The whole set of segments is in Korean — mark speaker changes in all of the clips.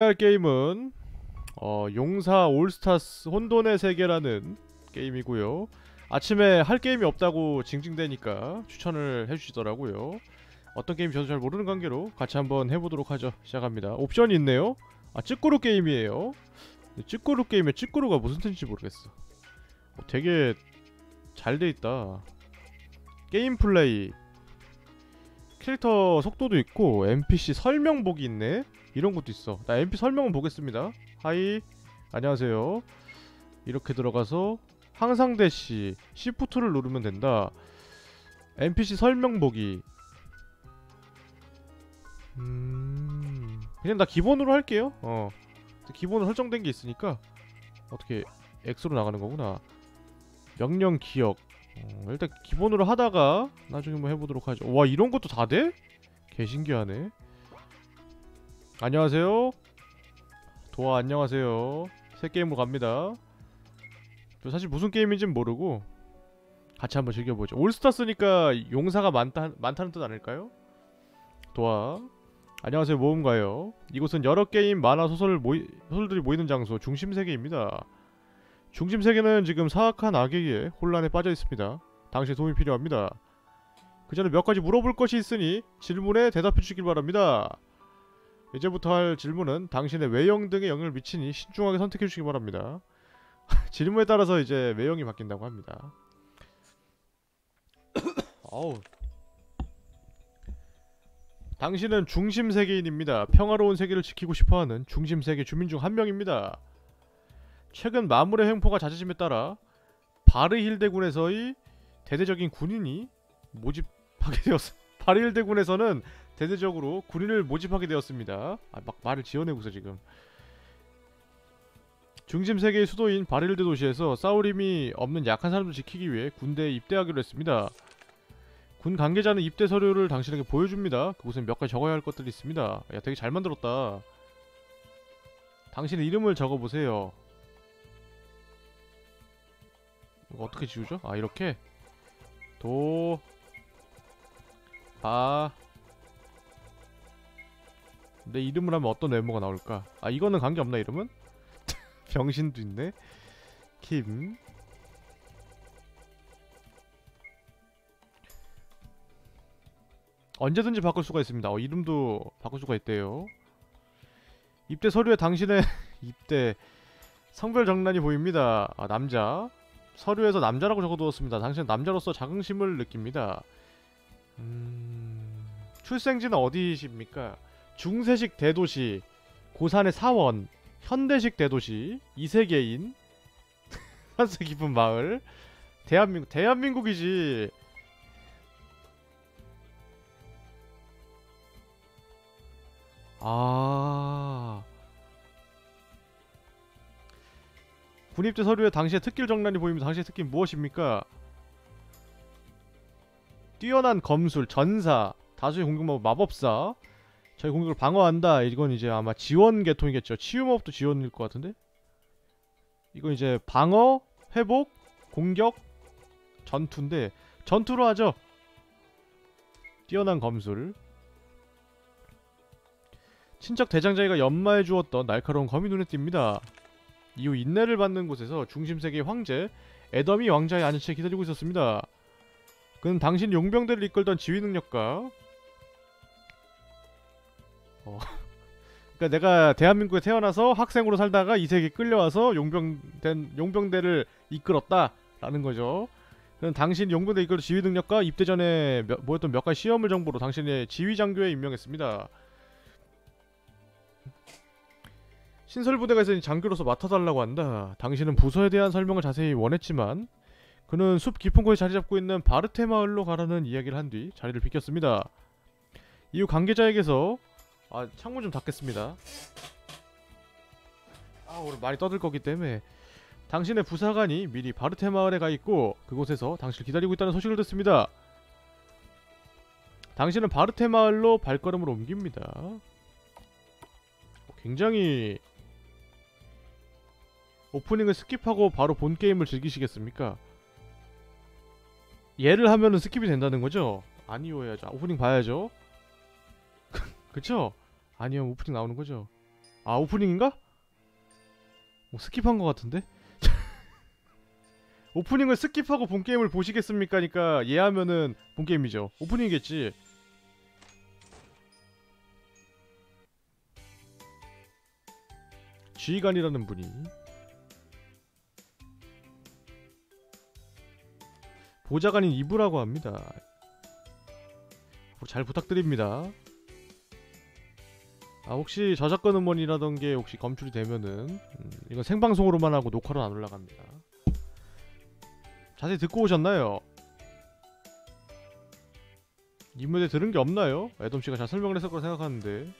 Speaker 1: 할 게임은 어, 용사 allstars 혼돈의 세계라는 게임이고요. 아침에 할 게임이 없다고 징징대니까 추천을 해주시더라고요. 어떤 게임 저도 잘 모르는 관계로 같이 한번 해보도록 하죠. 시작합니다. 옵션이 있네요. 아 쯔꾸르 게임이에요. 쯔꾸르 게임의 쯔꾸르가 무슨 뜻인지 모르겠어. 어, 되게 잘 돼 있다. 게임 플레이 캐릭터 속도도 있고 NPC 설명 보기 있네. 이런 것도 있어. 나 MP 설명을 보겠습니다. 하이. 안녕하세요. 이렇게 들어가서 항상 대시 Shift를 누르면 된다. NPC 설명 보기. 음. 그냥 나 기본으로 할게요. 어. 기본으로 설정된 게 있으니까 어떻게 X로 나가는 거구나. 명령 기억. 어, 일단 기본으로 하다가 나중에 뭐 해보도록 하죠. 와 이런 것도 다 돼? 개 신기하네. 안녕하세요. 도아 안녕하세요. 새 게임으로 갑니다. 저 사실 무슨 게임인지는 모르고 같이 한번 즐겨보죠. 올스타 쓰니까 용사가 많다, 많다는 뜻 아닐까요? 도아 안녕하세요 모험가요. 이곳은 여러 게임, 만화, 소설 모이, 소설들이 모이는 장소 중심세계입니다. 중심세계는 지금 사악한 악에게 혼란에 빠져 있습니다. 당신의 도움이 필요합니다. 그 전에 몇 가지 물어볼 것이 있으니 질문에 대답해 주길 바랍니다. 이제부터 할 질문은 당신의 외형 등에 영향을 미치니 신중하게 선택해 주시기 바랍니다. 질문에 따라서 이제 외형이 바뀐다고 합니다. 어우. 당신은 중심 세계인입니다. 평화로운 세계를 지키고 싶어하는 중심 세계 주민 중 한 명입니다. 최근 마물의 횡포가 잦아짐에 따라 바르힐대군에서의 대대적인 군인이 모집하게 되었어. 바르힐대군에서는 대대적으로 군인을 모집하게 되었습니다. 아, 막 말을 지어내고서 지금. 중심 세계의 수도인 바릴드 도시에서 싸울 힘이 없는 약한 사람들 지키기 위해 군대에 입대하기로 했습니다. 군 관계자는 입대 서류를 당신에게 보여줍니다. 그곳엔 몇 가지 적어야 할 것들이 있습니다. 야, 되게 잘 만들었다. 당신의 이름을 적어보세요. 이거 어떻게 지우죠? 아, 이렇게? 도... 바... 내 이름을 하면 어떤 외모가 나올까? 아 이거는 관계없나 이름은? 병신도 있네. 킴 언제든지 바꿀 수가 있습니다. 어 이름도 바꿀 수가 있대요. 입대 서류에 당신의 입대. 성별 장난이 보입니다. 아 남자. 서류에서 남자라고 적어두었습니다. 당신은 남자로서 자긍심을 느낍니다. 음... 출생지는 어디십니까? 중세식 대도시 고산의 사원 현대식 대도시 이세계인. 한스 깊은 마을. 대한민국 대한민국이지. 아. 군입대 서류에 당시의 특길 정란이 보이면 당시의 특기 무엇입니까? 뛰어난 검술, 전사, 다수의 공격마법, 마법사 저희 공격을 방어한다. 이건 이제 아마 지원 계통이겠죠. 치유법도 지원일 것 같은데? 이건 이제 방어 회복 공격 전투인데 전투로 하죠. 뛰어난 검술. 친척 대장자이가 연마해 주었던 날카로운 검이 눈에 띕니다. 이후 인내를 받는 곳에서 중심세계의 황제 에덤이 왕자의 아는 채 기다리고 있었습니다. 그는 당신 용병들을 이끌던 지휘 능력과 어. 그러니까 내가 대한민국에 태어나서 학생으로 살다가 이 세계 끌려와서 용병된 용병대를 이끌었다라는 거죠. 그럼 당신 용병대 이끌 지휘 능력과 입대 전에 몇, 뭐였던 몇 가지 시험을 정보로 당신의 지휘 장교에 임명했습니다. 신설 부대가 있으니 장교로서 맡아달라고 한다. 당신은 부서에 대한 설명을 자세히 원했지만 그는 숲 깊은 곳에 자리 잡고 있는 바르테 마을로 가라는 이야기를 한 뒤 자리를 비켰습니다. 이후 관계자에게서 아 창문 좀 닫겠습니다. 아 오늘 많이 떠들 거기 때문에. 당신의 부사관이 미리 바르테 마을에 가 있고 그곳에서 당신을 기다리고 있다는 소식을 듣습니다. 당신은 바르테 마을로 발걸음을 옮깁니다. 굉장히 오프닝을 스킵하고 바로 본 게임을 즐기시겠습니까? 얘를 하면은 스킵이 된다는 거죠? 아니요 해야죠. 오프닝 봐야죠 그쵸? 아니요 오프닝 나오는 거죠 아 오프닝인가? 뭐 스킵한 것 같은데? 오프닝을 스킵하고 본 게임을 보시겠습니까?니까 예하면은 본 게임이죠. 오프닝이겠지. 지휘관이라는 분이 보좌관인 이브라고 합니다. 잘 부탁드립니다. 아 혹시 저작권 음원이라던 게 혹시 검출이 되면은 음, 이건 생방송으로만 하고 녹화로 안 올라갑니다. 자세히 듣고 오셨나요? 이 무대 들은 게 없나요? 애덤 씨가 잘 설명을 했을 거라 생각하는데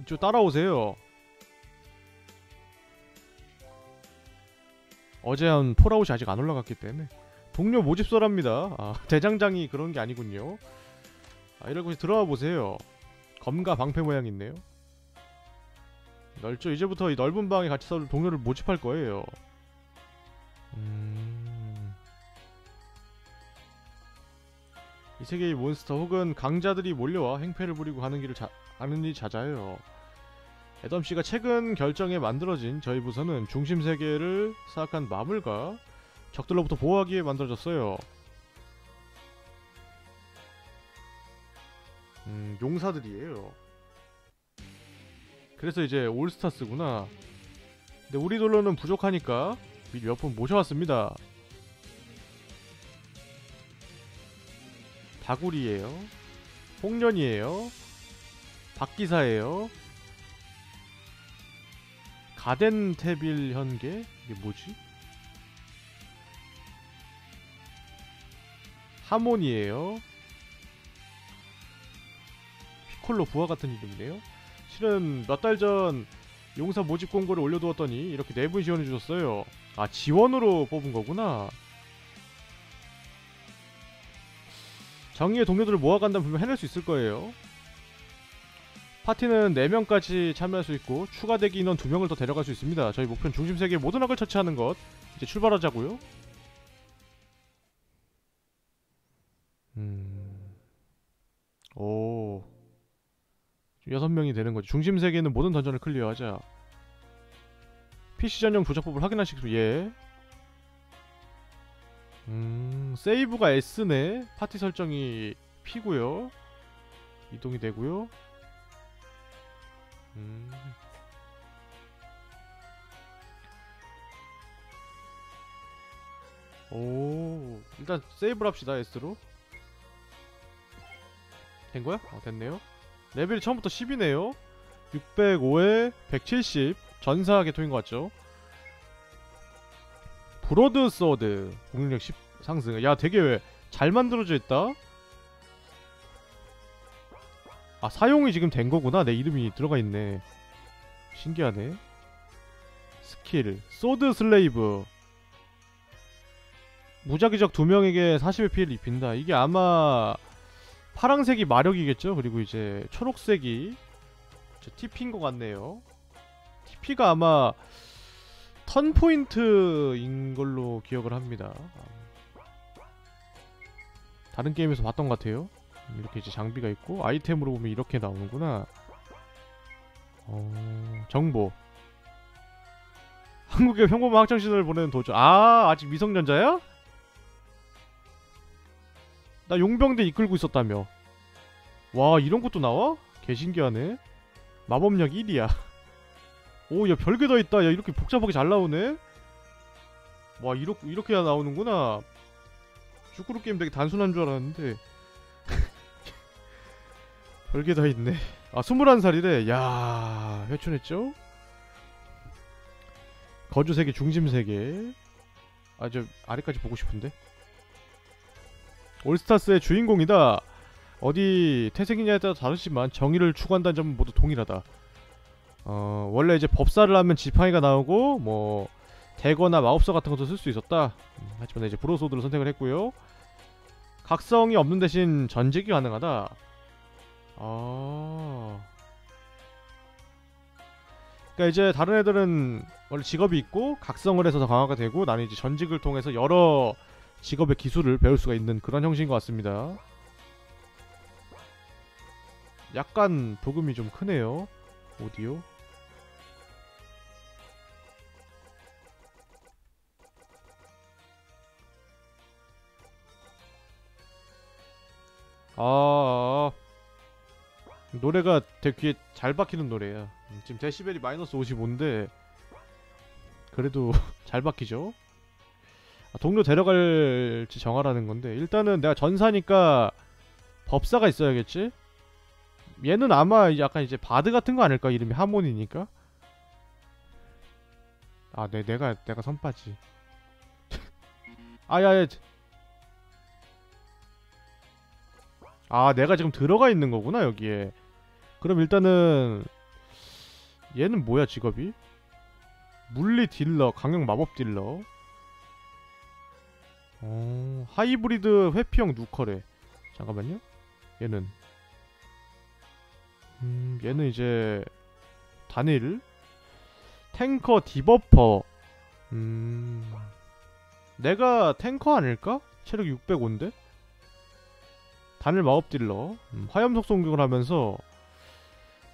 Speaker 1: 이쪽 따라오세요. 어제 한 폴아웃이 아직 안 올라갔기 때문에 동료 모집서랍니다. 아, 대장장이 그런 게 아니군요. 아, 이럴 곳에 들어와 보세요. 검과 방패 모양 있네요. 넓죠. 이제부터 이 넓은 방에 같이 살 동료를 모집할 거예요. 음... 이 세계의 몬스터 혹은 강자들이 몰려와 행패를 부리고 가는 길을 자, 가는 일이 잦아요. 애덤 씨가 최근 결정에 만들어진 저희 부서는 중심 세계를 사악한 마물과 적들로부터 보호하기 위해 만들어졌어요. 음, 용사들이에요. 그래서 이제 올스타스구나. 근데 우리 돌로는 부족하니까 미리 몇 분 모셔왔습니다. 다구리예요. 홍련이에요. 박기사예요. 가덴 테빌 현계? 이게 뭐지? 하모니에요. 콜로 부하 같은 이름이네요. 실은 몇 달 전 용사 모집 공고를 올려두었더니 이렇게 네 분 지원해 주셨어요. 아 지원으로 뽑은 거구나. 정의의 동료들을 모아간다면 분명 해낼 수 있을 거예요. 파티는 4명까지 참여할 수 있고 추가 대기 인원 2명을 더 데려갈 수 있습니다. 저희 목표는 중심 세계의 모든 악을 처치하는 것. 이제 출발하자고요. 음... 오... 6명이 되는 거죠. 중심 세계는 모든 던전을 클리어하자. PC 전용 조작법을 확인하시기로 예. 음... 세이브가 S네. 파티 설정이 P고요. 이동이 되고요. 음. 오 일단 세이브를 합시다 S로 된 거야? 어 됐네요 레벨이 처음부터 10이네요. 605에 170 전사 계통인 것 같죠? broad sword. 공격력 10 상승. 야 되게 잘 만들어져 있다? 아 사용이 지금 된 거구나. 내 이름이 들어가 있네. 신기하네. 스킬. sword slave. 무작위 적 두 명에게 40의 피해를 입힌다. 이게 아마 파랑색이 마력이겠죠? 그리고 이제 초록색이 TP인 것 같네요. TP가 아마 턴 포인트인 걸로 기억을 합니다. 다른 게임에서 봤던 것 같아요. 이렇게 이제 장비가 있고 아이템으로 보면 이렇게 나오는구나. 어... 정보. 한국의 평범한 학창시절을 보내는 도저 아 아직 미성년자야? 나 용병대 이끌고 있었다며. 와 이런 것도 나와? 개신기하네. 마법력 1이야. 오 야 별게 다 있다. 야 이렇게 복잡하게 잘 나오네. 와 이렇게 이렇게 나오는구나. 쭈꾸루 게임 되게 단순한 줄 알았는데. 별게 다 있네. 아 21살이래. 야 회춘했죠? 거주 세계 중심 세계. 아 저 아래까지 보고 싶은데 올스타스의 주인공이다. 어디 태생이냐에 따라 다르지만 정의를 추구한다는 점은 모두 동일하다. 어 원래 이제 법사를 하면 지팡이가 나오고 뭐 대거나 마법사 같은 것도 쓸 수 있었다. 음, 하지만 이제 브로소드를 선택을 했고요. 각성이 없는 대신 전직이 가능하다. 아. 그러니까 이제 다른 애들은 원래 직업이 있고 각성을 해서 더 강화가 되고 나는 이제 전직을 통해서 여러 직업의 기술을 배울 수가 있는 그런 형식인 것 같습니다. 약간 부금이 좀 크네요 오디오 아, 아. 노래가 되게 귀에 잘 박히는 노래야 음, 지금 데시벨이 마이너스 55인데 그래도 잘 박히죠 아, 동료 데려갈지 정하라는 건데 일단은 내가 전사니까 법사가 있어야겠지? 얘는 아마 약간 이제 바드 같은 거 아닐까? 이름이 하모니니까 아, 내, 내가, 내가 선빠지. 아, 야, 야. 아, 내가 지금 들어가 있는 거구나, 여기에. 그럼 일단은, 얘는 뭐야, 직업이? 물리 딜러, 강력 마법 딜러. 어, 하이브리드 회피형 nuker래. 잠깐만요. 얘는. 음, 얘는 이제, 단일. 탱커 debuffer 음... 내가 탱커 아닐까? 체력 605인데? 단일 마법 딜러 음, 화염 속성 공격을 하면서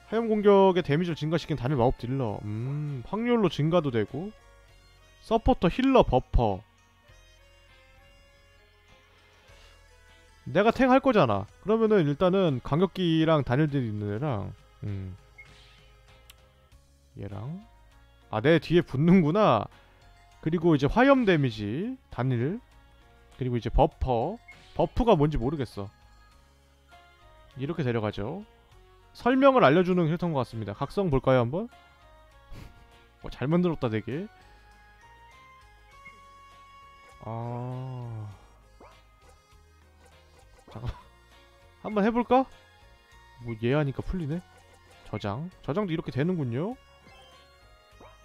Speaker 1: 화염 공격의 데미지를 증가시킨 단일 마법 딜러 음... 확률로 증가도 되고 서포터 healer buffer 내가 탱 할 거잖아 그러면은 일단은 강력기랑 단일 딜 있는 애랑 음... 얘랑 아, 내 뒤에 붙는구나. 그리고 이제 화염 데미지, 단일. 그리고 이제 buffer. buff가 뭔지 모르겠어. 이렇게 데려가죠. 설명을 알려주는 캐릭터인 것 같습니다. 각성 볼까요, 한번? 어, 잘 만들었다, 되게. 아... 잠깐 한번 해볼까? 뭐 얘하니까 풀리네? 저장. 저장도 이렇게 되는군요.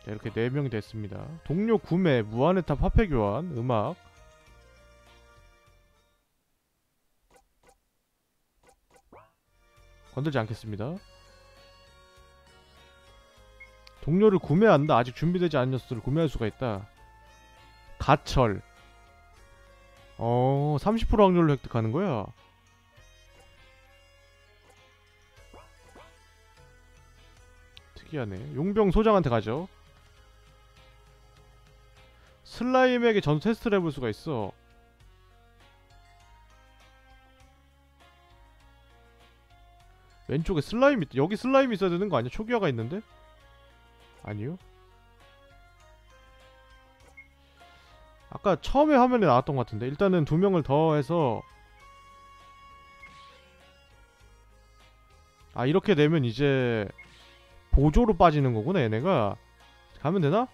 Speaker 1: 자, 이렇게 4명이 됐습니다. 동료 구매, 무한의 탑 화폐 교환, 음악. 건들지 않겠습니다. 동료를 구매한다. 아직 준비되지 않은 녀석들을 구매할 수가 있다. 가철. 어, 30% 확률로 획득하는 거야. 특이하네. 용병 소장한테 가죠. 슬라임에게 전투 테스트를 해볼 수가 있어 왼쪽에 슬라임이 여기 슬라임이 있어야 되는 거 아니야? 초기화가 있는데? 아니요 아까 처음에 화면에 나왔던 것 같은데. 일단은 두 명을 더 해서. 아 이렇게 되면 이제 보조로 빠지는 거구나 얘네가. 가면 되나?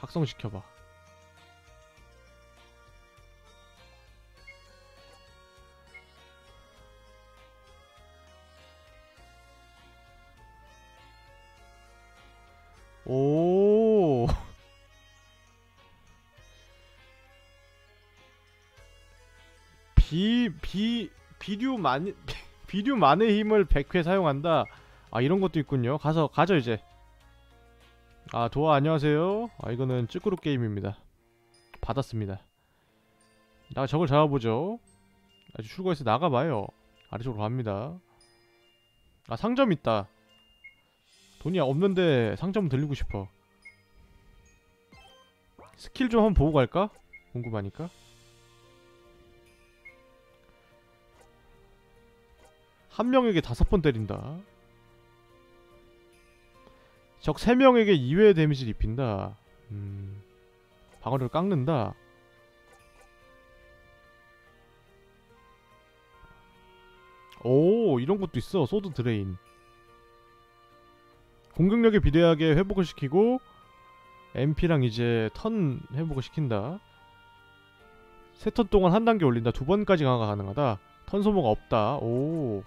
Speaker 1: 각성시켜봐 비, 비류 만, 비류 만의 힘을 100회 사용한다. 아, 이런 것도 있군요. 가서, 가죠, 이제. 아 도아 안녕하세요. 아 이거는 찌꾸루 게임입니다. 받았습니다. 나 저걸 잡아보죠. 아주 출구에서 나가봐요. 아래쪽으로 갑니다. 아 상점 있다. 돈이 없는데 상점 들리고 싶어. 스킬 좀 한번 보고 갈까? 궁금하니까 한 명에게 다섯 번 때린다. 적 3명에게 2회 데미지를 입힌다. 음... 방어를 깎는다. 오 이런 것도 있어. sword drain. 공격력에 비례하게 회복을 시키고 MP랑 이제 턴 회복을 시킨다. 세 턴 동안 한 단계 올린다. 두 번까지 강화가 가능하다. 턴 소모가 없다. 오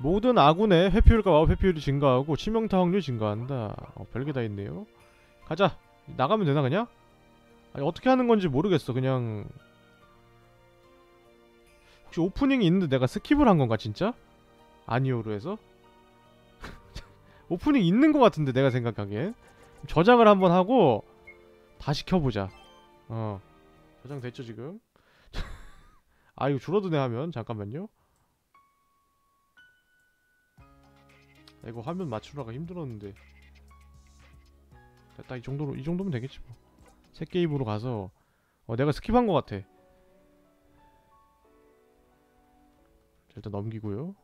Speaker 1: 모든 아군의 회피율과 마법 회피율이 증가하고 치명타 확률이 증가한다. 어, 별게 다 있네요. 가자. 나가면 되나 그냥? 아니 어떻게 하는 건지 모르겠어 그냥. 혹시 오프닝이 있는데 내가 스킵을 한 건가 진짜? 아니오로 해서? 오프닝 있는 것 같은데 내가 생각하기엔. 저장을 한번 하고 다시 켜보자. 어. 저장됐죠 지금? 아 이거 줄어드네 하면. 잠깐만요 이거 화면 맞추라가 힘들었는데. 됐다 이 정도로 이 정도면 되겠지 뭐 새 게임으로 가서 어 내가 스킵한 것 같아. 자, 일단 넘기고요.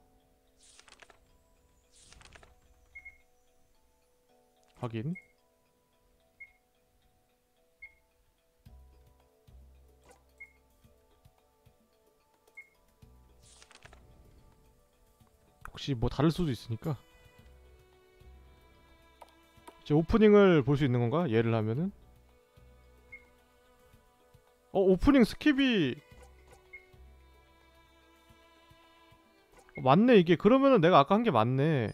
Speaker 1: 확인. 혹시 뭐 다를 수도 있으니까 이제 오프닝을 볼 수 있는 건가? 예를 하면은? 어 오프닝 스킵이 어, 맞네 이게. 그러면은 내가 아까 한 게 맞네.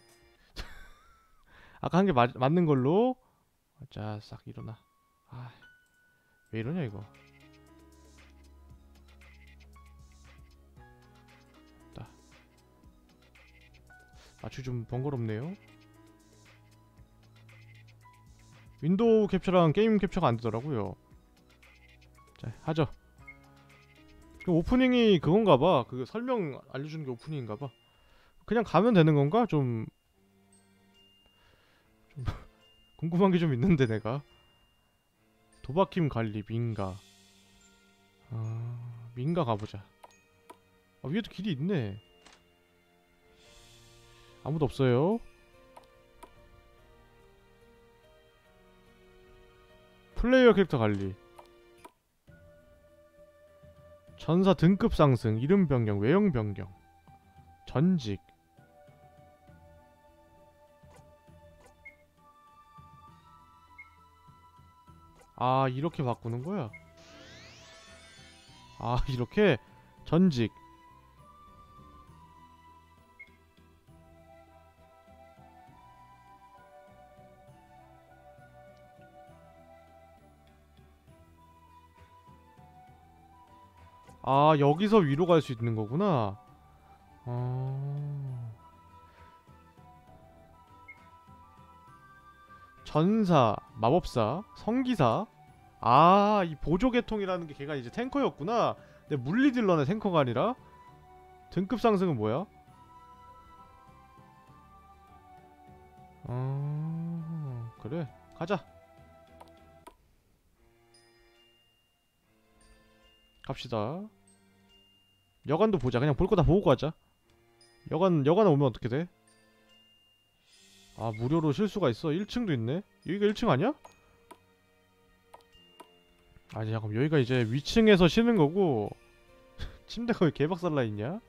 Speaker 1: 아까 한 게 맞는 걸로. 자 싹 일어나. 아 왜 이러냐 이거. 아주 좀 번거롭네요 윈도우 캡처랑 게임 캡처가 안 되더라고요. 자 하죠. 그 오프닝이 그건가 봐. 그 설명 알려주는 게 오프닝인가 봐. 그냥 가면 되는 건가? 좀... 좀 궁금한 게 좀 있는데 내가. 도박힘 관리 민가. 아... 민가 가보자. 아 위에도 길이 있네. 아무도 없어요. 플레이어 캐릭터 관리. 전사 등급 상승, 이름 변경, 외형 변경 전직. 아 이렇게 바꾸는 거야? 아 이렇게 전직 아 여기서 위로 갈 수 있는 거구나. 어... 전사, 마법사, 성기사. 아 이 보조계통이라는 게 걔가 이제 탱커였구나. 근데 물리딜러네 탱커가 아니라. 등급 상승은 뭐야? 어... 그래. 가자 갑시다. 여관도 보자. 그냥 볼 거 다 보고 가자. 여관 여관 오면 어떻게 돼? 아 무료로 쉴 수가 있어. 1층도 있네. 여기가 1층 아니야? 아니 잠깐 여기가 이제 위층에서 쉬는 거고. 침대가 왜 개박살나 있냐?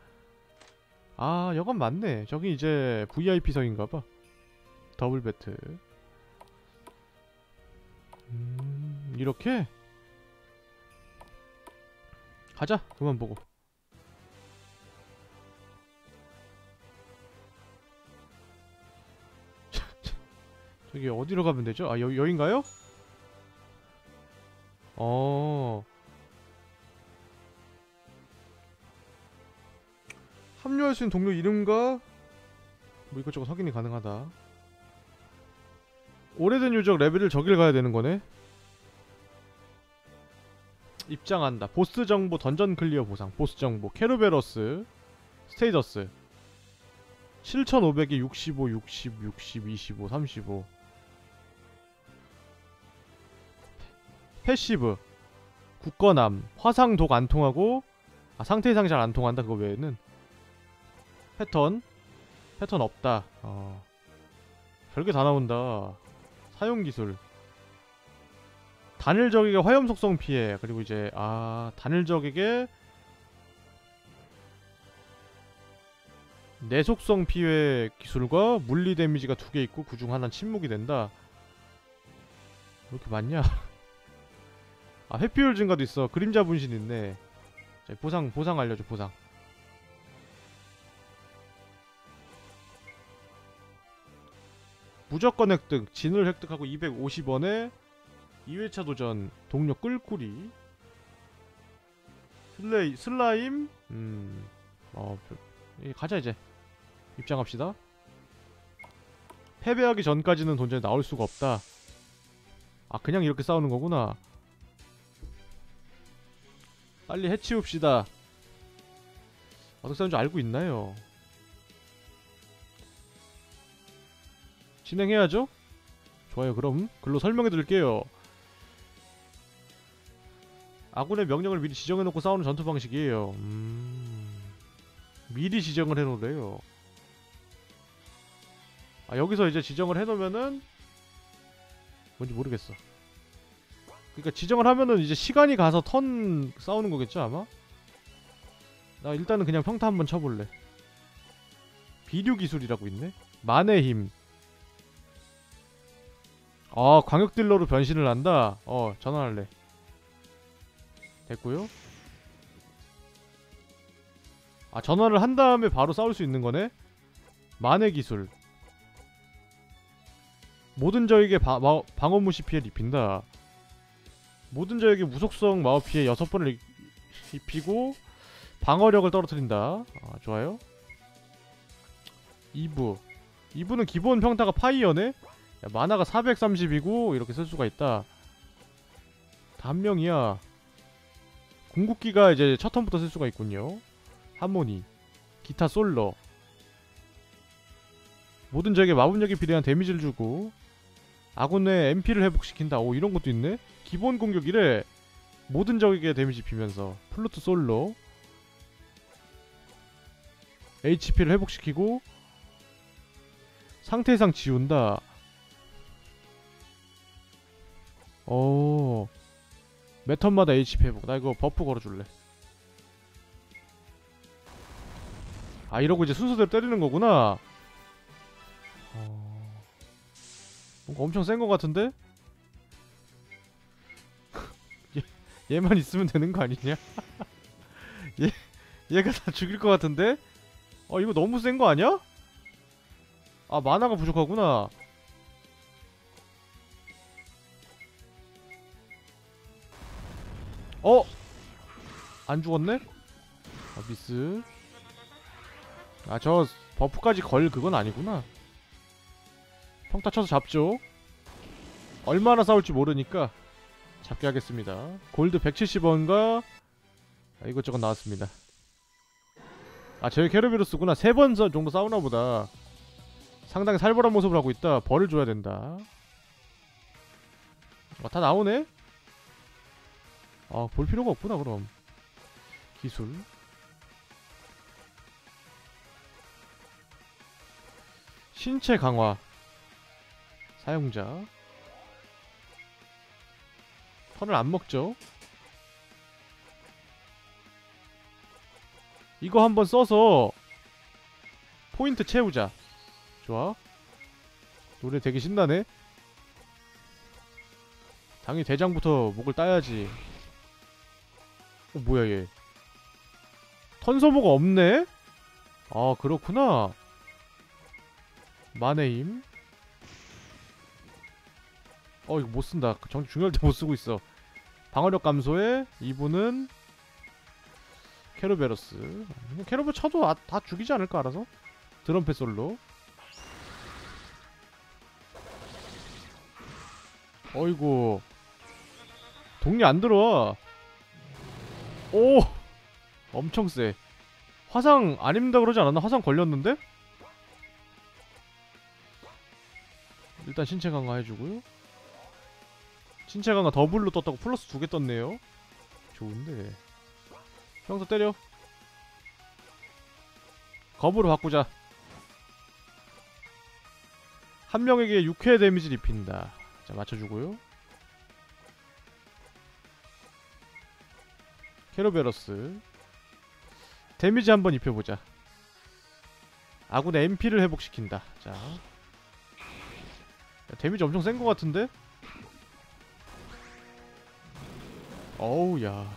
Speaker 1: 아 여관 맞네. 저기 이제 VIP석인가봐. 더블 베트. 음 이렇게? 가자 그만 보고 저기 어디로 가면 되죠? 아 여, 여긴가요? 어 합류할 수 있는 동료 이름과 뭐 이것저것 확인이 가능하다 오래된 유적 레벨을 저길 가야 되는 거네 입장한다. 보스 정보 던전 clear 보상. 보스 정보. 케르베러스 status. 7500에 65, 60, 60, 25, 35 passive. 굳건함 화상 독 안 통하고 아 상태 이상 잘 안 통한다 그거 외에는. 패턴. 패턴 없다. 어. 별게 다 나온다. 사용 기술 단일 적에게 화염 속성 피해. 그리고 이제 아 단일 적에게 내속성 피해 기술과 물리 데미지가 두 개 있고 그 중 하나는 침묵이 된다. 왜 이렇게 많냐? 아 회피율 증가도 있어. 그림자 분신 있네. 자, 보상 보상 알려줘 보상. 무조건 획득. 진을 획득하고 250원에 2회차 도전 동력 꿀꿀이 슬레이 슬라임 음 어 가자 이제. 입장합시다. 패배하기 전까지는 돈전에 나올 수가 없다. 아 그냥 이렇게 싸우는 거구나. 빨리 해치웁시다. 어떻게 싸우는지 알고 있나요? 진행해야죠? 좋아요 그럼 글로 설명해 드릴게요 아군의 명령을 미리 지정해놓고 싸우는 전투 방식이에요. 음... 미리 지정을 해놓으래요. 아 여기서 이제 지정을 해놓으면은 뭔지 모르겠어. 그러니까 지정을 하면은 이제 시간이 가서 턴 싸우는 거겠죠 아마? 나 일단은 그냥 평타 한번 쳐볼래. 비류 기술이라고 있네? 만의 힘. 아, 광역 딜러로 변신을 한다. 어, 전환할래. 됐고요. 아, 전환을 한 다음에 바로 싸울 수 있는 거네. 만의 기술. 모든 적에게 바, 마, 방어 무시 피해를 입힌다. 모든 적에게 무속성 마법 피해 6번을 입히고 방어력을 떨어뜨린다. 아, 좋아요. 2부. 2부는 기본 평타가 파이어네? 야, 만화가 430이고 이렇게 쓸 수가 있다. 다한 명이야. 궁극기가 이제 첫 턴부터 쓸 수가 있군요. 하모니, 기타 솔로. 모든 적에 마법력에 비례한 데미지를 주고 아군의 MP를 회복시킨다. 오 이런 것도 있네. 기본 공격 이래. 모든 적에게 데미지 주면서 플루트 솔로 HP를 회복시키고 상태 이상 지운다. 오 매 턴마다 HP 회복 나 이거 buff 걸어줄래 아 이러고 이제 순서대로 때리는 거구나 어... 뭔가 엄청 센 거 같은데? 얘, 얘만 있으면 되는 거 아니냐? 얘, 얘가 다 죽일 거 같은데? 어 이거 너무 센 거 아니야? 아 만화가 부족하구나 어? 안 죽었네? 아, 미스. 아, 저 버프까지 걸 그건 아니구나. 평타 쳐서 잡죠. 얼마나 싸울지 모르니까 잡게 하겠습니다. 골드 170원과 아, 이것저것 나왔습니다. 아, 저희 캐르비루스구나. 세 번 정도 싸우나 보다. 상당히 살벌한 모습을 하고 있다. 벌을 줘야 된다. 아, 다 나오네? 아, 볼 필요가 없구나, 그럼. 기술. 신체 강화. 사용자. 턴을 안 먹죠. 이거 한번 써서 포인트 채우자. 좋아. 노래 되게 신나네. 당연히 대장부터 목을 따야지. 어 뭐야 얘. 턴소모가 없네? 아 그렇구나. 힘? 어 이거 못쓴다. 정 중요할 때 못쓰고 있어. 방어력 감소에 이분은 캐로베러스. 그냥 캐로베 쳐도 아, 다 죽이지 않을까 알아서? 드럼패 솔로. 어이구. 동리 안 들어와 오! 엄청 세. 화상 안 입는다 그러지 않았나? 화상 걸렸는데? 일단 신체 강화 해주고요. 신체 강화 더블로 떴다고 플러스 두 개 떴네요. 좋은데. 평소 때려. 검으로 바꾸자. 한 명에게 6회 데미지를 입힌다. 자, 맞춰주고요. 케르베로스. 데미지 한번 입혀보자. 아군의 MP를 회복시킨다. 자. 야, 데미지 엄청 센 것 같은데? 어우 야.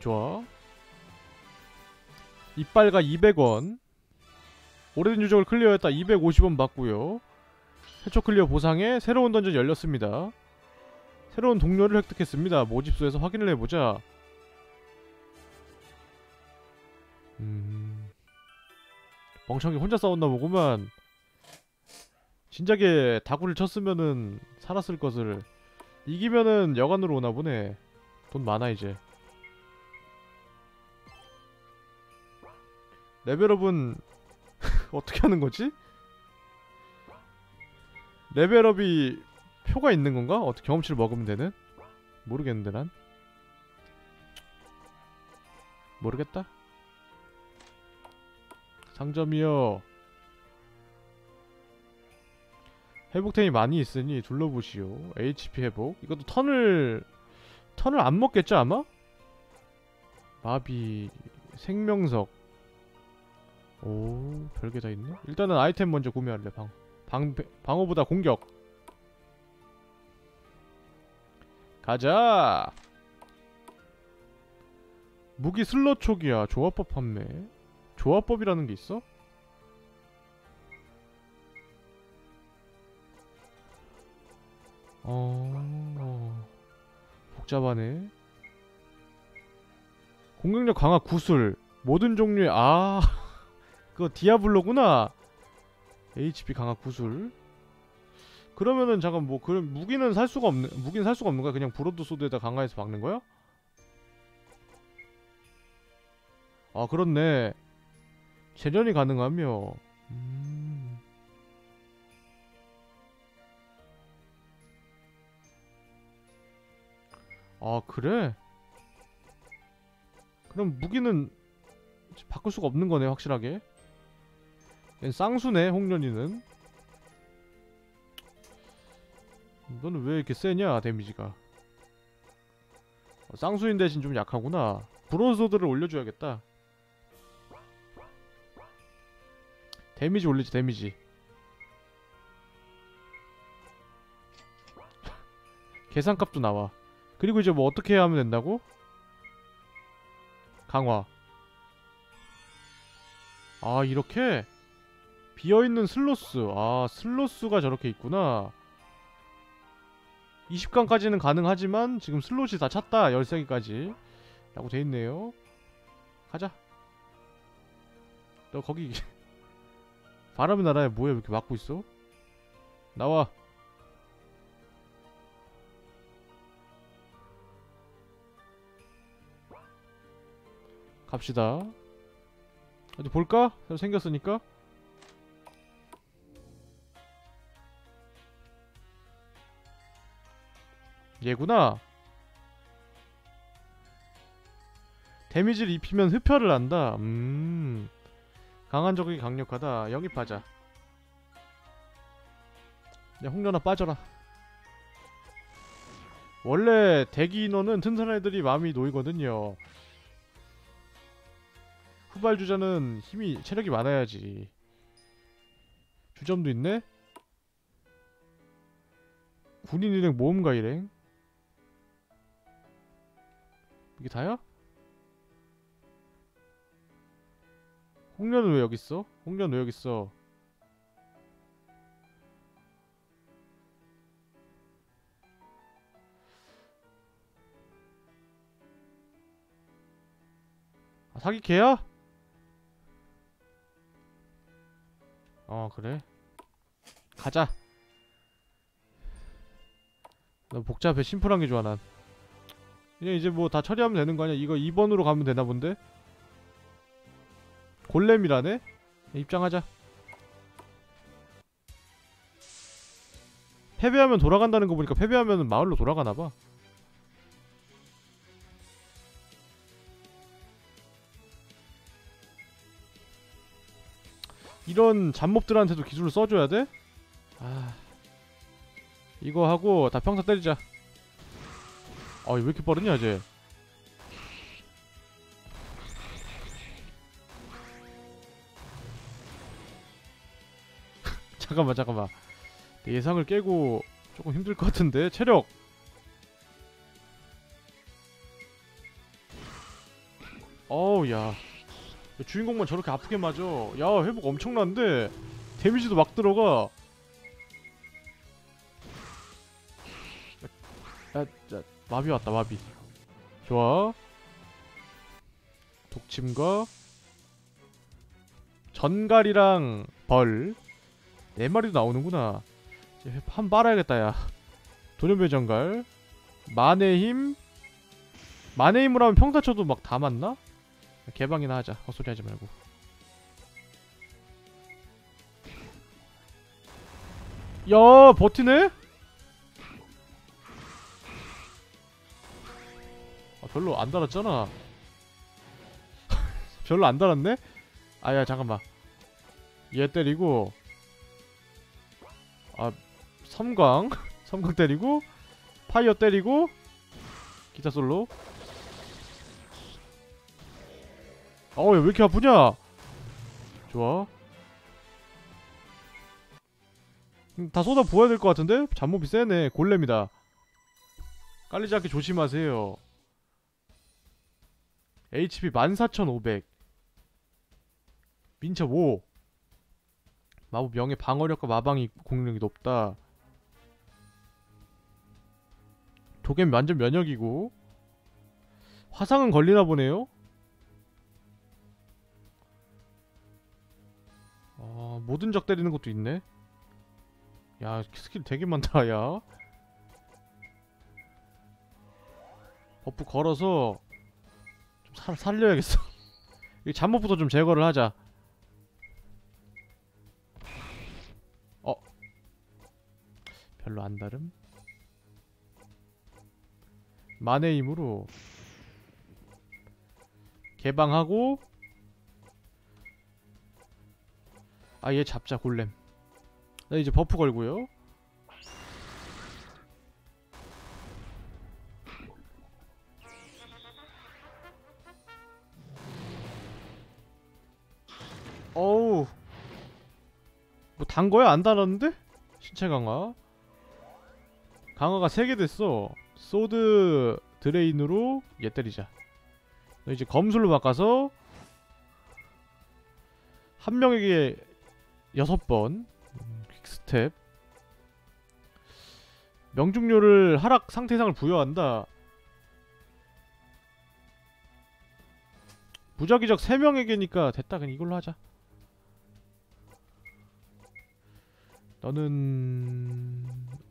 Speaker 1: 좋아. 이빨가 200원. 오래된 유적을 클리어했다. 250원 받고요. 최초 클리어 보상에 새로운 던전 열렸습니다 새로운 동료를 획득했습니다. 모집소에서 확인을 해보자. 음... 멍청이 혼자 싸웠나 보구만. 진작에 다구를 쳤으면은 살았을 것을 이기면은 여관으로 오나 보네 돈 많아 이제 레벨업은 어떻게 하는 거지? 레벨업이 표가 있는 건가? 어떻게 경험치를 먹으면 되는? 모르겠는데 난. 모르겠다. 상점이요. 회복템이 많이 있으니 둘러보시오. HP 회복. 이것도 턴을 턴을 안 먹겠죠 아마? 마비 생명석. 오 별게 다 있네? 일단은 아이템 먼저 구매할래 방, 방 방어보다 공격 가자. 무기 슬롯 초기야. 조합법 판매. 조합법이라는 게 있어? 어... 복잡하네. 공격력 강화 구슬. 모든 종류의 아 그거 디아블로구나. HP 강화 구슬 그러면은 잠깐 뭐 그럼 무기는 살 수가 없는 무기는 살 수가 없는 거야? 그냥 브로드 소드에다 강화해서 박는 거야? 아 그렇네. 재련이 가능하며. 음... 아 그래? 그럼 무기는 바꿀 수가 없는 거네 확실하게. 얜 쌍수네 홍련이는 너는 왜 이렇게 세냐 데미지가? 어, 쌍수인 대신 좀 약하구나. 브론소드를 올려줘야겠다. 데미지 올리지 데미지. 계산값도 나와. 그리고 이제 뭐 어떻게 하면 된다고? 강화. 아 이렇게? 비어있는 슬로스. 아 슬로스가 저렇게 있구나 20강까지는 가능하지만 지금 slot이 다 찼다. 13개까지. 라고 돼있네요. 가자. 너 거기 바람의 나라에 뭐야? 왜 이렇게 막고 있어? 나와. 갑시다. 어디 볼까? 새로 생겼으니까 얘구나. 데미지를 입히면 흡혈을 한다. 음. 강한 적이 강력하다. 영입하자. 야 홍련아 빠져라. 원래 대기 인원은 튼튼한 애들이 마음이 놓이거든요. 후발 주자는 힘이 체력이 많아야지. 주점도 있네? 군인 일행 모험가 일행 이게 다야? 홍련은 왜 여기 있어? 홍련 왜 여기 있어? 아, 사기 개야? 어 그래 가자 나 복잡해 심플한 게 좋아 난 그냥 이제 뭐 다 처리하면 되는 거 아니야? 이거 2번으로 가면 되나 본데? 골렘이라네? 입장하자. 패배하면 돌아간다는 거 보니까 패배하면 마을로 돌아가나봐. 이런 잡몹들한테도 기술을 써줘야 돼? 아 이거 하고 다 평타 때리자 아왜 이렇게 빠르냐 쟤 잠깐만 잠깐만. 내 예상을 깨고 조금 힘들 것 같은데 체력. 어우 야. 주인공만 저렇게 아프게 맞아. 야 회복 엄청난데. 데미지도 막 들어가 마비 왔다 마비. 좋아. 독침과 전갈이랑 벌. 네 마리도 나오는구나. 이제 한 빨아야겠다 야. 도련변 전갈. 만의 힘. 만의 힘으로 하면 평타 쳐도 막 다 맞나? 개방이나 하자. 헛소리 하지 말고. 야 버티네? 아, 별로 안 달았잖아. 별로 안 달았네? 아야 잠깐만. 얘 때리고 아 섬광? 섬광 때리고 파이어 때리고 기타 솔로? 어왜 이렇게 아프냐? 좋아. 음, 다 쏟아 부어야 될 것 같은데? 잡몹이 세네. 골렘이다. 깔리지 않게 조심하세요 HP 14500 민첩 5 마법 명예 방어력과 마방이 공격력이 높다. 독엔 완전 면역이고. 화상은 걸리나 보네요. 아 모든 적 때리는 것도 있네. 야 스킬 되게 많다 야. buff 걸어서 좀 살, 살려야겠어. 이 잡몹부터 좀 제거를 하자. 어. 별로 안 다름? 만의 힘으로 개방하고 아 얘 잡자 골렘. 나 이제 버프 걸고요 어우. 뭐 단 거야? 안 달았는데? 신체 강화? 강화가 3개 됐어. Sword Drain으로 얘 때리자. 이제 검술로 바꿔서 한 명에게 여섯 번. 음, Quick Step. 명중률을 하락 상태 이상을 부여한다. 부적이적 3명에게니까 됐다. 그냥 이걸로 하자 너는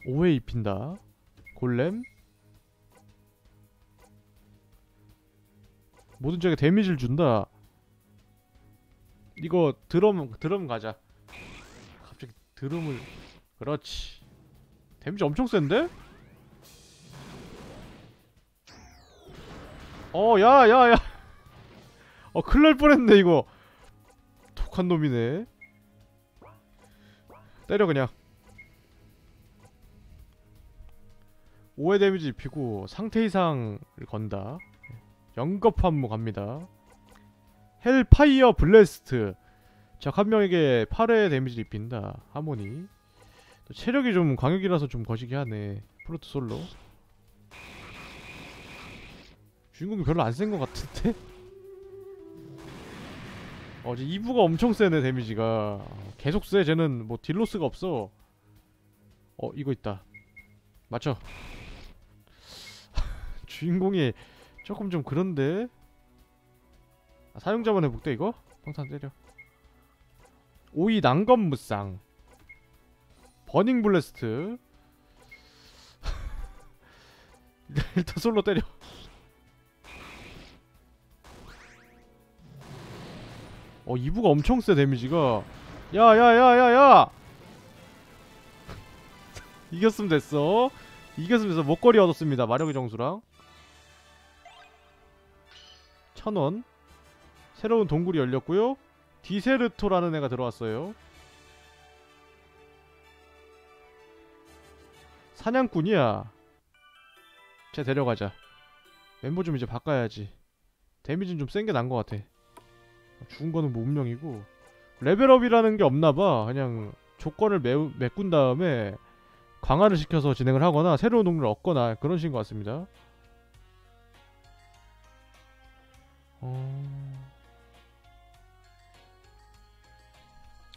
Speaker 1: 5회 입힌다. 골렘. 모든 적에 데미지를 준다. 이거 드럼 드럼 가자. 갑자기 드럼을. 그렇지. 데미지 엄청 센데? 어 야야야. 어 큰일 날 뻔했네 이거. 독한 놈이네 때려 그냥. 5회 데미지 입히고 상태 이상을 건다. 영겁 환무 갑니다. Hellfire Blast. 적 한 명에게 8회 데미지 입힌다. 하모니. 또 체력이 좀 광역이라서 좀 거시기 하네. 플루트 솔로. 주인공이 별로 안 센 것 같은데? 어제 2부가 엄청 세네 데미지가. 계속 세 쟤는. 뭐 딜로스가 없어. 어 이거 있다. 맞죠? 주인공이 조금 좀 그런데? 아, 사용자만 해볼게 이거? 평탄 때려. 오이 난검무쌍. 버닝 블래스트. 일단 솔로 때려 어 2부가 엄청 세 데미지가. 야야야야야! 이겼으면 됐어. 이겼으면 됐어. 목걸이 얻었습니다. 마력의 정수랑. 천원. 새로운 동굴이 열렸고요. 디세르토라는 애가 들어왔어요. 사냥꾼이야. 쟤 데려가자. 멤버 좀 이제 바꿔야지. 데미지는 좀 센 게 난 것 같아 죽은 거는 뭐 운명이고 레벨업이라는 게 없나봐. 그냥 조건을 매우, 메꾼 다음에 강화를 시켜서 진행을 하거나 새로운 동료를 얻거나 그런 식인 것 같습니다. 어...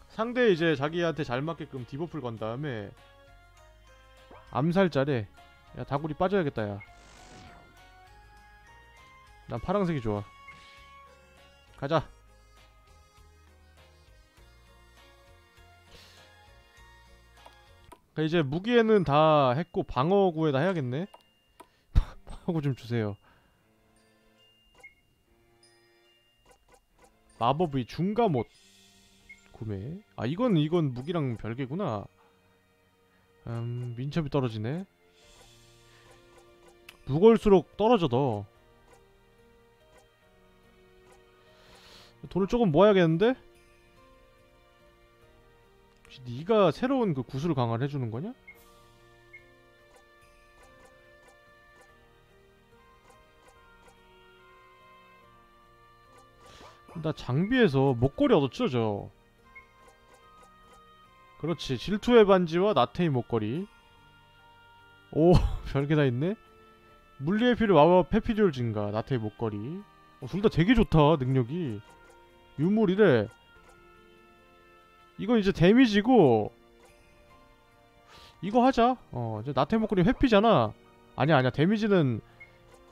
Speaker 1: 상대 이제 자기한테 잘 맞게끔 debuff를 건 다음에 암살자래. 야 다구리 빠져야겠다 야 난 파랑색이 좋아. 가자 그러니까 이제 무기에는 다 했고 방어구에다 해야겠네 하고 좀 주세요. 마법의 중감옷 구매. 아 이건 이건 무기랑 별개구나. 음 민첩이 떨어지네. 무거울수록 떨어져 너. 돈을 조금 모아야겠는데? 혹시 네가 새로운 그 구슬을 강화를 해주는 거냐? 나 장비에서 목걸이 얻었죠 저 그렇지. 질투의 반지와 나테의 목걸이. 오 별게 다 있네. 물리의 피를 마법 페피리올 증가 나테의 목걸이. 어, 둘 다 되게 좋다 능력이. 유물이래 이건 이제 데미지고 이거 하자. 어 이제 나테의 목걸이 회피잖아. 아니야 아니야. 데미지는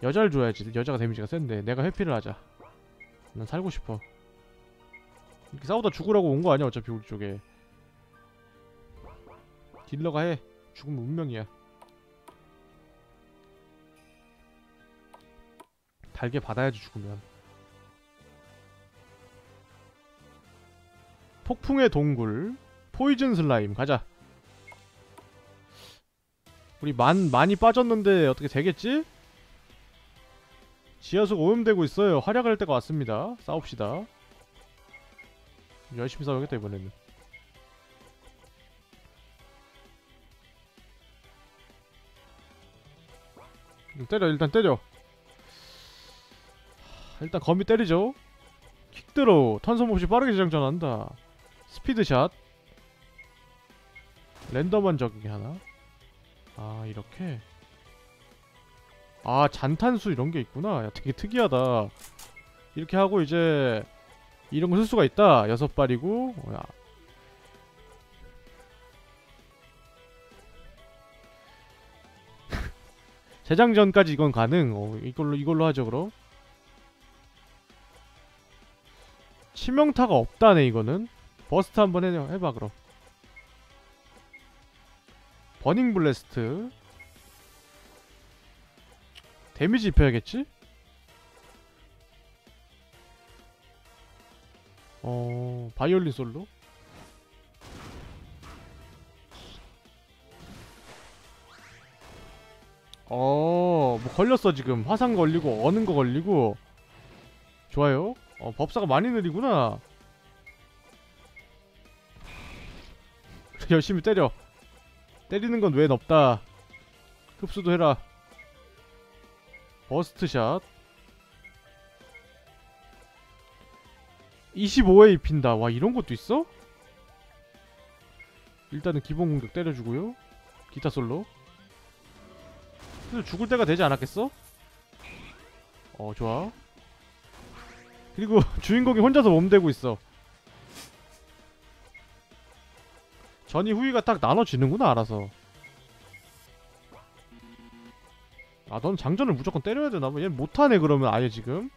Speaker 1: 여자를 줘야지. 여자가 데미지가 센데 내가 회피를 하자. 난 살고 싶어. 이렇게 싸우다 죽으라고 온 거 아니야 어차피 우리 쪽에. 딜러가 해. 죽으면 운명이야. 달게 받아야지 죽으면 폭풍의 동굴 포이즌 슬라임 가자 우리 만 많이 빠졌는데 어떻게 되겠지? 지하수가 오염되고 있어요. 활약할 때가 왔습니다. 싸웁시다. 열심히 싸우겠다 이번에는. 때려 일단 때려. 일단 거미 때리죠. 킥드로우 턴섬 없이 빠르게 재장전한다. 스피드샷. 랜덤한 적이 하나. 아 이렇게. 아 잔탄수 이런 게 있구나 야 되게 특이하다 이렇게 하고 이제 이런 거 쓸 수가 있다 여섯 발이고 어, 야. 재장전까지 이건 가능 어, 이걸로 이걸로 하죠 그럼 치명타가 없다네 이거는 burst 한번 해, 해봐 그럼. Burning Blast. 데미지 입혀야겠지? 어... 바이올린 솔로? 어... 뭐 걸렸어 지금. 화상 걸리고 어는 거 걸리고. 좋아요. 어 법사가 많이 느리구나 열심히 때려. 때리는 건웬 없다. 흡수도 해라. 버스트샷. 25회 입힌다. 와 이런 것도 있어? 일단은 기본 공격 때려주고요. 기타 솔로. 그래서 죽을 때가 되지 않았겠어? 어 좋아. 그리고 주인공이 혼자서 몸대고 있어 전이 후위가 딱 나눠지는구나 알아서 아, 넌 장전을 무조건 때려야 되나 봐. 얘 못하네 그러면 아예 지금.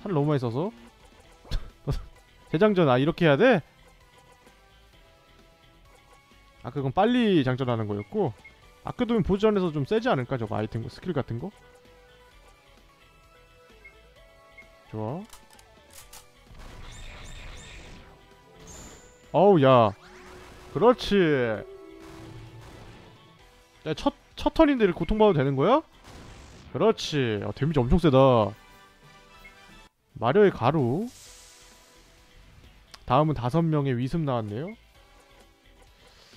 Speaker 1: 탄을 너무 많이 써서. 재장전 아 이렇게 해야 돼? 아 그건 빨리 장전하는 거였고 아껴두면 보스전에서 좀 세지 않을까 저거 아이템 거 스킬 같은 거? 좋아 어우 야 그렇지. 야, 첫, 첫 턴인데 이렇게 고통받아도 되는 거야? 그렇지. 아, 데미지 엄청 세다. 마력의 가루. 다음은 다섯 명의 wisp 나왔네요.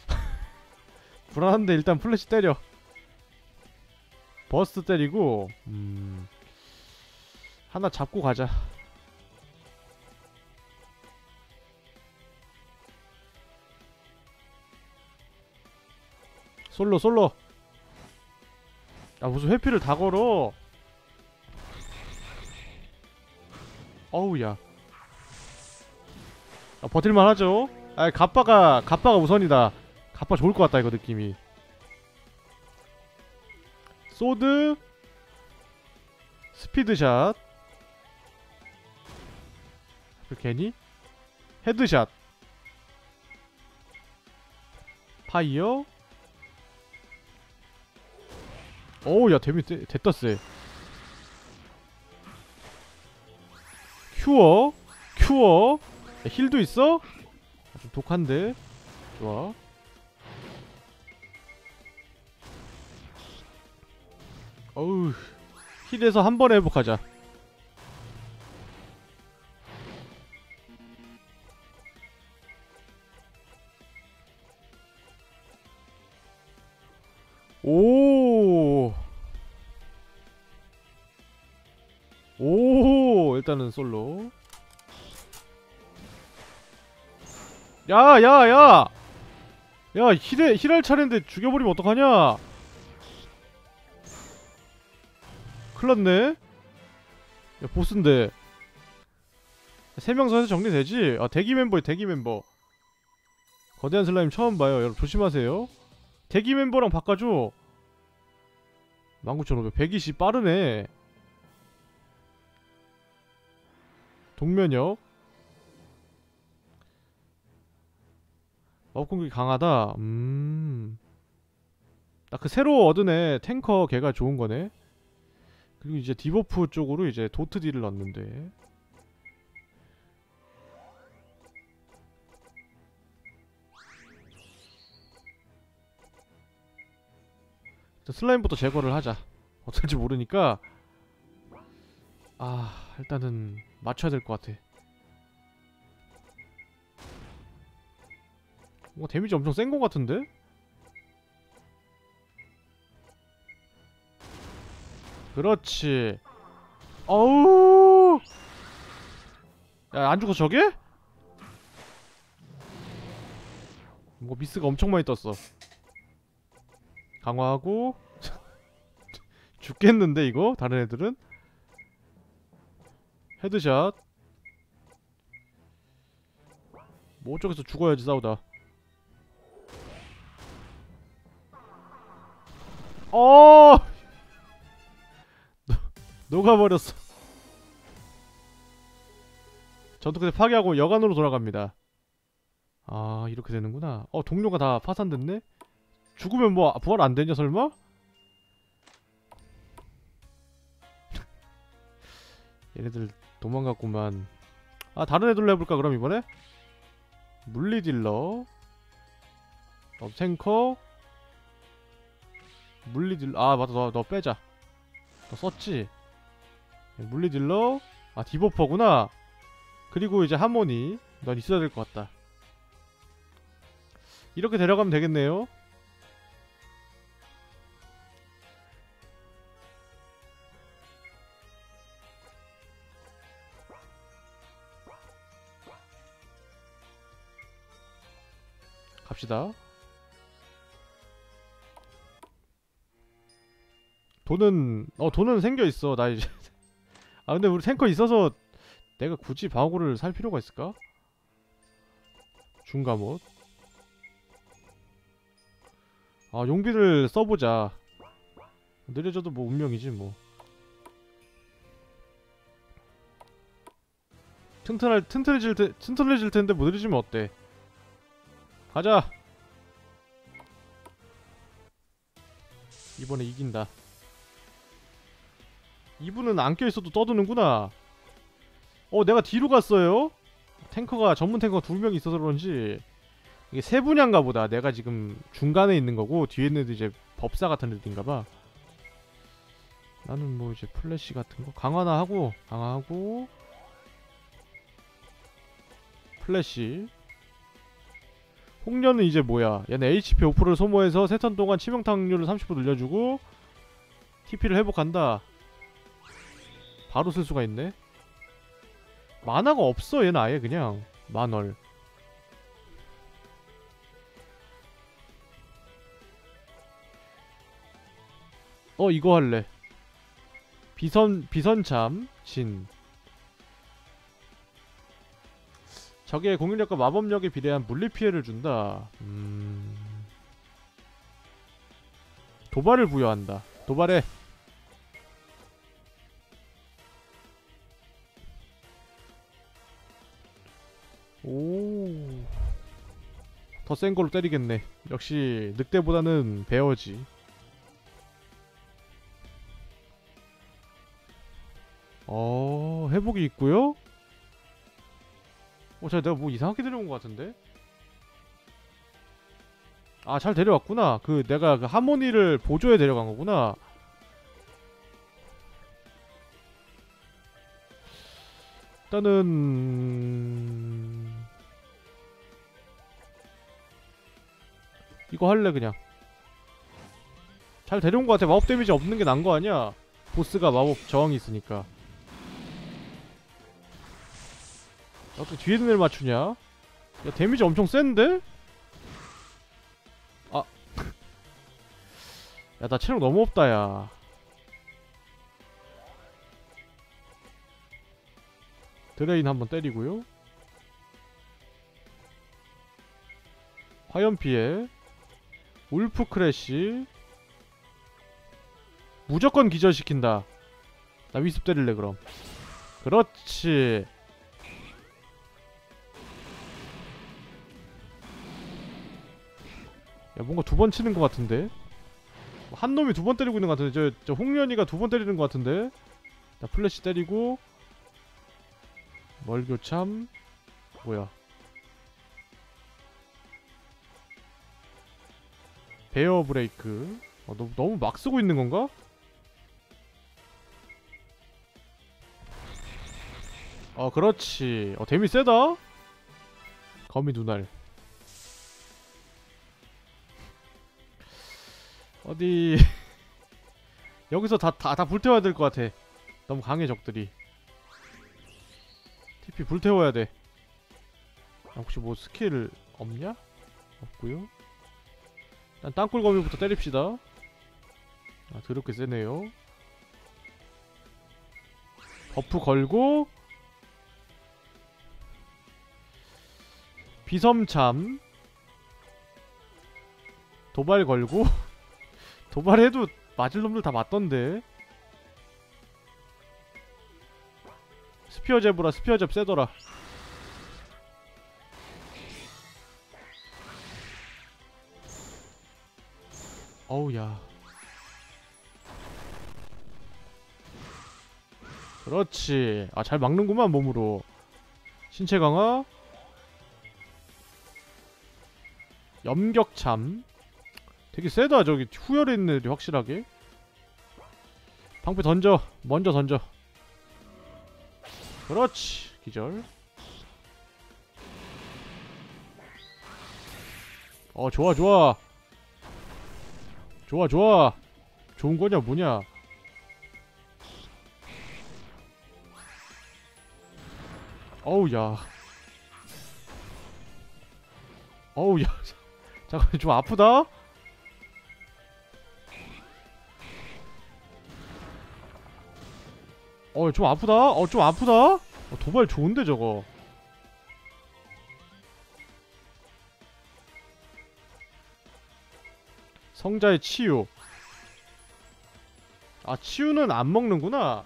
Speaker 1: 불안한데 일단 플래시 때려. burst 때리고 음 하나 잡고 가자 솔로 솔로. 아 무슨 회피를 다 걸어. 어우야. 아, 버틸만 하죠? 아 갑바가 갑바가 우선이다. 갑바 좋을 것 같다 이거 느낌이. 소드. 스피드샷. 그 괜히? 헤드샷. 파이어 어우 야 데미 대, 됐다 쎄. 큐어? 큐어? 야, 힐도 있어? 아, 좀 독한데? 좋아. 어우 힐에서 한 번에 회복하자 오. 오, 일단은 솔로. 야, 야, 야. 야, 힐에 힐할 차례인데 죽여 버리면 어떡하냐? 큰일 났네. 야, 보스인데. 세 명서 해서 정리되지? 아, 대기 멤버에 대기 멤버. 거대한 슬라임 처음 봐요. 여러분 조심하세요. 대기 멤버랑 바꿔줘. 19,500 120 빠르네. 독면역. 마법 공격이 강하다. 음나 그 새로 얻은 애 탱커 걔가 좋은 거네. 그리고 이제 debuff 쪽으로 이제 dot deal을 넣는데 슬라임부터 제거를 하자. 어떨지 모르니까. 아 일단은 맞춰야 될 것 같아. 뭐 데미지 엄청 센 것 같은데? 그렇지. 어우! 야 안 죽어 저게? 뭐 미스가 엄청 많이 떴어 강화하고 죽겠는데 이거? 다른 애들은? headshot. 뭐 어쩌겠어. 죽어야지. 싸우다. 어! 녹아버렸어. 전투기대 파괴하고 여간으로 돌아갑니다. 아 이렇게 되는구나. 어 동료가 다 파산됐네? 죽으면 뭐 부활 안 되냐 설마? 얘네들 도망갔구만. 아 다른 애들로 해볼까 그럼 이번에? 물리딜러. 어, 탱커. 물리딜러. 아 맞다. 너, 너 빼자. 너 썼지? 물리딜러. 아 디버퍼구나. 그리고 이제 하모니. 넌 있어야 될 것 같다. 이렇게 데려가면 되겠네요 갑시다. 돈은 어 돈은 생겨 있어. 나 이제 아 근데 우리 탱커 있어서 내가 굳이 방어구를 살 필요가 있을까? 중감옷. 아 용비를 써보자. 느려져도 뭐 운명이지 뭐. 튼튼할 튼튼해질 테 튼튼해질 텐데 못 느려지면 어때? 가자 이번에 이긴다. 이분은 안 껴있어도 떠드는구나. 어 내가 뒤로 갔어요? tanker가 전문 tanker가 두 명 있어서 그런지. 이게 세 분야인가 보다 내가 지금 중간에 있는 거고 뒤에 있는 애들 이제 법사 같은 애들인가 봐. 나는 뭐 이제 플래시 같은 거 강화나 하고 강화하고 플래시 홍련은 이제 뭐야? 얘는 HP 5%를 소모해서 세턴 동안 치명타 확률을 30% 늘려주고 TP를 회복한다. 바로 쓸 수가 있네. 만화가 없어 얘는 아예 그냥. 만월. 어 이거 할래. 비선 비선참 진 적의 공격력과 마법력에 비례한 물리 피해를 준다. 음... 도발을 부여한다. 도발해. 오. 더 센 걸로 때리겠네. 역시 늑대보다는 베어지. 어, 회복이 있고요. 어 제가 내가 뭐 이상하게 데려온 것 같은데? 아 잘 데려왔구나. 그 내가 그 하모니를 보조에 데려간 거구나. 일단은 이거 할래 그냥. 잘 데려온 것 같아. 마법 데미지 없는 게 난 거 아니야? 보스가 마법 저항이 있으니까 어떻게 뒤에 눈을 맞추냐? 야 데미지 엄청 센데? 아. 야 나 체력 너무 없다 야. drain 한번 때리고요. 화염 피해. wolf crash 무조건 기절시킨다. 나 wisp 때릴래 그럼. 그렇지 야 뭔가 두 번 치는 것 같은데? 한 놈이 두 번 때리고 있는 것 같은데 저, 저 홍련이가 두 번 때리는 것 같은데? 나 플래시 때리고. 멀교참. 뭐야? 베어 브레이크. 어, 너, 너무 막 쓰고 있는 건가? 어 그렇지. 어 데미 세다? 거미 눈알 어디? 여기서 다 다 다 불태워야 될 것 같아. 너무 강해 적들이. TP 불태워야 돼. 아, 혹시 뭐 스킬 없냐? 없고요. 일단 땅굴거미부터 때립시다. 아 더럽게 세네요. buff 걸고. 비섬참. 도발 걸고 도발해도 맞을 놈들 다 맞던데. 스피어 잽으라 스피어 잽 세더라. 어우 야. 그렇지. 아 잘 막는구만 몸으로. 신체 강화. 염격참 되게 세다. 저기 후열에 있는 애들이 확실하게. 방패 던져. 먼저 던져. 그렇지. 기절. 어 좋아 좋아. 좋아 좋아. 좋은 거냐 뭐냐. 어우 야. 어우 야. 잠깐 좀 아프다 어 좀 아프다? 어 좀 아프다? 어, 도발 좋은데 저거. 성자의 치유. 아 치유는 안 먹는구나.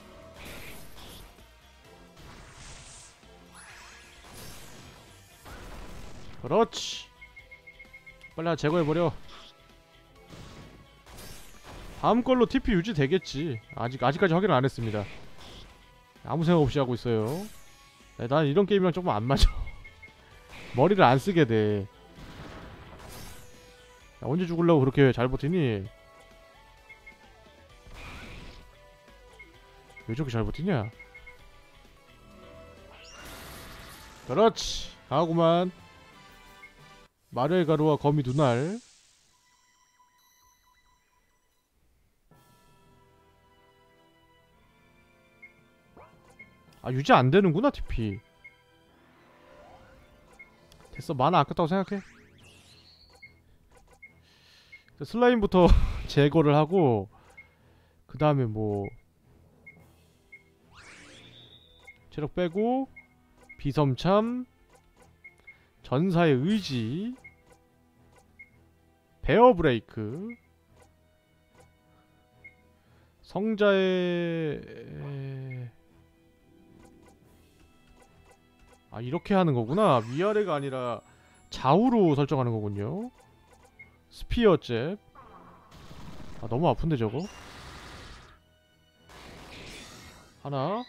Speaker 1: 그렇지. 빨리 하나 제거해버려. 다음 걸로 TP 유지 되겠지. 아직 아직까지 확인 안 했습니다 아무 생각 없이 하고 있어요. 네, 난 이런 게임이랑 조금 안 맞아. 머리를 안 쓰게 돼. 야, 언제 죽으려고 그렇게 잘 버티니? 왜 저렇게 잘 버티냐? 그렇지. 강하구만. 마르의 가루와 거미 눈알 아 유지 안 되는구나 TP. 됐어 만화 아깝다고 생각해. 슬라임부터 제거를 하고 그 다음에 뭐 체력 빼고 비섬참 전사의 의지 베어 브레이크 성자의 아 이렇게 하는 거구나. 위아래가 아니라 좌우로 설정하는 거군요. 스피어 잽. 아, 너무 아픈데 저거? 하나.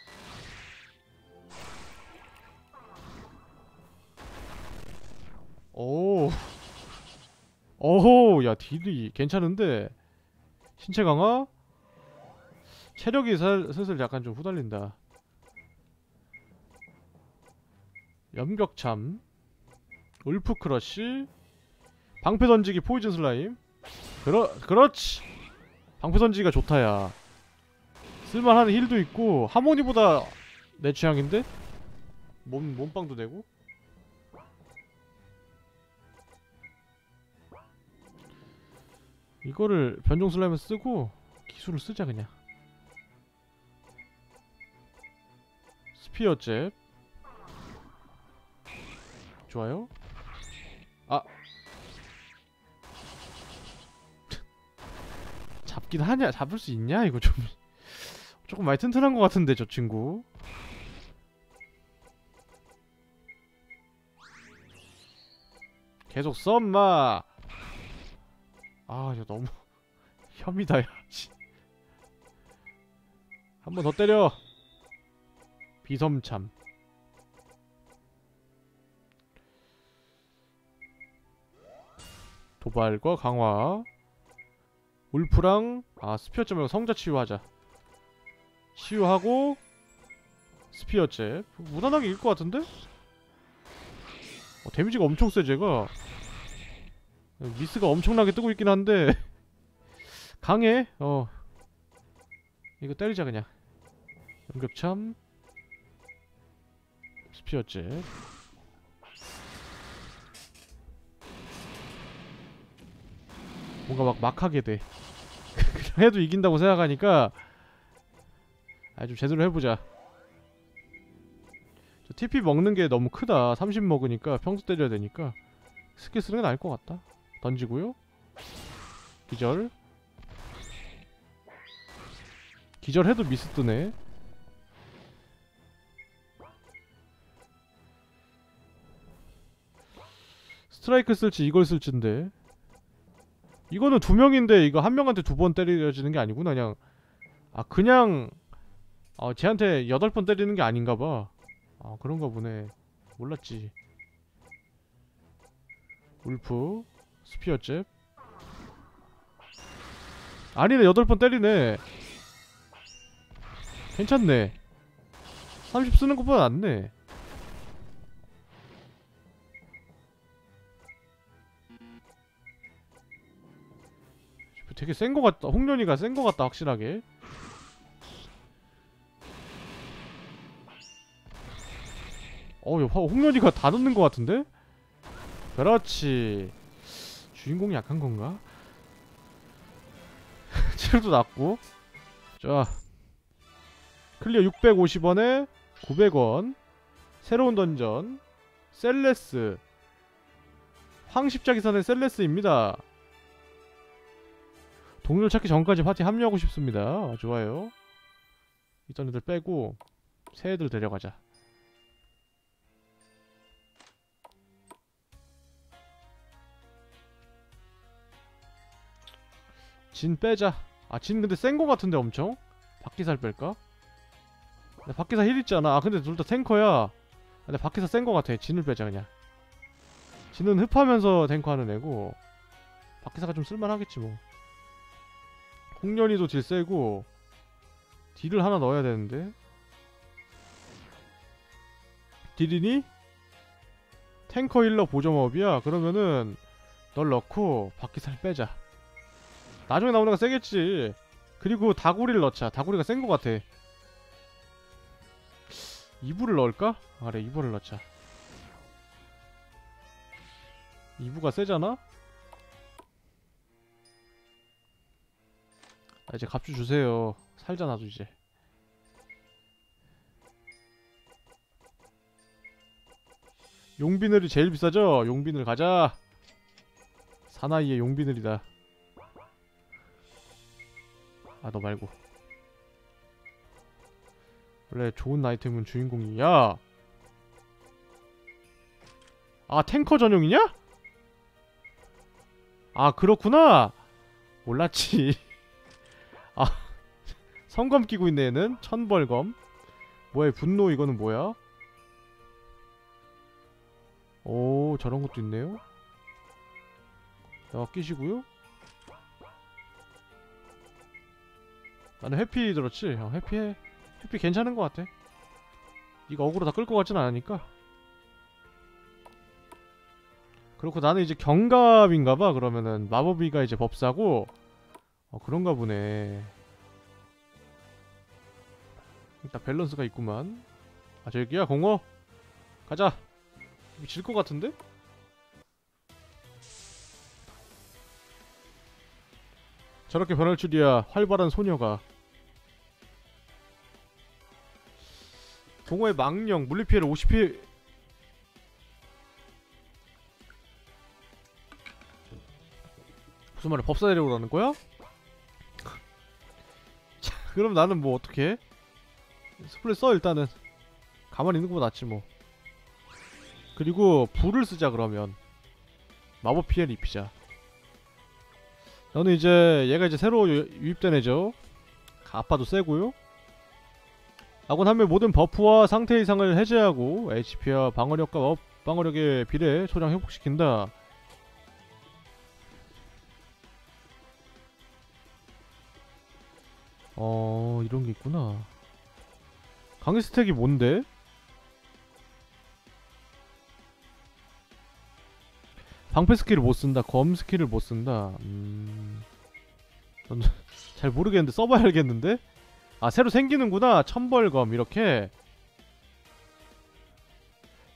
Speaker 1: 오. 어호 야 deal이 괜찮은데. 신체 강화? 체력이 살, 슬슬 약간 좀 후달린다. 염격참. wolf crush. 방패 던지기 poison slime. 그러, 그렇지. 방패 던지기가 좋다야. 쓸만한 힐도 있고, 하모니보다 내 취향인데? 몸, 몸빵도 되고. 이거를 변종 슬라임을 쓰고 기술을 쓰자 그냥 스피어 잽 좋아요? 아. 잡긴 하냐? 잡을 수 있냐? 이거 좀. 조금 많이 튼튼한 것 같은데 저 친구. 계속 써 엄마. 아 이거 너무 혐이다 야한 번 더 때려. 비섬참 도발과 강화. 울프랑 아 스피어째 말고 성자 치유하자. 치유하고 스피어째 무난하게 이길 것 같은데? 어, 데미지가 엄청 세 제가. 미스가 엄청나게 뜨고 있긴 한데. 강해. 어. 이거 때리자 그냥. 연ገብ참. 스피어째 뭔가 막 막하게 돼. 그냥 해도 이긴다고 생각하니까 아 좀 제대로 해보자. 저 TP 먹는 게 너무 크다. 30 먹으니까 평소 때려야 되니까. 스킬 쓰는 게 나을 것 같다. 던지고요. 기절. 기절해도 미스 뜨네. 스트라이크 쓸지 이걸 쓸지인데 이거는 두 명인데 이거 한 명한테 두 번 때려지는 게 아니구나 그냥. 아 그냥 아 쟤한테 여덟 번 때리는 게 아닌가 봐. 아 그런가 보네. 몰랐지. 울프 스피어 잽. 아니네 여덟 번 때리네. 괜찮네. 30 쓰는 것보다 낫네 되게 센 거 같다. 홍련이가 센 거 같다 확실하게. 어우 홍련이가 다 넣는 거 같은데? 그렇지. 주인공이 약한 건가? 체력도 낮고. 자 clear 650원에 900원. 새로운 던전 셀레스. 황십자기선의 셀레스입니다 동료를 찾기 전까지 파티 합류하고 싶습니다. 아, 좋아요. 있던 애들 빼고 새 애들 데려가자. 진 빼자. 아 진 근데 센 거 같은데 엄청? 바퀴살 뺄까? 근데 바퀴살 힐 있잖아. 아 근데 둘 다 탱커야. 근데 바퀴살 센거 같아. 진을 빼자 그냥. 진은 흡하면서 탱커하는 애고 바퀴사가 좀 쓸만하겠지 뭐 홍련이도 딜 세고 딜을 하나 넣어야 되는데. 딜이니? 탱커 힐러 보조업이야. 그러면은 널 넣고 바퀴살 빼자. 나중에 나오는 거 세겠지. 그리고 다구리를 넣자. 다구리가 센 거 같아. 이부를 넣을까? 아, 그래 이부를 넣자. 이부가 세잖아? 이제 값주 주세요. 살자 나도 이제. 용비늘이 제일 비싸죠? 용비늘 가자. 사나이의 용비늘이다. 아 너 말고. 원래 좋은 아이템은 주인공이야? 아 탱커 전용이냐? 아 그렇구나. 몰랐지 아 성검 끼고 있네 얘는 천벌검. 뭐야 분노 이거는 뭐야? 오 저런 것도 있네요. 야 끼시고요. 나는 해피 들었지? 어, 해피해. 해피 괜찮은 것 같아. 이거 어그로 다 끌 것 같진 않으니까. 그렇고 나는 이제 경갑인가봐. 그러면은 마법이가 이제 법사고 어 그런가 보네. 일단 밸런스가 있구만. 아 저기야 공호! 가자! 질것 같은데? 저렇게 변할 줄이야 활발한 소녀가. 공호의 망령 물리피해를 50피 무슨 말이야 법사 데려오라는 거야? 자 그럼 나는 뭐 어떻게 해? split 써 일단은. 가만히 있는 것보다 낫지 뭐. 그리고 불을 쓰자 그러면. 마법 피해를 입히자. 너는 이제 얘가 이제 새로 유- 유입된 애죠? 아빠도 세고요. 아군 한명 모든 buff와 상태 이상을 해제하고 HP와 방어력과 마법 방어력의 비례 소량 회복시킨다 어 이런 게 있구나 강의 stack이 뭔데? 방패 skill을 못 쓴다. 검 skill을 못 쓴다. 음. 전 잘 모르겠는데 써봐야 알겠는데? 아 새로 생기는구나. 천벌검 이렇게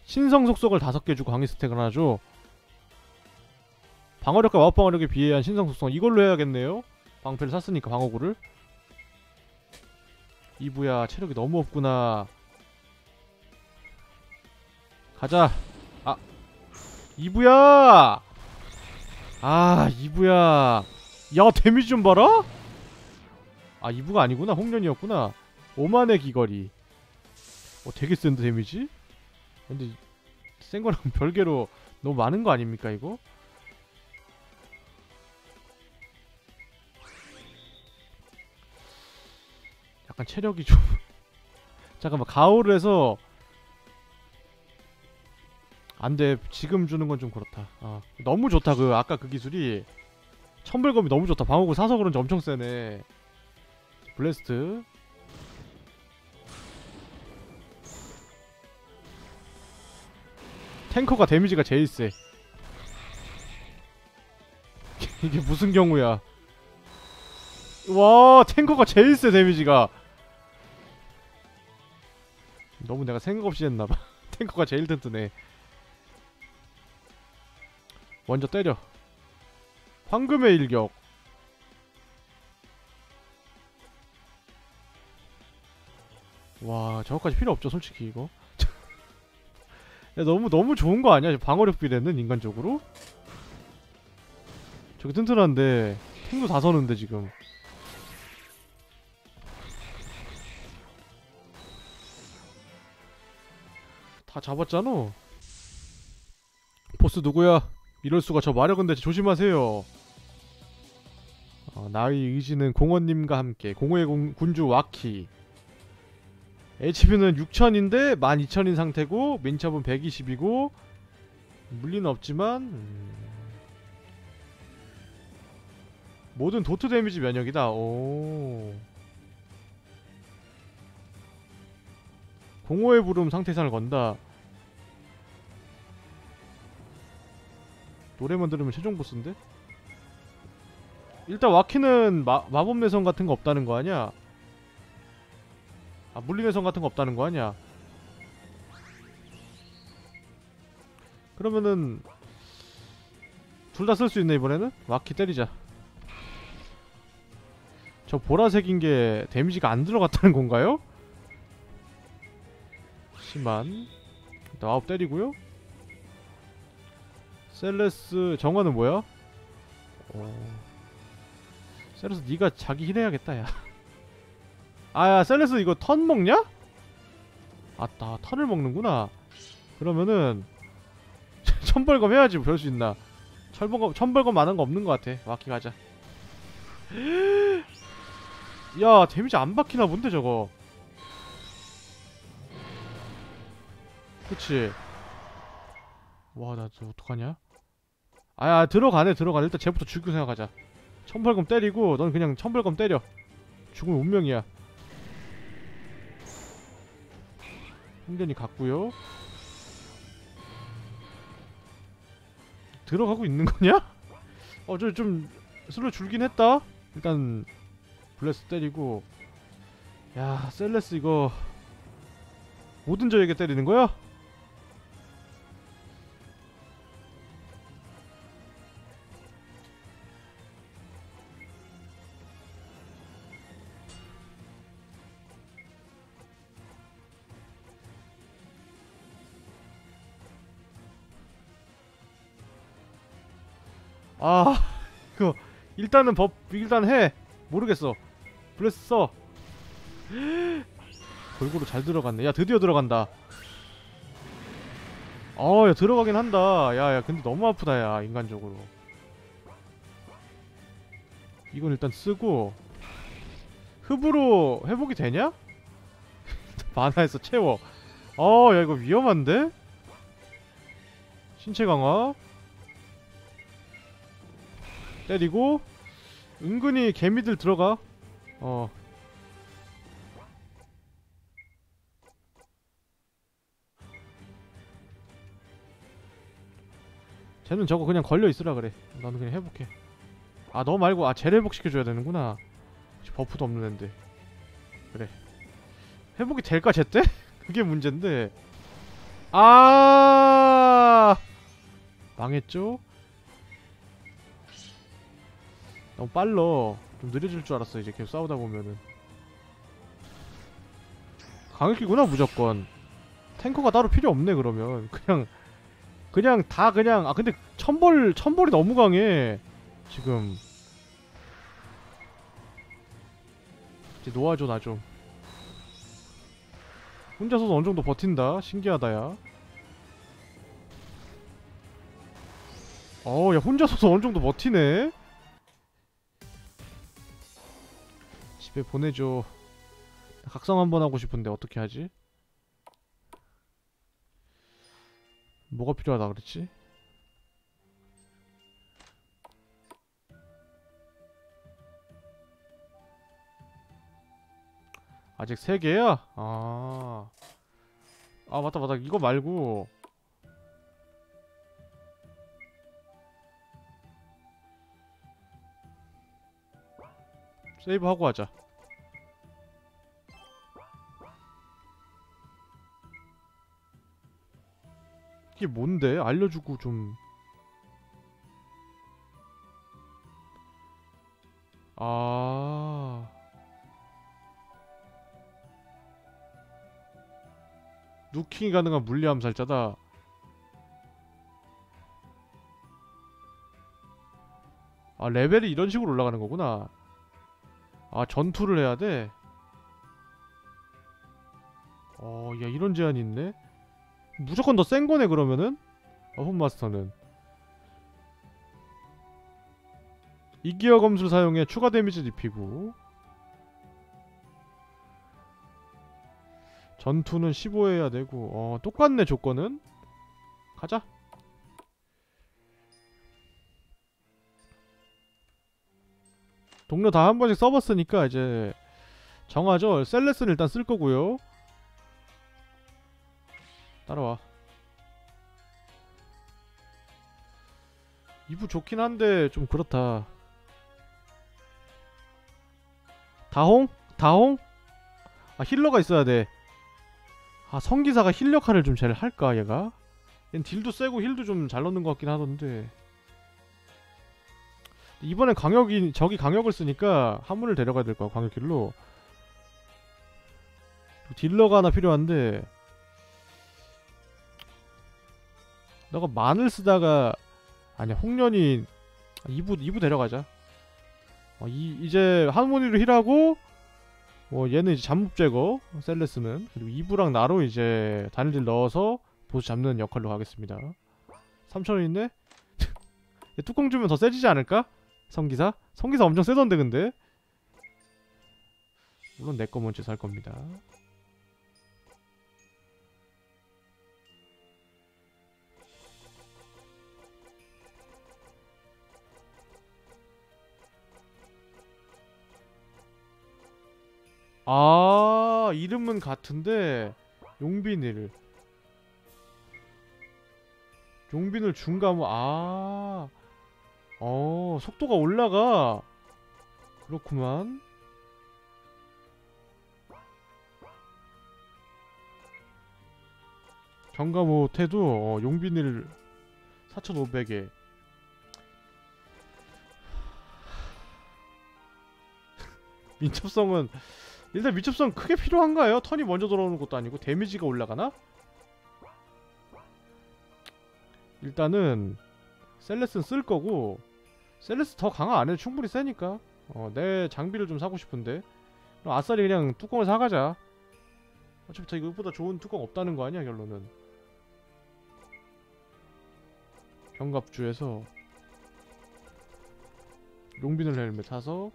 Speaker 1: 신성 속속을 다섯 개 주고 강의 스택을 하나 줘. 방어력과 마법 방어력에 비례한 신성 속성 이걸로 해야겠네요. 방패를 샀으니까 방어구를. 이부야 체력이 너무 없구나. 가자. 아 이부야. 아 이부야. 야 데미지 좀 봐라. 아 이부가 아니구나 홍련이었구나. 오만의 귀걸이. 어 되게 센데 데미지? 근데 센 거랑 별개로 너무 많은 거 아닙니까 이거? 약간 체력이 좀 잠깐만 가오를 해서 안돼. 지금 주는 건 좀 그렇다. 아 너무 좋다 그 아까 그 기술이. 천벌검이 너무 좋다. 방어구 사서 그런지 엄청 세네. 블래스트. 탱커가 데미지가 제일 세. 이게 무슨 경우야? 와 탱커가 제일 세 데미지가 너무 내가 생각 없이 했나봐. 탱커가 제일 튼튼해. 먼저 때려. 황금의 일격. 와 저거까지 필요 없죠 솔직히 이거? 야, 너무 너무 좋은 거 아니야? 방어력 비례는 인간적으로? 저기 튼튼한데 탱도 다 서는데 지금 다 잡았잖아. 보스 누구야? 이럴 수가 저 마력은 대체 조심하세요. 어, 나의 의지는 공원님과 함께 공허의 공- 군주 와키. HP는 6000인데 12000인 상태고 민첩은 120이고 물리는 없지만 음, 모든 도트 데미지 면역이다. 오 공허의 부름 상태 이상을 건다 노래만 들으면 최종 보스인데? 일단 와키는 마, 마법 내성 같은 거 없다는 거 아니야? 아 물리 내성 같은 거 없다는 거 아니야? 그러면은 둘 다 쓸 수 있네 이번에는? 와키 때리자 저 보라색인 게 데미지가 안 들어갔다는 건가요? 심한 일단 아홉 때리고요. 셀레스 정화는 뭐야? 어... 셀레스 네가 자기 heal해야겠다 야. 아야 셀레스 이거 턴 먹냐? 아따 턴을 먹는구나. 그러면은 천벌검 해야지 뭐 별수 있나. 철벌검 천벌검 많은 거 없는 거 같아. 와키 가자. 야 데미지 안 박히나 본데 저거 그치. 와나 저 어떡하냐? 아야 들어가네 들어가네. 일단 쟤부터 죽이고 생각하자. 천벌검 때리고 넌 그냥 천벌검 때려. 죽으면 운명이야. 홍련이 갔고요. 들어가고 있는 거냐? 어 저 좀 슬로 줄긴 했다. 일단 블레스 때리고. 야 셀레스 이거 모든 저에게 때리는 거야? 아 그거 일단은 법 일단 해. 모르겠어. 블레스 써 골고루 잘 들어갔네. 야 드디어 들어간다. 어야 들어가긴 한다. 야야 근데 너무 아프다 야 인간적으로. 이건 일단 쓰고 흡으로 회복이 되냐? 만화에서 채워. 어야 이거 위험한데? 신체 강화 때리고 은근히 개미들 들어가. 어. 쟤는 저거 그냥 걸려 있으라 그래. 나는 그냥 회복해 아 너 말고 아 쟤를 회복시켜줘야 되는구나. 혹시 buff도 없는 앤데. 그래. 회복이 될까 쟤 때? 그게 문제인데. 아! 망했죠? 너무 빨러. 좀 느려질 줄 알았어 이제 계속 싸우다 보면은. 강력기구나 무조건. 탱커가 따로 필요 없네 그러면. 그냥 그냥 다 그냥 아 근데 천벌 천벌이 너무 강해. 지금. 이제 놓아줘 나 좀. 혼자서도 어느 정도 버틴다. 신기하다 야. 어야 혼자서도 어느 정도 버티네 집에 보내줘 각성 한번 하고 싶은데 어떻게 하지? 뭐가 필요하다 그랬지? 아직 3개야? 아... 아 맞다 맞다 이거 말고 세이브 하고 하자 이게 뭔데? 알려주고 좀 아... 누킹이 가능한 물리 암살자다 아 레벨이 이런 식으로 올라가는 거구나 아 전투를 해야 돼? 어, 야 이런 제한이 있네? 무조건 더 센 거네 그러면은? 어훈마스터는. 이기어 검수를 사용해 추가 데미지를 입히고. 전투는 15해야 되고. 어 똑같네 조건은? 가자. 동료 다 한 번씩 써봤으니까 이제 정하죠. 셀레스는 일단 쓸 거고요 따라와 이부 좋긴 한데 좀 그렇다 다홍? 다홍? 아 힐러가 있어야 돼아 성기사가 힐 역할을 좀잘 할까 얘가? 얜 딜도 세고 힐도 좀 잘 넣는 것 같긴 하던데 이번엔 강역이 적이 강역을 쓰니까 한문을 데려가야 될 거야 광역길로 딜러가 하나 필요한데 너가 만을 쓰다가 아니야 홍련이 2부 2부 데려가자 어, 이, 이제 하모니로 힐하고 어, 얘는 이제 잠복 제거 셀레스는 그리고 2부랑 나로 이제 단일딜 넣어서 보스 잡는 역할로 가겠습니다 3천원 있네? 뚜껑 주면 더 세지지 않을까? 성기사? 성기사 엄청 세던데 근데 물론 내거 먼저 살 겁니다 아 이름은 같은데 용빈을 용빈을 중감으 아 어, 속도가 올라가. 그렇구만. 경가 못해도 어, 용빈을 4,500에 민첩성은 일단 민첩성 크게 필요한가요? 턴이 먼저 돌아오는 것도 아니고 데미지가 올라가나? 일단은 셀레스는 쓸 거고 셀레스 더 강화 안 해도 충분히 세니까 어, 내 장비를 좀 사고 싶은데 그럼 아싸리 그냥 뚜껑을 사가자 어차피 더 이것보다 좋은 뚜껑 없다는 거 아니야 결론은 경갑주에서 용비늘 헬멧 사서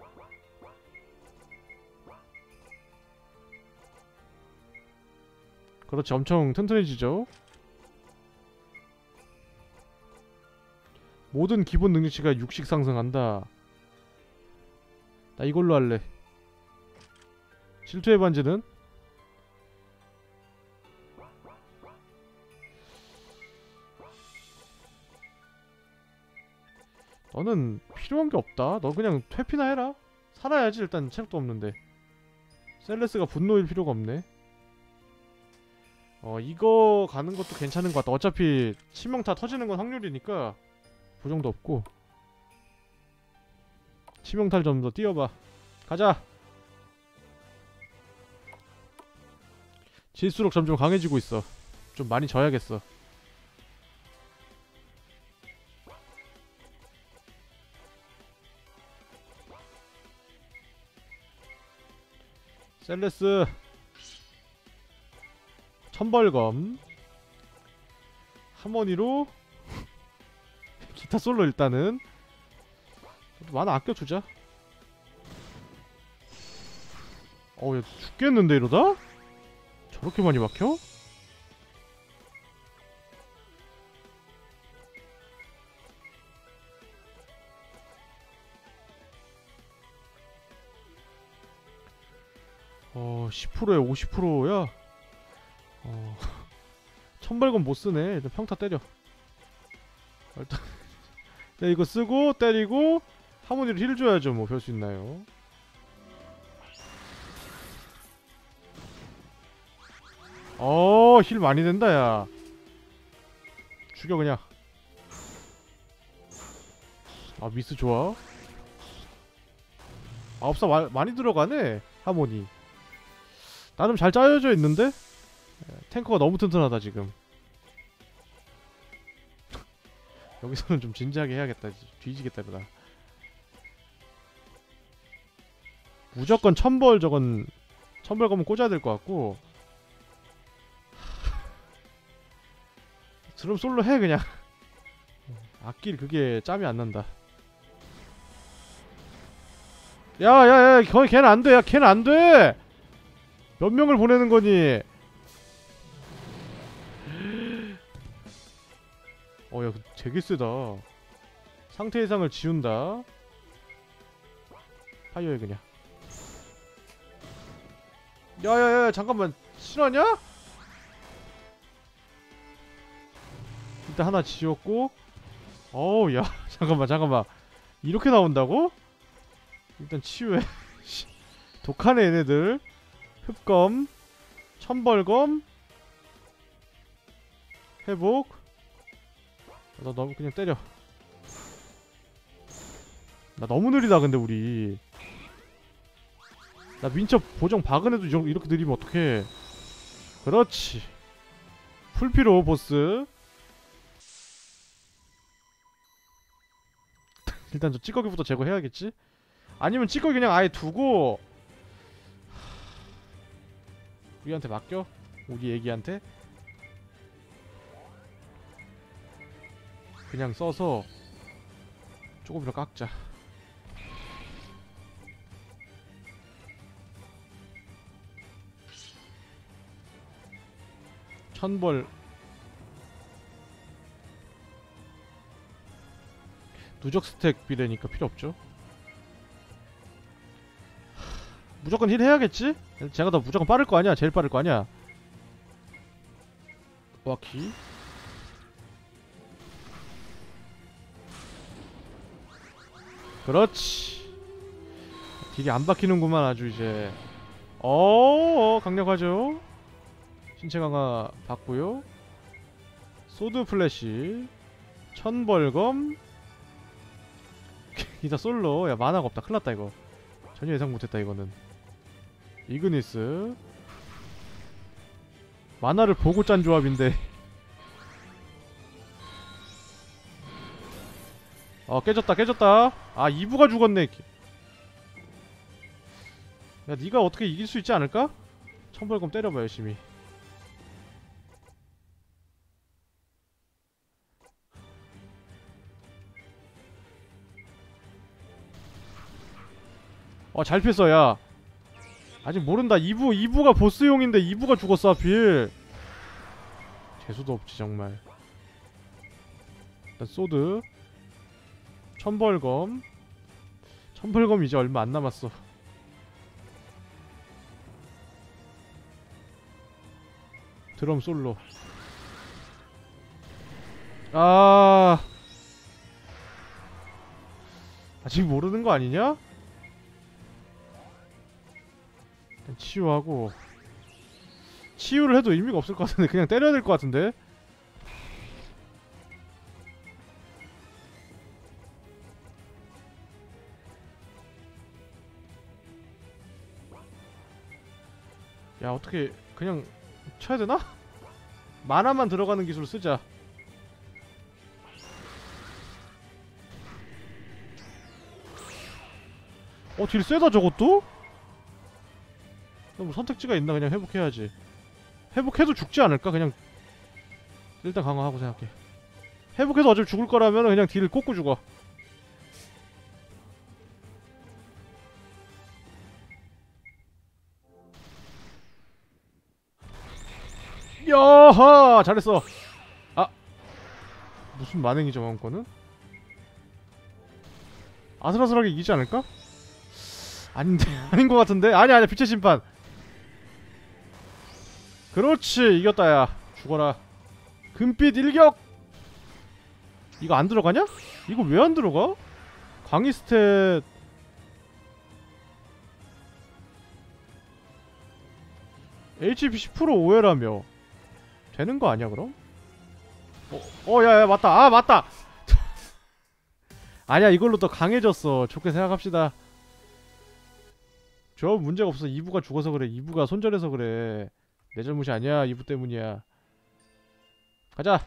Speaker 1: 그렇지 엄청 튼튼해지죠? 모든 기본 능력치가 6씩 상승한다. 나 이걸로 할래. 질투의 반지는? 너는 필요한 게 없다. 너 그냥 퇴피나 해라. 살아야지 일단 체력도 없는데. 셀레스가 분노일 필요가 없네 어 이거 가는 것도 괜찮은 것 같다. 어차피 치명타 터지는 건 확률이니까 보정도 없고. 치명타를 좀 더 띄워봐. 가자! 질수록 점점 강해지고 있어. 좀 많이 져야겠어. 셀레스 천벌검 하모니로 기타 솔로 일단은 만화 아껴주자 어야 죽겠는데 이러다? 저렇게 많이 막혀? 어 10%에 50%야? 어. 천벌검 못쓰네. 일단 평타 때려. 일단 네, 이거 쓰고 때리고 하모니를 힐 줘야죠 뭐. 별 수 있나요? 어힐 많이 된다 야. 죽여 그냥. 아 미스 좋아. 아홉사 마, 많이 들어가네 하모니. 나름 잘 짜여져 있는데 탱커가 너무 튼튼하다 지금. 여기서는 좀 진지하게 해야겠다 뒤지겠다 이러다. 무조건 천벌 저건 천벌 검은 꽂아야 될 것 같고. 드럼 솔로 해 그냥. 악길 그게 짬이 안 난다. 야야야 거기 걔는 안돼 야 걔는 안돼! 몇 명을 보내는 거니 어야 되게 세다. 상태 이상을 지운다. 파이어에 그냥. 야야야 잠깐만. 실화냐? 일단 하나 지웠고. 어우 야 잠깐만 잠깐만. 이렇게 나온다고? 일단 치유해. 독하네 얘네들. 흡검 천벌검. 회복 나 너무 그냥 때려 나 너무 느리다 근데 우리 나 민첩 보정 박은해도 이렇게 느리면 어떡해 그렇지 풀피로 보스 일단 저 찌꺼기부터 제거해야겠지? 아니면 찌꺼기 그냥 아예 두고 우리한테 맡겨? 우리 애기한테? 그냥 써서 조금 더 깎자. 천벌. 누적 스택 비례니까 필요 없죠. 무조건 heal 해야겠지? 제가 더 무조건 빠를 거 아니야. 제일 빠를 거 아니야. 와키 그렇지. deal이 안 박히는구만 아주 이제. 어 강력하죠? 신체 강화 받고요. sword flash 천벌검. 기타 솔로. 야 마나가 없다. 큰일났다 이거. 전혀 예상 못했다 이거는. 이그니스. 마나를 보고 짠 조합인데 어 깨졌다 깨졌다. 아 이브가 죽었네 야 니가 어떻게 이길 수 있지 않을까? 천벌검 때려봐 열심히. 어잘 피했어 야. 아직 모른다. 2부 2부가 보스용인데 2부가 죽었어 하필. 재수도 없지 정말. 일단 소드 천벌검. 천벌검 이제 얼마 안 남았어. 드럼 솔로. 아. 아직 모르는 거 아니냐? 치유하고. 치유를 해도 의미가 없을 것 같은데. 그냥 때려야 될 것 같은데 야 어떻게 그냥 쳐야 되나? 만화만 들어가는 기술 쓰자. 어 딜 세다 저것도? 뭐 선택지가 있나? 그냥 회복해야지. 회복해도 죽지 않을까? 그냥 일단 강화하고 생각해. 회복해서 어차피 죽을 거라면 그냥 딜을 꽂고 죽어 야하 잘했어 아 무슨 만행이죠 방금 거는? 아슬아슬하게 이기지 않을까? 아닌데 아닌 것 같은데 아니 아니 빛의 심판 그렇지 이겼다 야 죽어라 금빛 일격 이거 안 들어가냐? 이거 왜 안 들어가? 광희 스탯 HP 10% 오해라며 되는 거 아니야 그럼? 어, 어, 야, 야, 맞다. 아, 맞다. 아니야, 이걸로 더 강해졌어. 좋게 생각합시다. 저 문제가 없어. 이부가 죽어서 그래. 이부가 손절해서 그래. 내 잘못이 아니야. 이부 때문이야. 가자.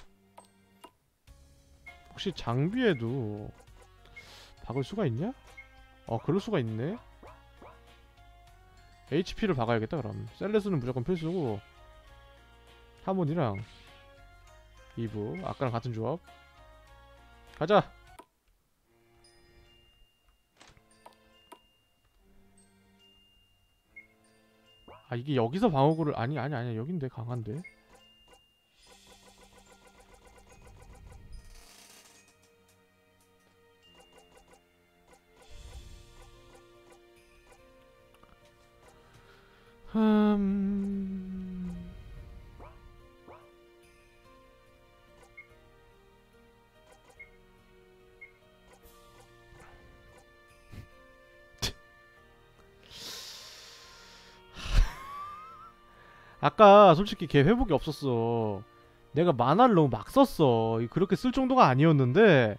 Speaker 1: 혹시 장비에도 박을 수가 있냐? 어, 그럴 수가 있네. HP를 박아야겠다 그럼. 셀레스는 무조건 필수고 하모니랑 이브 아까랑 같은 조합. 가자! 아 이게 여기서 방어구를 아니 아니 아니 여긴데 강한데? 음... 아까 솔직히 걔 회복이 없었어. 내가 만화를 너무 막 썼어. 그렇게 쓸 정도가 아니었는데.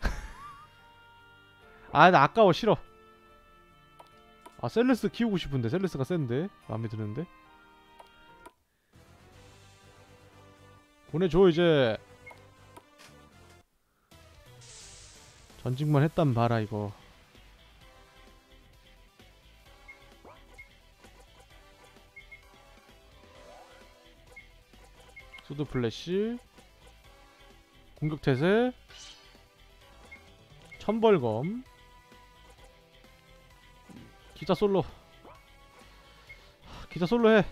Speaker 1: 아, 나 아까워 싫어. 아, 셀레스 키우고 싶은데 셀레스가 센데 마음에 드는데. 보내줘 이제. 전직만 했단 봐라 이거. sword flash 공격 태세 천벌검 기타 솔로. 하, 기타 솔로 해.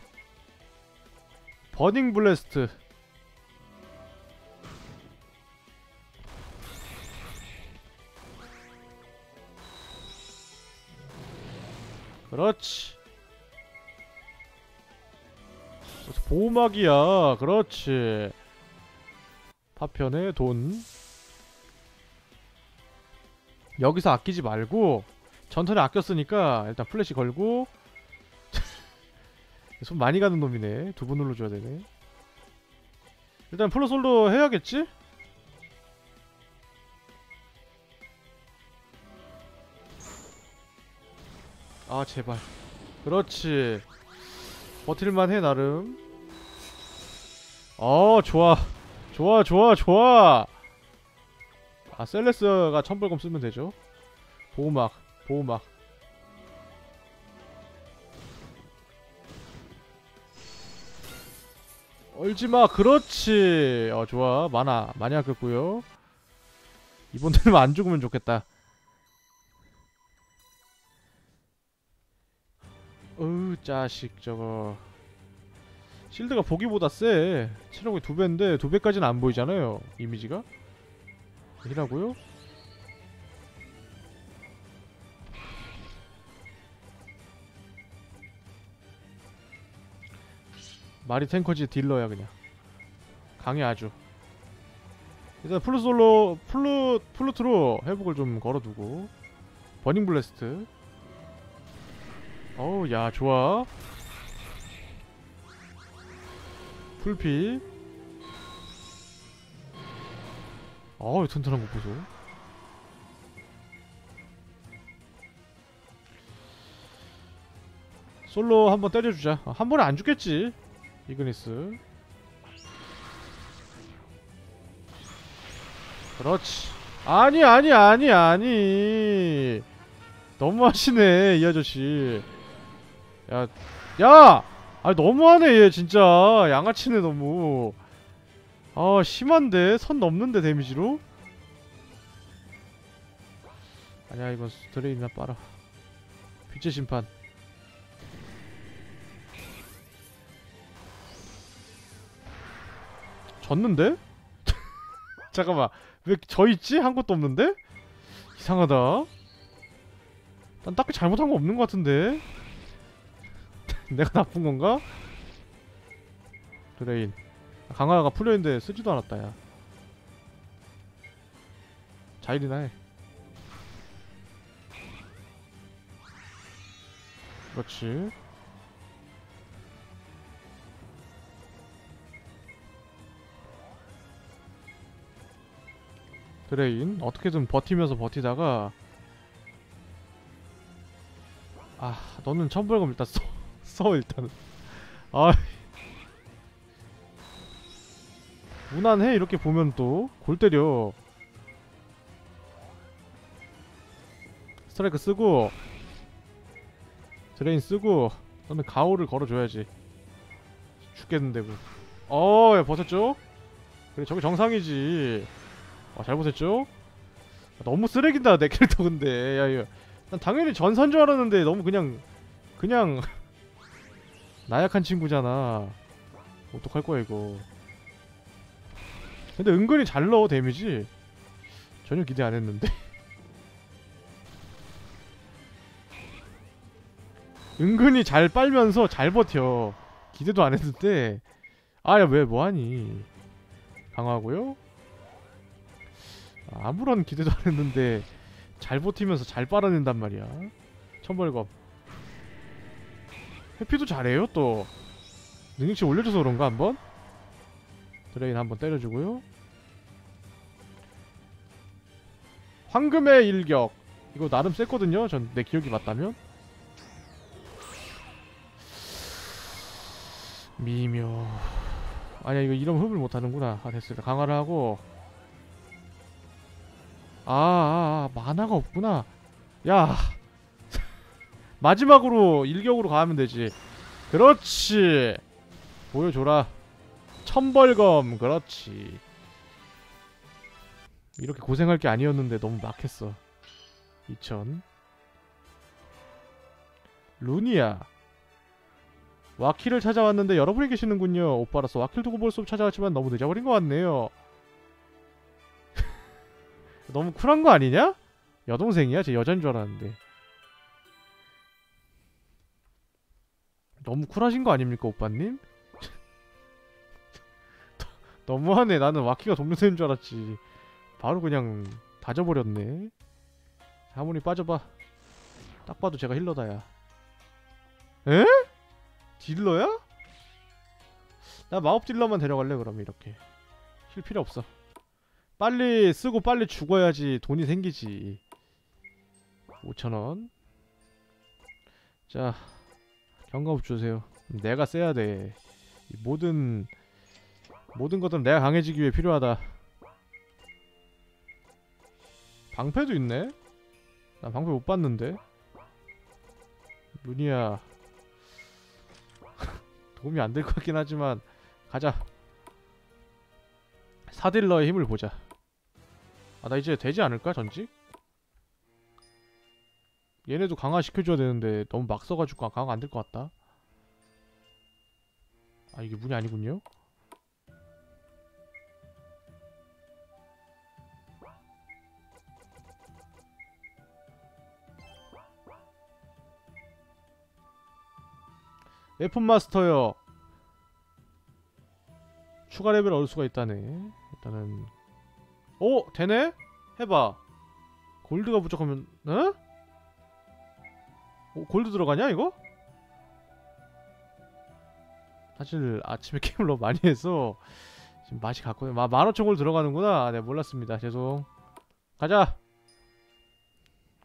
Speaker 1: 버닝 블래스트. 그렇지 보호막이야. 그렇지. 파편에 돈. 여기서 아끼지 말고 전턴에 아꼈으니까 일단 플래시 걸고. 손 많이 가는 놈이네. 두 번 눌러줘야 되네. 일단 플러솔로 해야겠지? 아 제발. 그렇지 버틸만 해 나름. 어 좋아. 좋아 좋아 좋아. 아 셀레스가 천벌검 쓰면 되죠. 보호막 보호막. 얼지마 그렇지. 어 좋아. 많아 많이 아꼈고요. 이번 되면 안 죽으면 좋겠다 어우 짜식 저거. shield가 보기보다 세 체력이 두 배인데 두 배까지는 안 보이잖아요 이미지가. 이라고요? 말이 탱커지 딜러야 그냥. 강해 아주. 일단 플루솔로 플루 플루트로 회복을 좀 걸어두고 burning blast 어우 야 좋아. full피. 어우 튼튼한 거 보소. 솔로 한번 때려주자. 아, 한 번에 안 죽겠지 이그니스. 그렇지. 아니 아니 아니 아니. 너무 하시네 이 아저씨 야 야! 아 너무하네 얘 진짜. 양아치네 너무. 아 심한데? 선 넘는데 데미지로? 아니야 이건 drain이나 빨아. 빛의 심판. 졌는데? 잠깐만. 왜 져 있지? 한 것도 없는데? 이상하다. 난 딱히 잘못한 거 없는 것 같은데 내가 나쁜 건가? drain. 강화가 풀려있는데 쓰지도 않았다 야. 자heal이나 해. 그렇지. drain 어떻게든 버티면서 버티다가 아 너는 천벌검 일단 써, 써 일단은 아 무난해 이렇게 보면 또. 골 때려. 스트라이크 쓰고. drain 쓰고. 너는 가호를 걸어줘야지. 죽겠는데 뭐 어야 버텼죠? 그래 저게 정상이지. 아, 잘 보셨죠? 아, 너무 쓰레기다 내 캐릭터 근데. 야 이거. 난 당연히 전선 줄 알았는데 너무 그냥 그냥 나약한 친구잖아. 어떡할 거야 이거. 근데 은근히 잘 넣어 데미지. 전혀 기대 안 했는데. 은근히 잘 빨면서 잘 버텨. 기대도 안 했는데. 아야 왜 뭐하니? 강하고요. 아무런 기대도 안 했는데 잘 버티면서 잘 빨아낸단 말이야. 천벌검 회피도 잘해요 또. 능력치 올려줘서 그런가 한번? drain 한번 때려주고요. 황금의 일격. 이거 나름 셌거든요 전 내 기억이 맞다면. 미묘. 아니야 이거 이러면 흡을 못하는구나. 아 됐어 강화를 하고. 아, 아, 아 만화가 없구나. 야 마지막으로 일격으로 가면 되지. 그렇지. 보여줘라. 천벌검. 그렇지. 이렇게 고생할 게 아니었는데 너무 막했어. 2000 루니아. 와키를 찾아왔는데 여러분이 계시는군요. 오빠라서 와키를 두고 볼 수 없이 찾아왔지만 너무 늦어버린 것 같네요. 너무 쿨한 거 아니냐? 여동생이야? 제 여잔 줄 알았는데 너무 쿨하신 거 아닙니까 오빠님? 너무하네. 나는 와키가 동료생인 줄 알았지. 바로 그냥 다져버렸네. 하모니 빠져봐. 딱 봐도 제가 힐러다 야. 에? 딜러야? 나 마법 딜러만 데려갈래 그럼 이렇게. 힐 필요 없어. 빨리 쓰고 빨리 죽어야지 돈이 생기지. 5천원. 자 경감업 주세요. 내가 써야 돼. 이 모든 모든 것들은 내가 강해지기 위해 필요하다. 방패도 있네? 나 방패 못 봤는데? 루니야. 도움이 안 될 것 같긴 하지만 가자. 사딜러의 힘을 보자. 아 나 이제 되지 않을까 전직? 얘네도 강화시켜줘야 되는데 너무 막 써가지고 강화가 안 될 것 같다 아 이게 문이 아니군요 웨폰 마스터요 추가 레벨 얻을 수가 있다네 일단은 오! 되네? 해봐 골드가 부족하면 어? 오, 골드 들어가냐 이거? 사실 아침에 게임을 너무 많이 해서 지금 맛이 갔거든요 마, 15,000골 들어가는구나. 네 몰랐습니다. 죄송. 가자!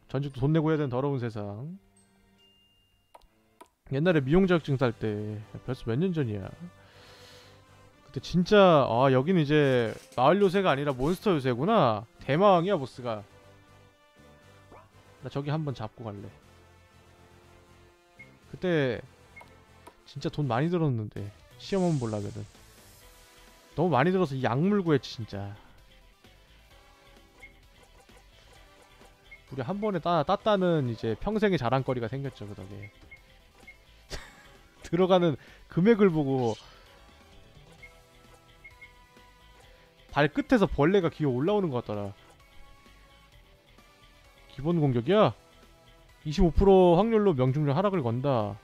Speaker 1: 전직도 돈 내고 해야 되는 더러운 세상. 옛날에 미용 자격증 딸 때 벌써 몇 년 전이야. 그때 진짜 아 여기는 이제 마을 요새가 아니라 몬스터 요새구나. 대마왕이야 보스가. 나 저기 한번 잡고 갈래 그때 진짜 돈 많이 들었는데 시험 한번 보려면은. 너무 많이 들어서 약물 구했지 진짜. 우리 한 번에 따, 땄다는 이제 평생의 자랑거리가 생겼죠 그 덕에. 들어가는 금액을 보고 발끝에서 벌레가 기어 올라오는 것 같더라. 기본 공격이야? 25% 확률로 명중률 하락을 건다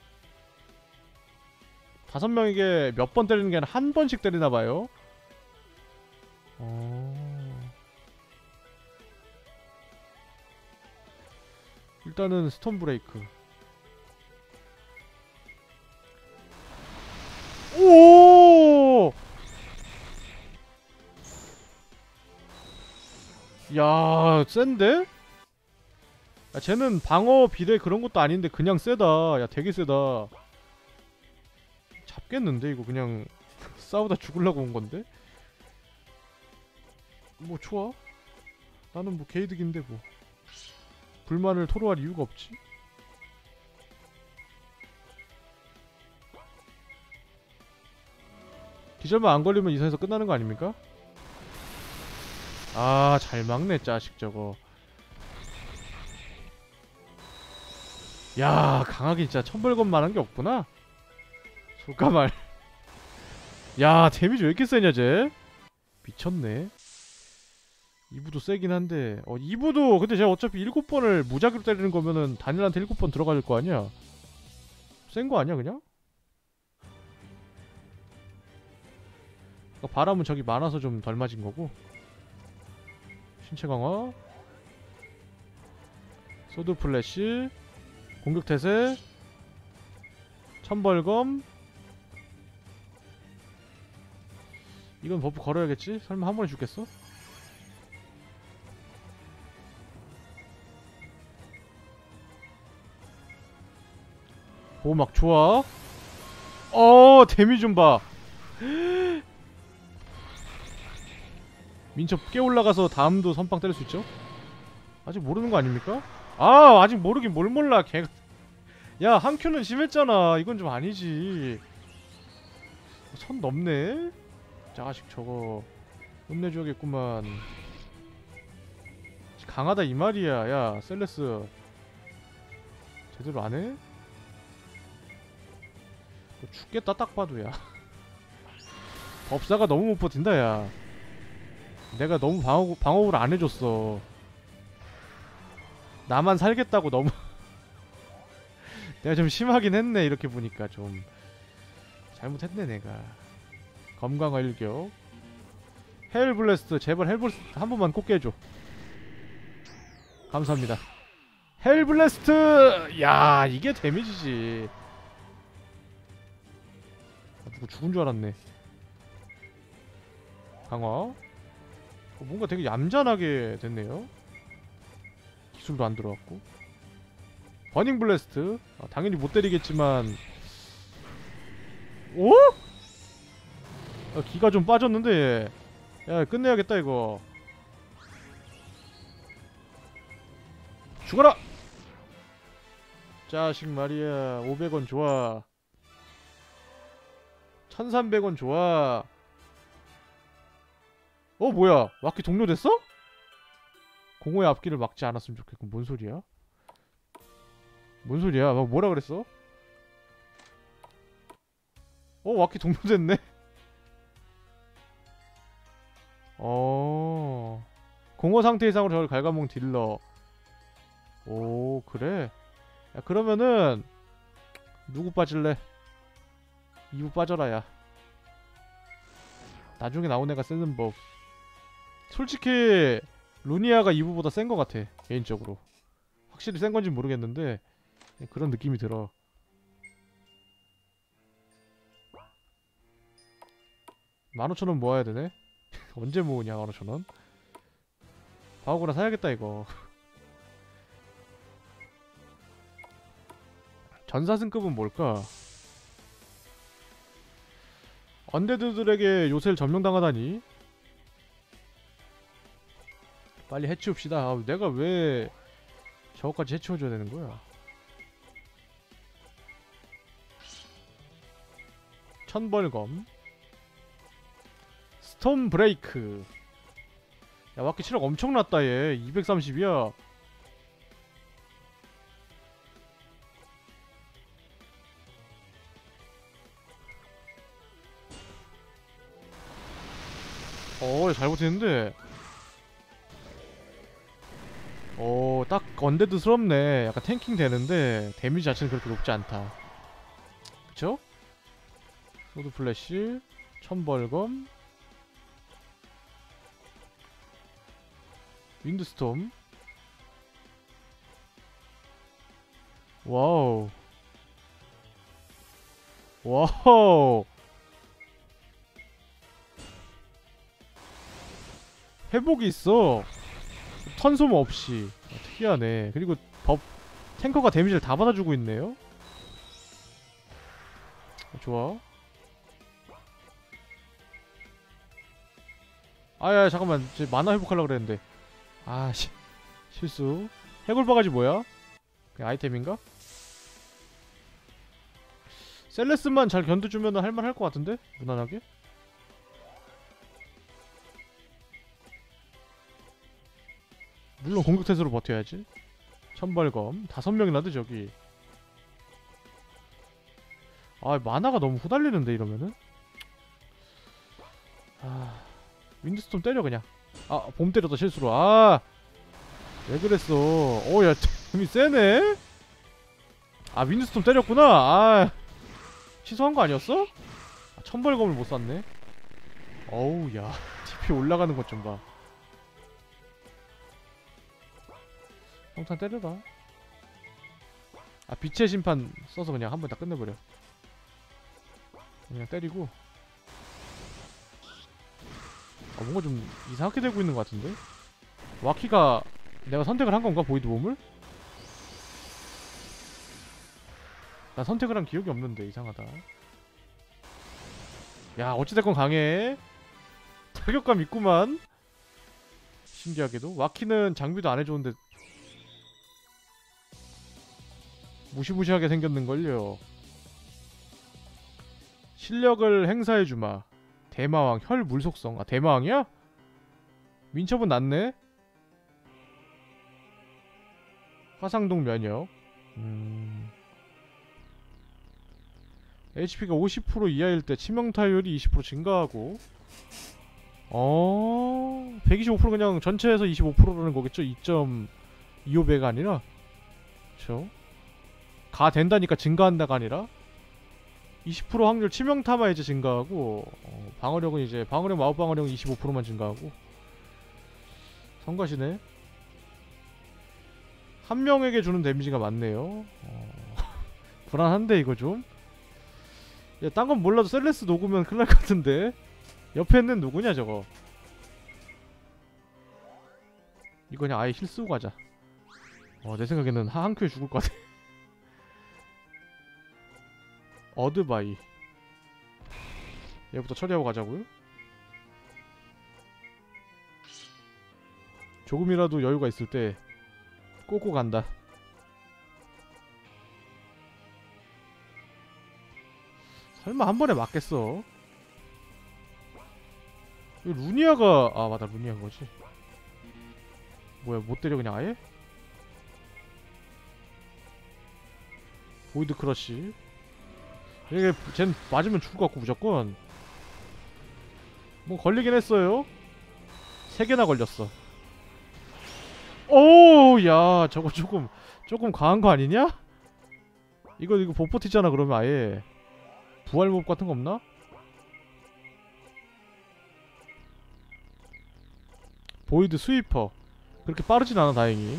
Speaker 1: 다섯 명에게 몇 번 때리는 게 아니라 한 번씩 때리나봐요 어... 일단은 스톤 브레이크 오! 야, 센데? 야, 쟤는 방어 비례 그런 것도 아닌데 그냥 세다. 야, 되게 세다. 잡겠는데 이거 그냥 싸우다 죽으려고 온 건데? 뭐 좋아? 나는 뭐 개이득인데 뭐. 불만을 토로할 이유가 없지. 기절만 안 걸리면 이선에서 끝나는 거 아닙니까? 아, 잘 막네, 자식 저거. 야, 강하게 진짜 천벌건만 한 게 없구나. 솔까말. 야, 데미지 왜 이렇게 세냐, 쟤? 미쳤네. 2부도 세긴 한데 어 2부도 근데 제가 어차피 7번을 무작위로 때리는 거면은 단일한테 7번 들어갈 거 아니야 센 거 아니야 그냥? 그러니까 바람은 저기 많아서 좀 덜 맞은 거고 신체 강화 sword flash 공격 태세 천벌검 이건 buff 걸어야겠지? 설마 한 번에 죽겠어? 보호막 좋아 어 데미 좀봐 민첩 깨 올라가서 다음도 선빵 때릴 수 있죠? 아직 모르는 거 아닙니까? 아 아직 모르긴 뭘 몰라 걔. 야한 큐는 심했잖아. 이건 좀 아니지. 선 넘네. 자식 저거 혼내줘야겠구만. 강하다 이 말이야. 야 셀레스 제대로 안 해? 뭐 죽겠다 딱 봐도 야. 법사가 너무 못 버틴다 야. 내가 너무 방어, 방어를 안 해줬어 나만 살겠다고 너무 내가 좀 심하긴 했네 이렇게 보니까 좀 잘못했네 내가. 검강화 일격 Hell Blast 제발 Hell Blast 한 번만 꼭 깨줘. 감사합니다. Hell Blast 야 이게 데미지지. 아, 누구 죽은 줄 알았네. 강화. 어, 뭔가 되게 얌전하게 됐네요 기술도 안 들어왔고. Burning Blast. 아, 당연히 못 때리겠지만. 오? 야, 기가 좀 빠졌는데 야 끝내야겠다 이거. 죽어라! 자식 말이야. 500원 좋아. 1300원 좋아. 어 뭐야? 마키 동료됐어? 공허의 앞길을 막지 않았으면 좋겠고 뭔 소리야? 뭔 소리야? 막 뭐라 그랬어? 어 와키 동료 됐네? 어 공허 상태 이상으로 저를 갉아먹은 딜러 오 그래? 야 그러면은 누구 빠질래? 이부 빠져라 야 나중에 나온 애가 쓰는 법 솔직히 루니아가 이부보다 센 것 같아 개인적으로. 확실히 센 건지 모르겠는데 그런 느낌이 들어. 만오천원 모아야 되네? 언제 모으냐 만오천원 바오구나 사야겠다 이거. 전사승급은 뭘까? 언데드들에게 요새를 점령당하다니 빨리 해치웁시다. 아, 내가 왜 저거까지 해치워줘야 되는 거야? 천벌검. 스톰 브레이크. 야 와키 체력 엄청 났다 얘. 230이야. 어 잘못했는데 어, 딱 undead스럽네. 약간 tanking 되는데 데미지 자체는 그렇게 높지 않다. 그쵸? Sword Flash, 천벌검, Windstorm. Wow. Wow. 회복이 있어. 턴 소모 없이 어, 특이하네 그리고 법 탱커가 데미지를 다 받아주고 있네요 좋아 아야 잠깐만 쟤 마나 회복하려고 그랬는데 아 시, 실수 해골 바가지 뭐야? 그냥 아이템인가? 셀레스만 잘 견뎌주면 할만할 것 같은데? 무난하게? 물론 공격 태세로 버텨야지. 천벌검. 다섯 명이나도 저기. 아 만화가 너무 후달리는데 이러면은? 아 윈드스톰 때려 그냥. 아 봄 때렸다 실수로. 아! 왜 그랬어? 어야 템이 세네? 아 윈드스톰 때렸구나. 아 취소한 거 아니었어? 아, 천벌검을 못 쐈네. 어우 야 TP 올라가는 것 좀봐 평탄 때려라. 아 빛의 심판 써서 그냥 한 번 다 끝내버려. 그냥 때리고. 아 뭔가 좀 이상하게 되고 있는 것 같은데? 와키가 내가 선택을 한 건가 void 몸을? 나 선택을 한 기억이 없는데 이상하다. 야 어찌됐건 강해. 타격감 있구만. 신기하게도. 와키는 장비도 안 해줬는데 무시무시하게 생겼는걸요. 실력을 행사해주마. 대마왕 혈 물속성. 아 대마왕이야? 민첩은 낫네? 화상동 면역. 음... HP가 50% 이하일 때 치명 타율이 20% 증가하고. 어... 125% 그냥 전체에서 25%라는 거겠죠? 2.25배가 아니라. 그쵸? 가 된다니까 증가한다가 아니라 20% 확률 치명타만 이제 증가하고 어, 방어력은 이제 방어력 마법 방어력은 25%만 증가하고. 성가시네. 한 명에게 주는 데미지가 많네요. 어, 불안한데 이거 좀. 야, 딴 건 몰라도 셀레스 녹으면 큰일 날것 같은데. 옆에 있는 누구냐 저거? 이거 그냥 아예 힐 쓰고 가자. 어, 내 생각에는 한, 한 큐에 죽을 것 같아 어드바이. 얘부터 처리하고 가자고요? 조금이라도 여유가 있을 때 꼬고 간다. 설마 한 번에 맞겠어? 이 루니아가 아 맞다 루니아인 거지. 뭐야 못 때려 그냥 아예? 보이드 크러쉬 이게 쟨 맞으면 죽을 것 같고 무조건. 뭐 걸리긴 했어요. 세 개나 걸렸어. 오야 저거 조금 조금 강한 거 아니냐? 이거 이거 보포티잖아 그러면 아예. 부활몹 같은 거 없나? Void Sweeper. 그렇게 빠르진 않아 다행히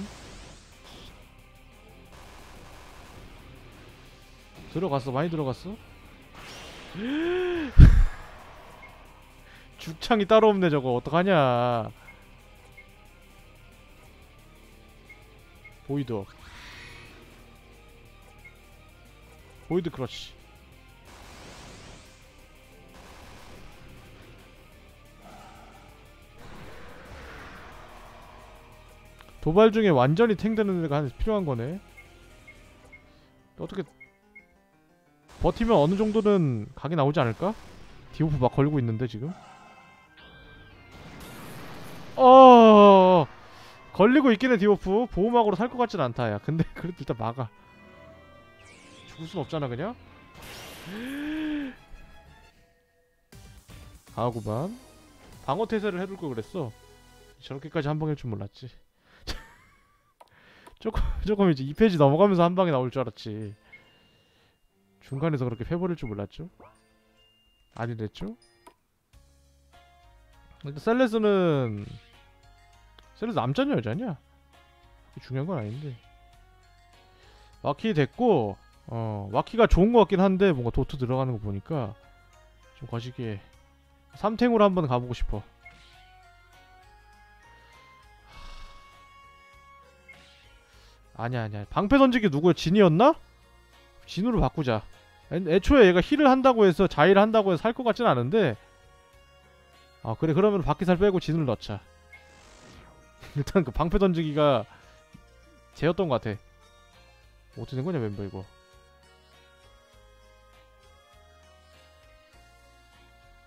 Speaker 1: 들어갔어? 많이 들어갔어? 죽창이 따로 없네 저거. 어떡하냐. Void Void Crush. 도발 중에 완전히 탱되는 애가 한 필요한 거네. 어떻게 버티면 어느 정도는 각이 나오지 않을까? debuff 막 걸고 있는데 지금? 어 걸리고 있긴 해 debuff. 보호막으로 살 것 같진 않다 야. 근데 그래도 일단 막아. 죽을 순 없잖아 그냥? 강하구만 방어 태세를 해둘 걸 그랬어. 저렇게까지 한 방일 줄 몰랐지. 조금 조금 이제 2페이지 넘어가면서 한 방에 나올 줄 알았지 중간에서 그렇게 패버릴 줄 몰랐죠? 아니랬죠? 일단 셀레스는 셀레스 남자냐 여자냐? 중요한 건 아닌데. 와키 됐고 어 와키가 좋은 것 같긴 한데 뭔가 도트 들어가는 거 보니까 좀 거시기에 삼탱으로 한번 가보고 싶어. 아니야. 방패 던지기 누구야? 진이었나? 진으로 바꾸자. 애, 애초에 얘가 힐을 한다고 해서 자일을 한다고 해서 살 것 같진 않은데. 아 그래 그러면 바퀴살 빼고 진을 넣자. 일단 그 방패 던지기가 쟤였던 것 같아. 어떻게 된 거냐 멤버 이거.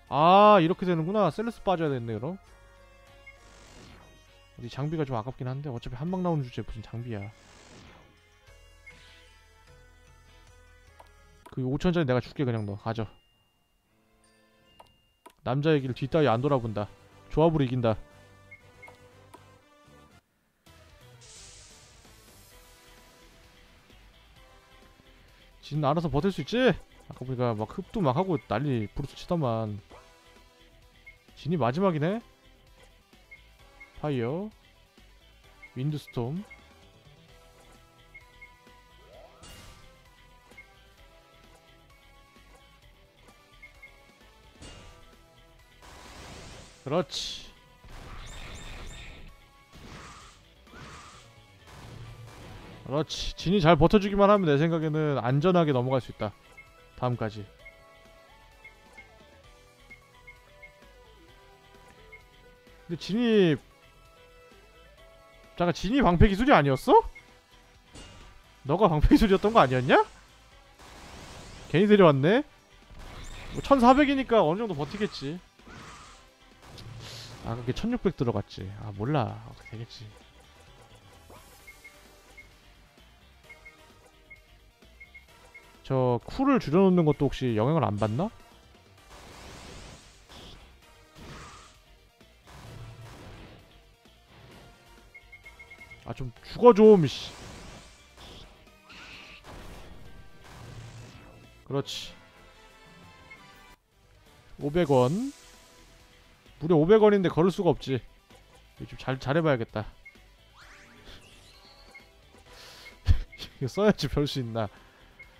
Speaker 1: 아 이렇게 되는구나. 셀레스 빠져야 되겠네 그럼. 어디 장비가 좀 아깝긴 한데 어차피 한 방 나오는 주제에 무슨 장비야 그 5천짜리 내가 줄게 그냥 너. 가져. 남자 얘기를 뒷따위 안 돌아본다. 조합으로 이긴다. 진 알아서 버틸 수 있지? 아까 보니까 막 흡도 막 하고 난리 부르스 치더만. 진이 마지막이네? 파이어. 윈드스톰 그렇지. 그렇지. 진이 잘 버텨주기만 하면 내 생각에는 안전하게 넘어갈 수 있다. 다음까지. 근데 진이 잠깐 진이 방패 기술이 아니었어? 너가 방패 기술이었던 거 아니었냐? 괜히 데려왔네? 뭐 1400이니까 어느 정도 버티겠지 아 그게 1600 들어갔지. 아 몰라. 되겠지. 저 쿨을 줄여놓는 것도 혹시 영향을 안 받나? 아 좀 죽어 좀 씨. 그렇지. 500원 무려 500원인데 걸을 수가 없지. 좀 잘, 잘해봐야겠다. 이거 써야지 별 수 있나.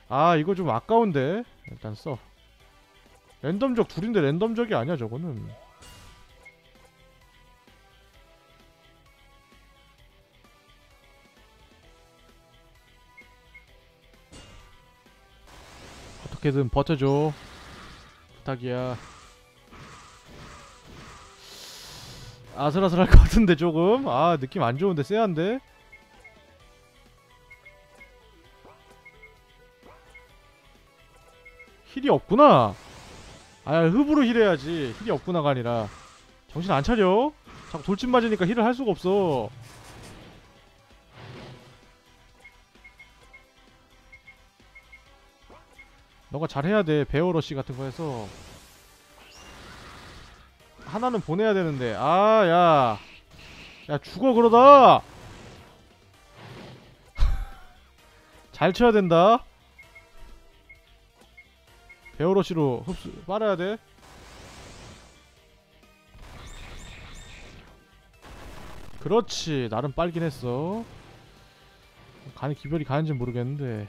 Speaker 1: 아 이거 좀 아까운데? 일단 써. 랜덤적 둘인데 랜덤적이 아니야 저거는. 어떻게든 버텨줘. 부탁이야 아슬아슬할 것 같은데 조금. 아 느낌 안 좋은데 쎄한데? heal이 없구나. 아 흡으로 heal해야지. heal이 없구나가 아니라. 정신 안 차려? 자꾸 돌진 맞으니까 heal을 할 수가 없어. 너가 잘해야 돼 베어러시 같은 거 해서 하나는 보내야 되는데. 아야야 야 죽어 그러다. 잘 쳐야 된다. 베어러시로 흡수 빨아야 돼. 그렇지. 나름 빨긴 했어. 간에 기별이 가는지 모르겠는데.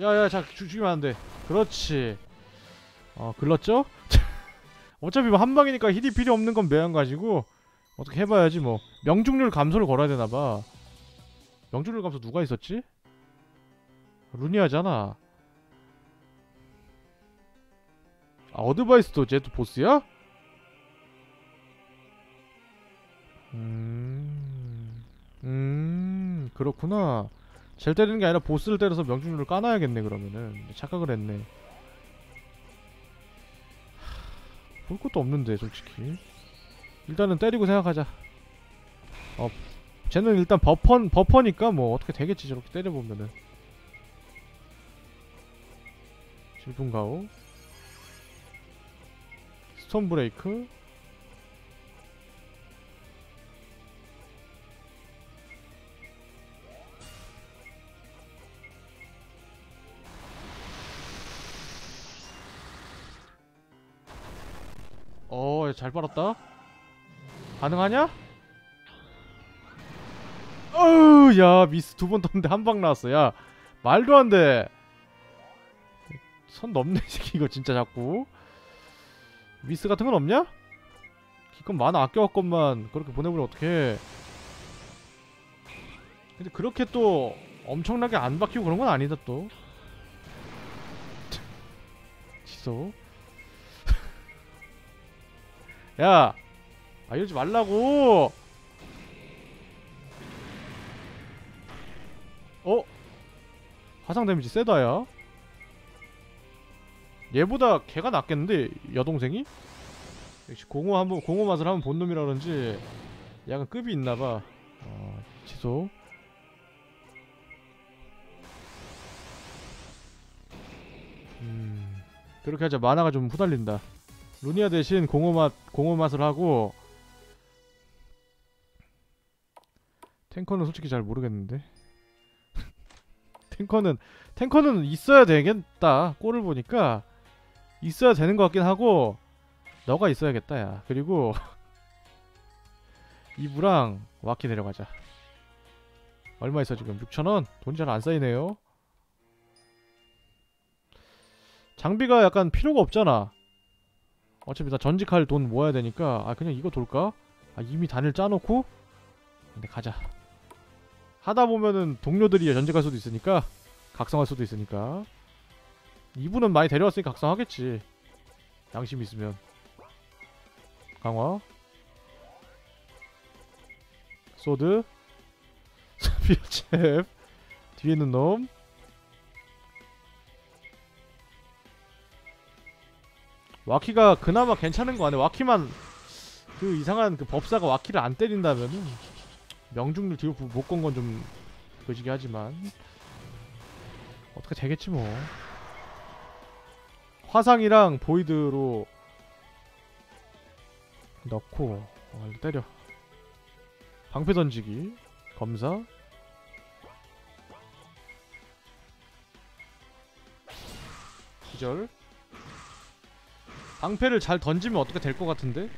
Speaker 1: 야야 자 죽- 죽이면 안돼. 그렇지 어 글렀죠? 어차피 뭐 한방이니까 heal이 필요 없는 건 매한 가지고 어떻게 해봐야지 뭐 명중률 감소를 걸어야 되나봐 명중률 감소 누가 있었지? 루니아잖아 아 어드바이스도 쟤도 보스야? 음... 음... 그렇구나 젤 때리는 게 아니라 보스를 때려서 명중률을 까놔야겠네 그러면은 착각을 했네 볼 것도 없는데 솔직히. 일단은 때리고 생각하자. 어 쟤는 일단 버퍼, 버퍼니까 뭐 어떻게 되겠지 저렇게 때려보면은. 질풍가오. 스톤 브레이크 어, 잘 빨았다. 가능하냐? 어우, 야, 미스 두 번 떴는데 한 방 나왔어. 야, 말도 안 돼. 선 넘네, 이 새끼 이거 진짜 자꾸. 미스 같은 건 없냐? 기껏 만화 아껴왔건만 그렇게 보내버리면 어떡해. 근데 그렇게 또 엄청나게 안 박히고 그런 건 아니다 또. 지소. 야! 아 이러지 말라고! 어? 화상 데미지 세다 야 얘보다 걔가 낫겠는데 여동생이? 역시 공호 한번 공호 맛을 한번 본 놈이라 그런지 약간 급이 있나봐 어 취소 음 그렇게 하자 만화가 좀 후달린다 루니아 대신 공호 맛 공호 맛을 하고 탱커는 솔직히 잘 모르겠는데? 탱커는 탱커는 있어야 되겠다. 꼴을 보니까 있어야 되는 것 같긴 하고 너가 있어야겠다 야. 그리고 이브랑 와키 내려가자. 얼마 있어 지금? 6천원? 돈이 잘 안 쌓이네요. 장비가 약간 필요가 없잖아 어차피 나 전직할 돈 모아야 되니까 아 그냥 이거 돌까? 아 이미 단을 짜놓고? 근데 가자. 하다 보면은 동료들이 전직할 수도 있으니까 각성할 수도 있으니까. 이분은 많이 데려왔으니까 각성하겠지. 양심 있으면. 강화. 소드. 스피어챔 뒤에 있는 놈 와키가 그나마 괜찮은 거 아니야 와키만 그 이상한 그 법사가 와키를 안 때린다면은 명중률 뒤로 못 건 건 좀 거지게 하지만 어떻게 되겠지 뭐. 화상이랑 보이드로 넣고 어, 때려. 방패 던지기 검사. 기절. 방패를 잘 던지면 어떻게 될 것 같은데?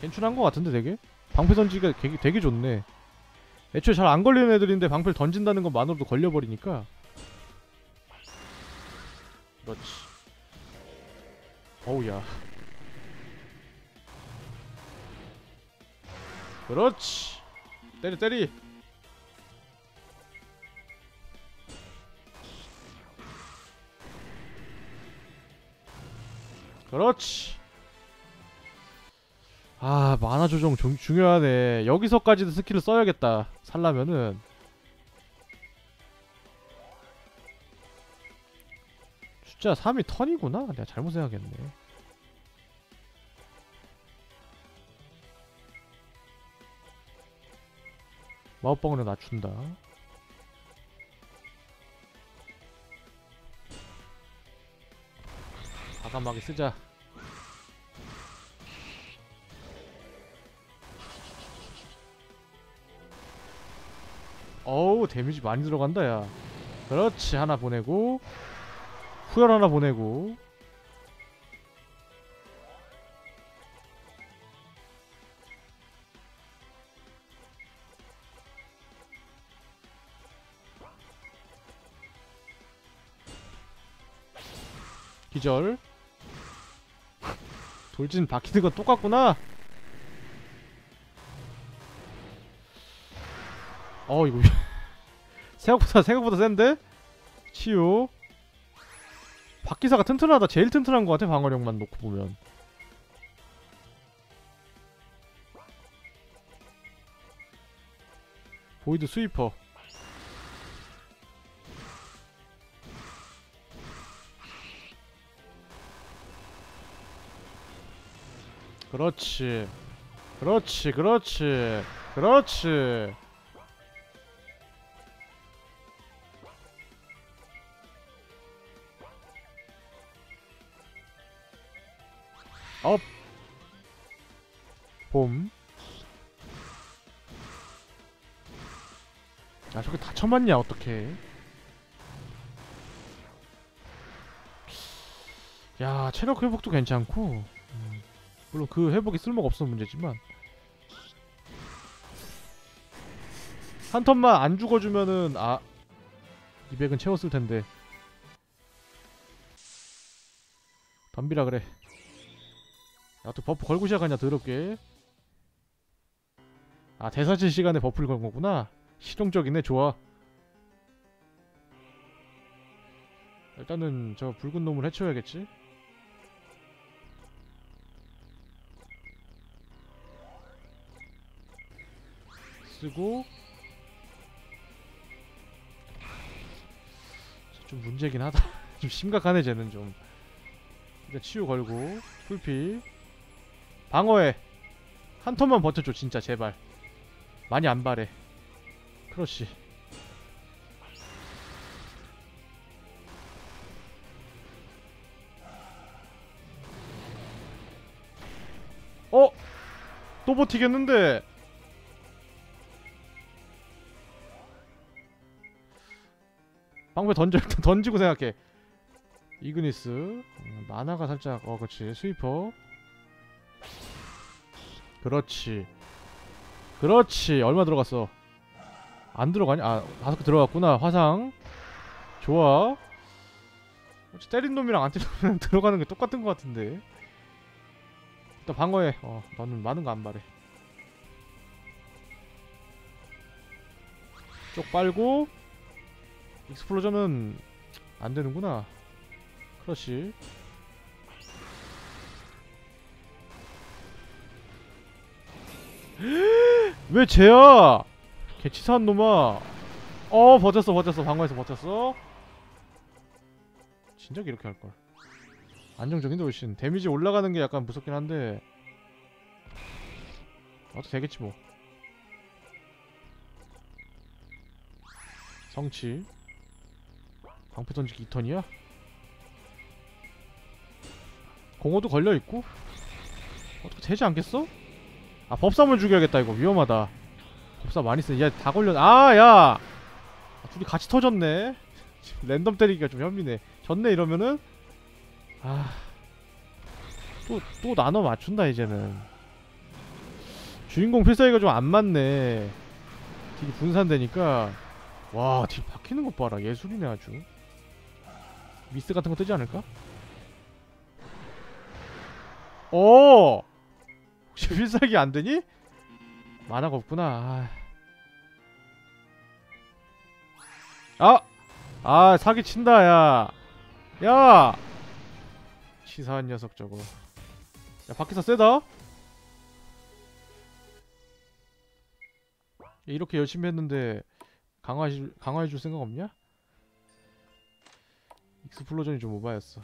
Speaker 1: 괜찮은 것 같은데 되게? 방패 던지기가 되게, 되게 좋네. 애초에 잘 안 걸리는 애들인데 방패를 던진다는 것만으로도 걸려버리니까. 그렇지. 어우야. 그렇지. 때리 때리 그렇지. 아 만화 조정 중, 중요하네. 여기서까지도 스킬을 써야겠다. 살라면은. 숫자 3이 턴이구나? 내가 잘못 생각했네. 마법방울에 낮춘다 과감하게 쓰자. 어우 데미지 많이 들어간다 야. 그렇지 하나 보내고 후열 하나 보내고. 기절 돌진 바뀌는 건 똑같구나. 어 이거 생각보다 생각보다 센데? 치유. 박기사가 튼튼하다. 제일 튼튼한 것 같아 방어력만 놓고 보면. Void Sweeper 그렇지. 그렇지 그렇지 그렇지. 업. 봄. 아 저게 다 쳐맞냐 어떡해. 야 체력 회복도 괜찮고. 음, 물론 그 회복이 쓸모가 없어서 문제지만 한 턴만 안 죽어주면은 아 200은 채웠을 텐데 덤비라 그래 야, 또 buff 걸고 시작하냐, 더럽게. 아, 대사칠 시간에 buff를 건 거구나. 실용적이네, 좋아. 일단은 저 붉은 놈을 해쳐야겠지? 쓰고. 좀 문제긴 하다. 좀 심각하네, 쟤는 좀. 일단 치유 걸고 풀피 방어해. 한 턴만 버텨줘 진짜 제발. 많이 안 바래. 그렇지 어? 또 버티겠는데 방패 던져 던지고 생각해. 이그니스. 음, 마나가 살짝 어 그렇지. 스위퍼. 그렇지. 그렇지. 얼마 들어갔어? 안 들어가냐? 아 다섯 개 들어갔구나. 화상. 좋아. 어찌 때린 놈이랑 안 때린 놈이랑 들어가는 게 똑같은 것 같은데. 일단 방어해. 어 나는 많은 거 안 바래. 쪽 빨고 익스플로전은 안 되는구나 그렇지 왜 쟤야? 개치사한 놈아. 어 버텼어 버텼어 방어에서 버텼어. 진작 이렇게 할 걸. 안정적인데 훨씬 데미지 올라가는 게 약간 무섭긴 한데. 어떻게 되겠지 뭐. 성치. 방패 던지기 2턴이야? 공허도 걸려있고? 어떻게 되지 않겠어? 아 법사물 죽여야겠다 이거. 위험하다. 법사 많이 쓰네 야다 걸렸 아야! 아, 둘이 같이 터졌네. 랜덤 때리기가 좀 현미네. 졌네 이러면은? 아. 또, 또 나눠 맞춘다 이제는. 주인공 필살기가 좀 안 맞네. 딜이 분산되니까. 와딜 박히는 것 봐라. 예술이네 아주 미스 같은 거 뜨지 않을까? 오! 혹시 필살기 안 되니? 만화가 없구나 아. 아! 아 사기 친다 야 야! 치사한 녀석 저거 야 밖에서 세다? 이렇게 열심히 했는데 강화해, 강화해 줄 생각 없냐? 익스플로전이 좀 오바였어.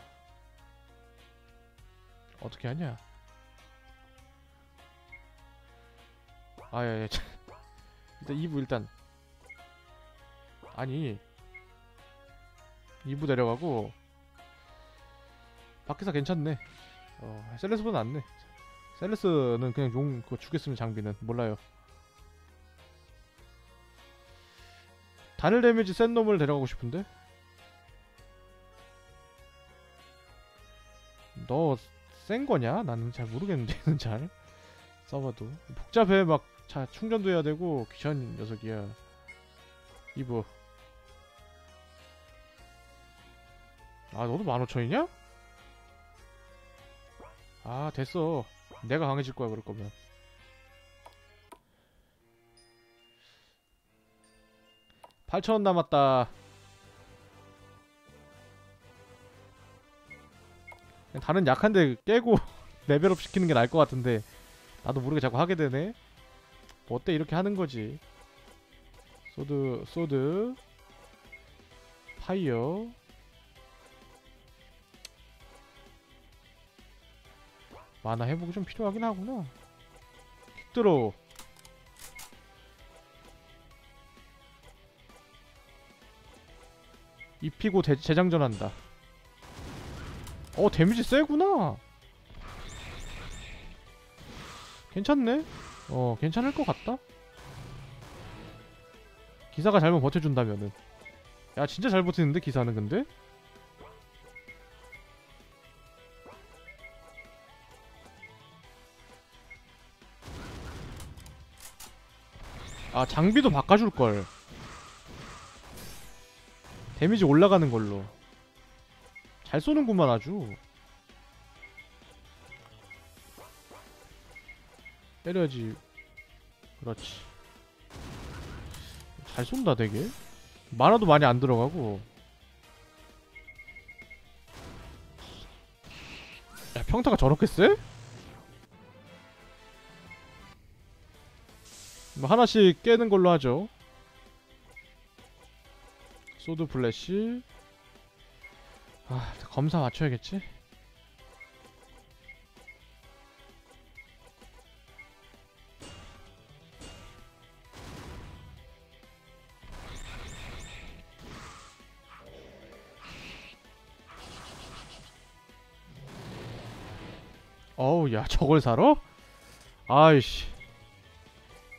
Speaker 1: 어떻게 하냐? 아야야 일단 2부 일단. 아니. 2부 내려가고. 밖에서 괜찮네. 어 셀레스보다 낫네. 셀레스는 그냥 용 그거 주겠으면 장비는. 몰라요. 단일 데미지 센 놈을 데려가고 싶은데 너센 거냐? 나는 잘 모르겠는데 는 잘. 써봐도. 복잡해. 막 자, 충전도 해야 되고 귀찮은 녀석이야. 이브. 아 너도 15,000이냐? 아 됐어. 내가 강해질 거야 그럴 거면. (8,000원) 남았다 다른 약한데 깨고 레벨업 시키는 게 나을 것 같은데 나도 모르게 자꾸 하게 되네. 뭐 어때? 이렇게 하는 거지. sword sword. Fire. 마나 회복이 좀 필요하긴 하구나. 킥드로. 입히고 대, 재장전한다 어 데미지 세구나. 괜찮네? 어 괜찮을 것 같다? 기사가 잘못 버텨준다면은. 야 진짜 잘 버티는데 기사는 근데? 아 장비도 바꿔줄걸. 데미지 올라가는 걸로 잘 쏘는구만 아주. 때려야지. 그렇지. 잘 쏜다 되게. 만화도 많이 안 들어가고. 야 평타가 저렇게 세? 뭐 하나씩 깨는 걸로 하죠. 소드 플래시 아 검사 맞춰야겠지? 어우 야 저걸 사러? 아이씨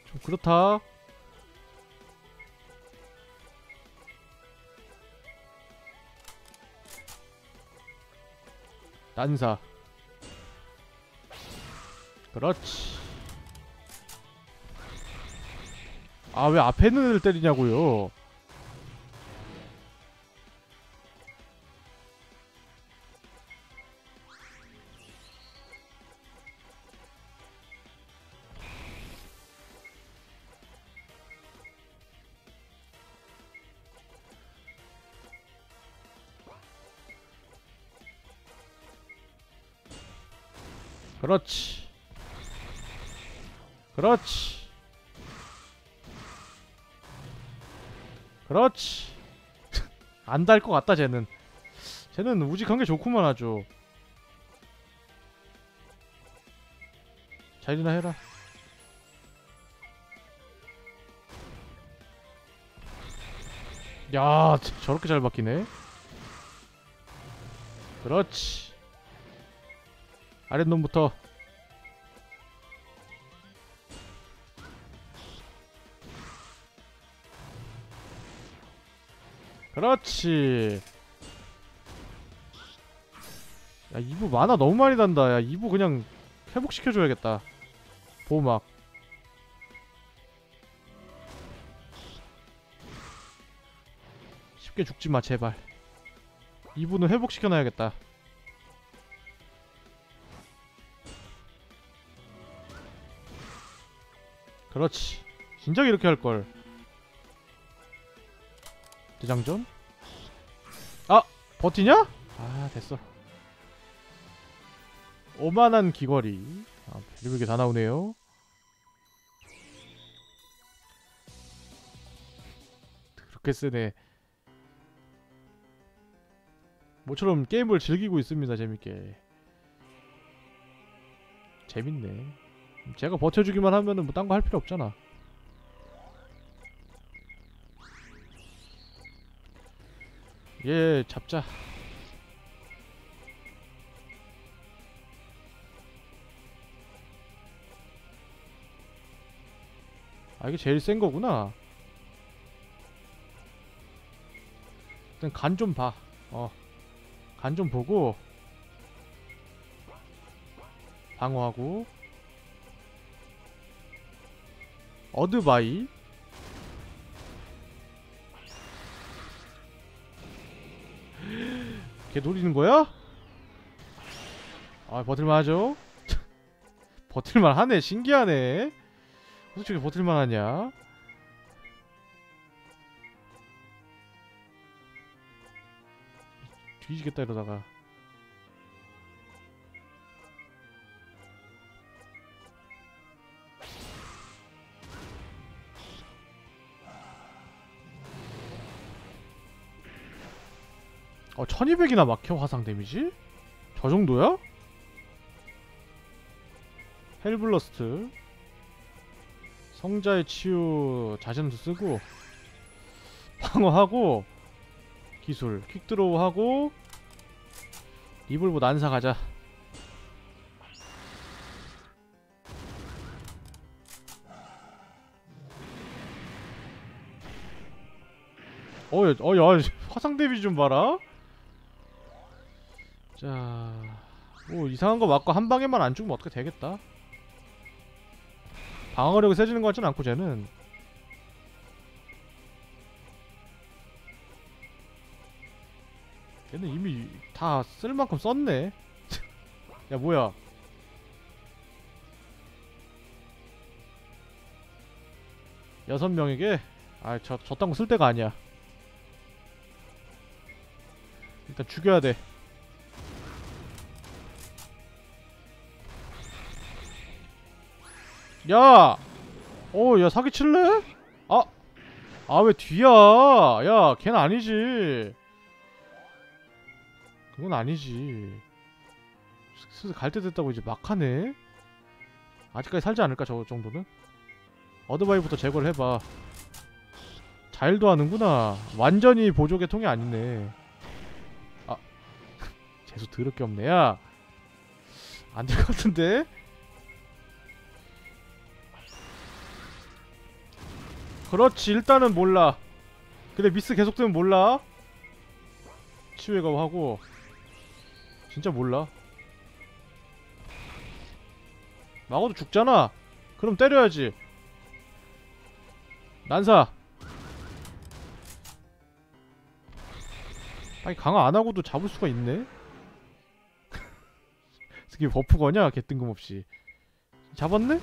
Speaker 1: 좀 그렇다 난사. 그렇지. 아 왜 앞에 애를 때리냐고요 그렇지. 그렇지. 그렇지. 안 달 것 같다 쟤는. 쟤는 우직한 게 좋구만 아주. 자일이나 해라. 야 저렇게 잘 바뀌네. 그렇지 아랫놈부터. 그렇지. 야 2부 만화 너무 많이 단다. 야 2부 그냥 회복시켜줘야겠다. 보호막. 쉽게 죽지마 제발. 2부는 회복시켜놔야겠다 그렇지. 진작 이렇게 할걸. 대장전? 아! 버티냐? 아 됐어. 오만한 귀걸이. 아 별의별 게 다 나오네요. 그렇게 쓰네. 모처럼 게임을 즐기고 있습니다. 재밌게. 재밌네 제가 버텨주기만 하면은 뭐 딴 거 할 필요 없잖아 얘 잡자 아 이게 제일 센 거구나 일단 간 좀 봐. 어. 간 좀 보고 방어하고 어드바이 걔 노리는 거야? 아 버틸만 하죠? 버틸만 하네 신기하네 어떻게 버틸만 하냐 뒤지겠다 이러다가 어 1200이나 막혀 화상 데미지? 저 정도야? hell blast 성자의 치유 자신도 쓰고 방어하고 기술 quick draw 하고 리볼버 난사 가자 어야 어, 야, 화상 데미지 좀 봐라 자 뭐 이상한 거 맞고 한 방에만 안 죽으면 어떻게 되겠다? 방어력이 세지는 것 같진 않고 쟤는. 걔는 이미 다 쓸 만큼 썼네. 야 뭐야? 여섯 명에게? 아 저 저딴 거쓸 데가 아니야. 일단 죽여야 돼 야! 어, 야, 사기칠래? 아! 아, 왜 뒤야? 야, 걔는 아니지. 그건 아니지. 슬슬 갈 때 됐다고 이제 막 하네? 아직까지 살지 않을까, 저 정도는? 어드바이부터 제거를 해봐. 자일도 하는구나. 완전히 보조 계통이 아니네. 아. 재수 더럽게 없네, 야. 안 될 것 같은데? 그렇지 일단은 몰라. 근데 미스 계속되면 몰라. 치유해가 하고. 진짜 몰라. 막아도 죽잖아. 그럼 때려야지. 난사. 아니 강화 안하고도 잡을 수가 있네? 스킬 buff 거냐 개 뜬금없이. 잡았네?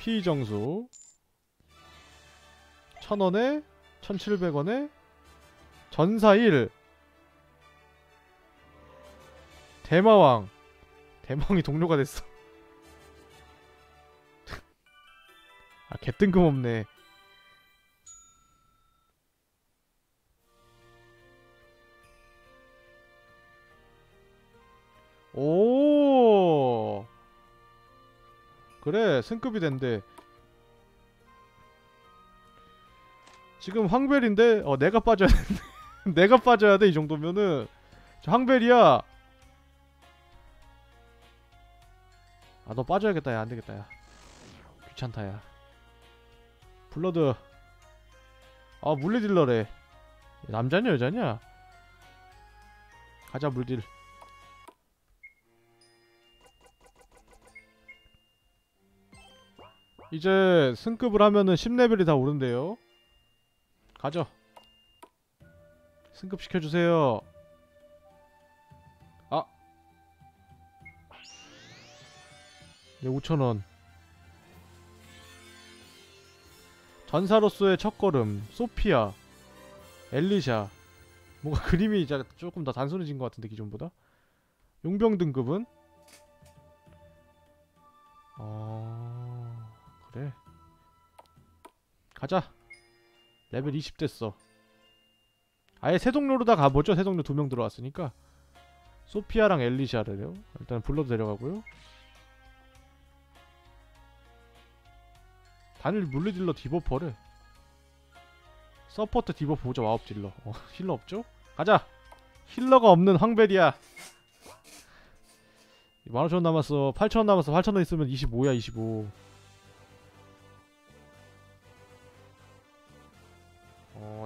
Speaker 1: 피 정수. 1000원에 1700원에 전사 1 대마왕. 대마왕이 동료가 됐어. 아 개뜬금없네. 오 그래 승급이 된대. 지금 황벨인데 어 내가 빠져야 돼. 내가 빠져야 돼 이 정도면은. 저 황벨이야. 아 너 빠져야겠다 야. 안되겠다 야. 귀찮다 야. 블러드. 아 물리딜러래. 남자냐 여자냐? 가자 물딜 이제 승급을 하면은 10레벨이 다 오른대요. 가죠. 승급 시켜주세요. 아. 네, 5천원. 전사로서의 첫걸음 소피아 엘리샤. 뭔가 그림이 이제 조금 더 단순해진 것 같은데 기존보다? 용병 등급은? 어... 그래. 가자. 레벨 20 됐어. 아예 새 동료로 다 가보죠. 새 동료 두 명 들어왔으니까. 소피아랑 엘리샤를요. 일단 불러도 데려가고요. 단일 물리딜러 디버퍼를 서포트 디버프 보자. 와업 딜러. 어, 힐러 없죠? 가자! 힐러가 없는 황벨이야. 15,000원 남았어. 8,000원 남았어. 8,000원 있으면 25야 25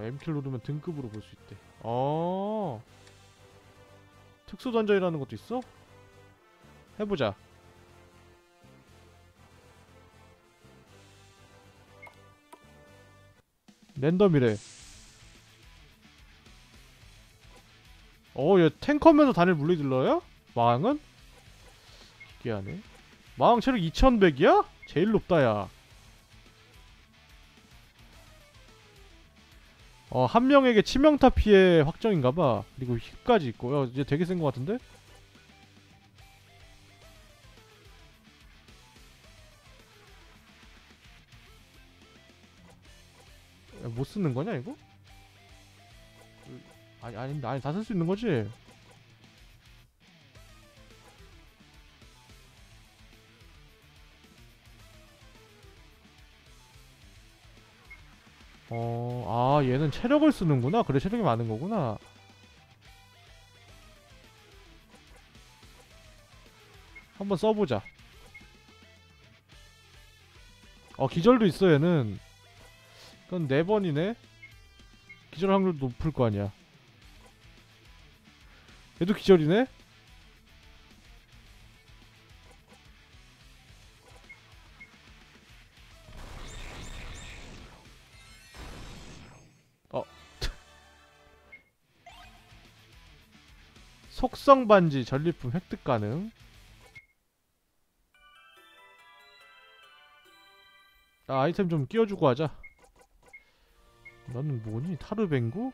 Speaker 1: 어, M킬 누르면 등급으로 볼 수 있대 어 특수 던전이라는 것도 있어? 해보자 랜덤이래 어, 얘 탱커면서 단일 물리딜러야? 마왕은? 기괴하네 마왕 체력 2100이야? 제일 높다 야 어, 한 명에게 치명타 피해 확정인가봐 그리고 힙까지 있고 야, 얘 되게 센 것 같은데? 야, 못 쓰는 거냐 이거? 아니 아니 아니 다 쓸 수 있는 거지? 어, 아 얘는 체력을 쓰는구나. 그래 체력이 많은 거구나. 한번 써보자. 어 기절도 있어 얘는. 그건 네 번이네. 기절 확률 높을 거 아니야. 얘도 기절이네? 속성 반지 전리품 획득 가능. 아, 아이템 좀 끼워주고 하자. 너는 뭐니? 타르뱅구?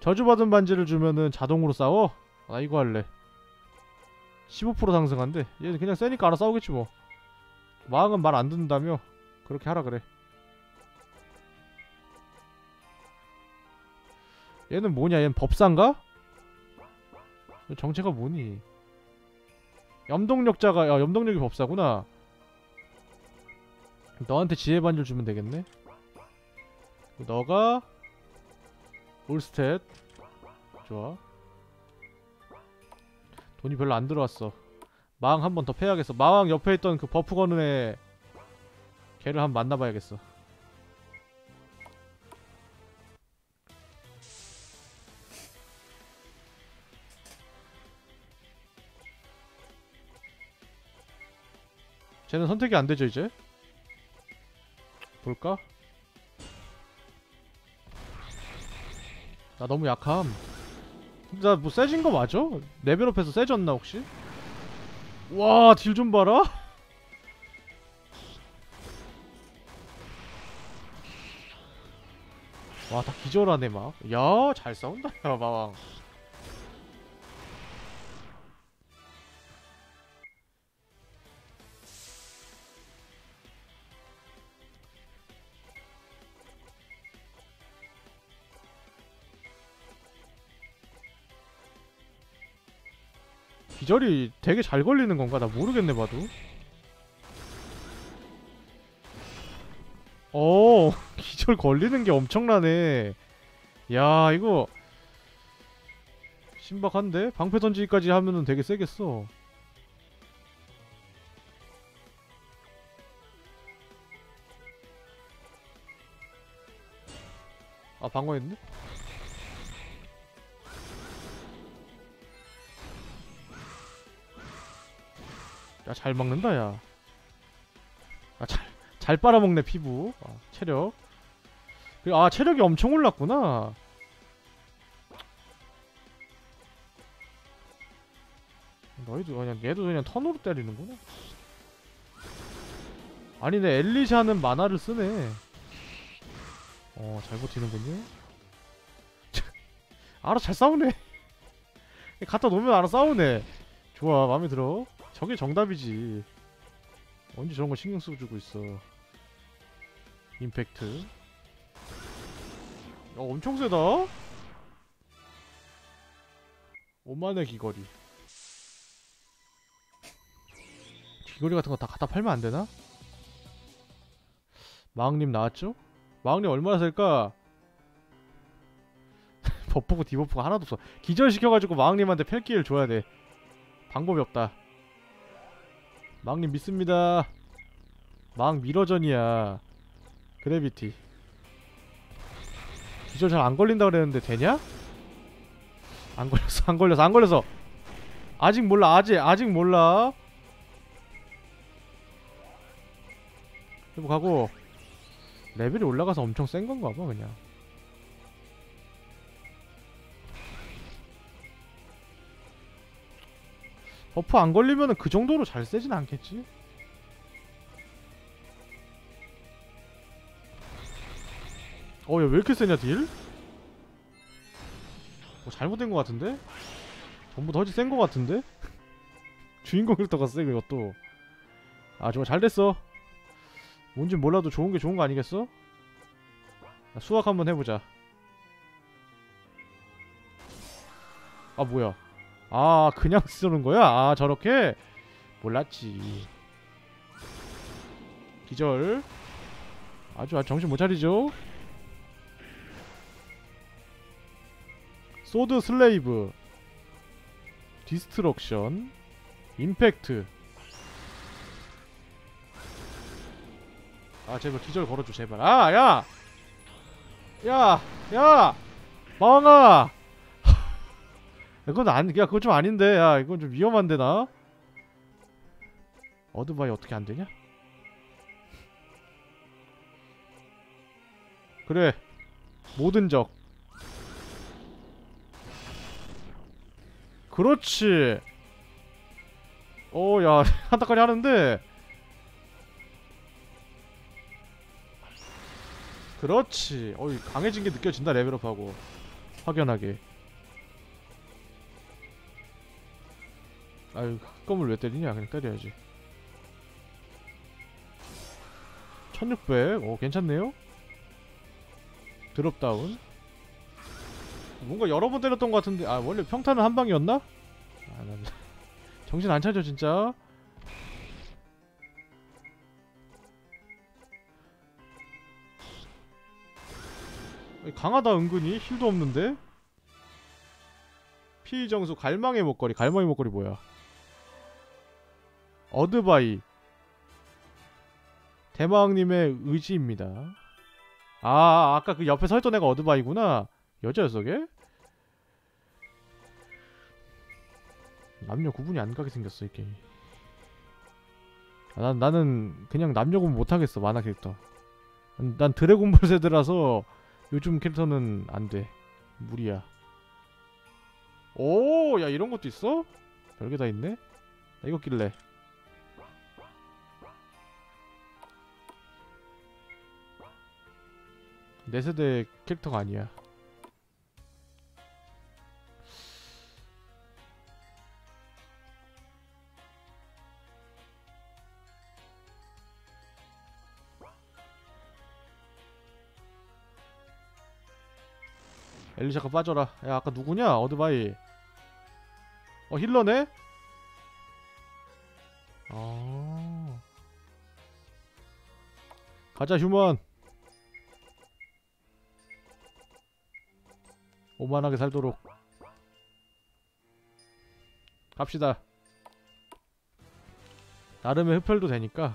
Speaker 1: 저주받은 반지를 주면은 자동으로 싸워? 나 이거 할래 15% 상승한대 얘는 그냥 세니까 알아 싸우겠지 뭐 마왕은 말 안 듣는다며 그렇게 하라 그래 얘는 뭐냐? 얘는 법사인가? 정체가 뭐니? 염동력자가 야 염동력이 법사구나. 너한테 지혜 반질 주면 되겠네. 너가 all stat. 좋아. 돈이 별로 안 들어왔어. 마왕 한 번 더 패야겠어. 마왕 옆에 있던 그 buff 애 걔를 한번 만나봐야겠어 쟤는 선택이 안 되죠 이제 볼까? 나 너무 약함 나 뭐 세진 거 맞아? 레벨업해서 세졌나 혹시? 와 딜 좀 봐라 와 다 기절하네 막 야 잘 싸운다 야 마왕 기절이 되게 잘 걸리는 건가? 나 모르겠네 봐도 어 기절 걸리는 게 엄청나네 야 이거 신박한데? 방패 던지기까지 하면은 되게 세겠어 아 방어했네? 야 잘 먹는다 야. 아잘 잘 빨아먹네 피부. 아, 체력. 그리고 아 체력이 엄청 올랐구나. 너희도 그냥 얘도 그냥 턴으로 때리는구나. 아니네 엘리샤는 만화를 쓰네. 어 잘 버티는군요. 알아 잘 싸우네. 갖다 놓으면 알아 싸우네. 좋아 마음에 들어. 저게 정답이지. 언제 저런 거 신경 써주고 있어. 임팩트. 야 엄청 세다. 오만의 귀걸이. 귀걸이 같은 거 다 갖다 팔면 안 되나? 마왕님 나왔죠? 마왕님 얼마나 살까? buff고 debuff가 하나도 없어. 기절시켜가지고 마왕님한테 팰 기회를 줘야 돼. 방법이 없다. 마왕님 믿습니다. 마왕 mirror전이야. gravity. 기절 잘 안 걸린다 그랬는데 되냐? 안 걸렸어, 안 걸렸어, 안 걸렸어. 아직 몰라, 아직 아직 몰라. 회복하고 레벨이 올라가서 엄청 센 건가 봐 그냥 buff 안 걸리면은 그 정도로 잘 세진 않겠지? 어, 야, 왜 이렇게 세냐, 딜? 뭐 잘못된 것 같은데? 전부 다 허지 센 것 같은데? 주인공 일터가 세, 이것도. 아, 정말 잘 됐어. 뭔진 몰라도 좋은 게 좋은 거 아니겠어? 자, 수학 한번 해보자. 아 뭐야? 아 그냥 쓰는 거야? 아 저렇게? 몰랐지. 기절. 아주 아주 정신 못 차리죠? 소드 슬레이브. Destruction. Impact. 아 제발 기절 걸어줘 제발 아 야! 야! 야! 마왕아! 이건 안, 야 그건 좀 아닌데 야 이건 좀 위험한데 나? 어드바이 어떻게 안 되냐? 그래 모든 적 그렇지 어야 한타까지 하는데 그렇지. 어이 강해진 게 느껴진다 레벨업하고 확연하게. 아유 흑검을 왜 때리냐? 그냥 때려야지. 1600. 오 괜찮네요. 드롭다운. 뭔가 여러 번 때렸던 것 같은데 아 원래 평타는 한 방이었나? 아, 난 정신 안 차려 진짜. 강하다 은근히 힐도 없는데 피정수 갈망의 목걸이 갈망의 목걸이 뭐야 어드바이 대마왕님의 의지입니다 아 아까 그 옆에 서있던 애가 어드바이구나 여자였어 걔? 남녀 구분이 안 가게 생겼어 이 게임 아, 난, 나는 그냥 남녀 구분 못하겠어 만화 캐릭터 난, 난 드래곤볼 세대라서 요즘 캐릭터는 안 돼. 무리야. 오, 야 이런 것도 있어? 별게 다 있네. 나 이거 낄래. 내 세대 캐릭터가 아니야. 엘리샤가 빠져라. 야 아까 누구냐? 어드바이. 어 힐러네? 아 가자 휴먼 오만하게 살도록 갑시다 나름의 흡혈도 되니까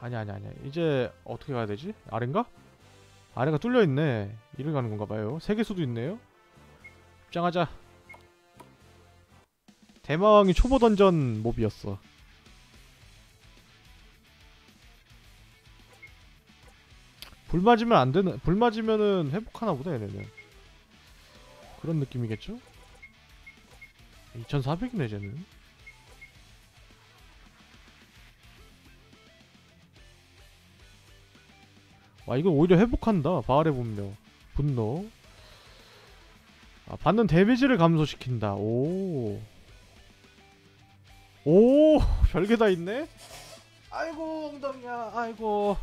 Speaker 1: 아니 아니 아니 이제 어떻게 가야 되지? 아래인가? 아래가 뚫려 있네. 이를 가는 건가 봐요. 세개 수도 있네요. 입장하자. 대마왕이 초보 던전 몹이었어. 불 맞으면 안 되는 불 맞으면은 회복하나 보다 얘네는. 그런 느낌이겠죠? 2400이네 쟤는. 와 이거 오히려 회복한다 바알의 분명 분노 아, 받는 데미지를 감소시킨다 오 오, 별게 다 있네. 아이고 엉덩이야, 아이고.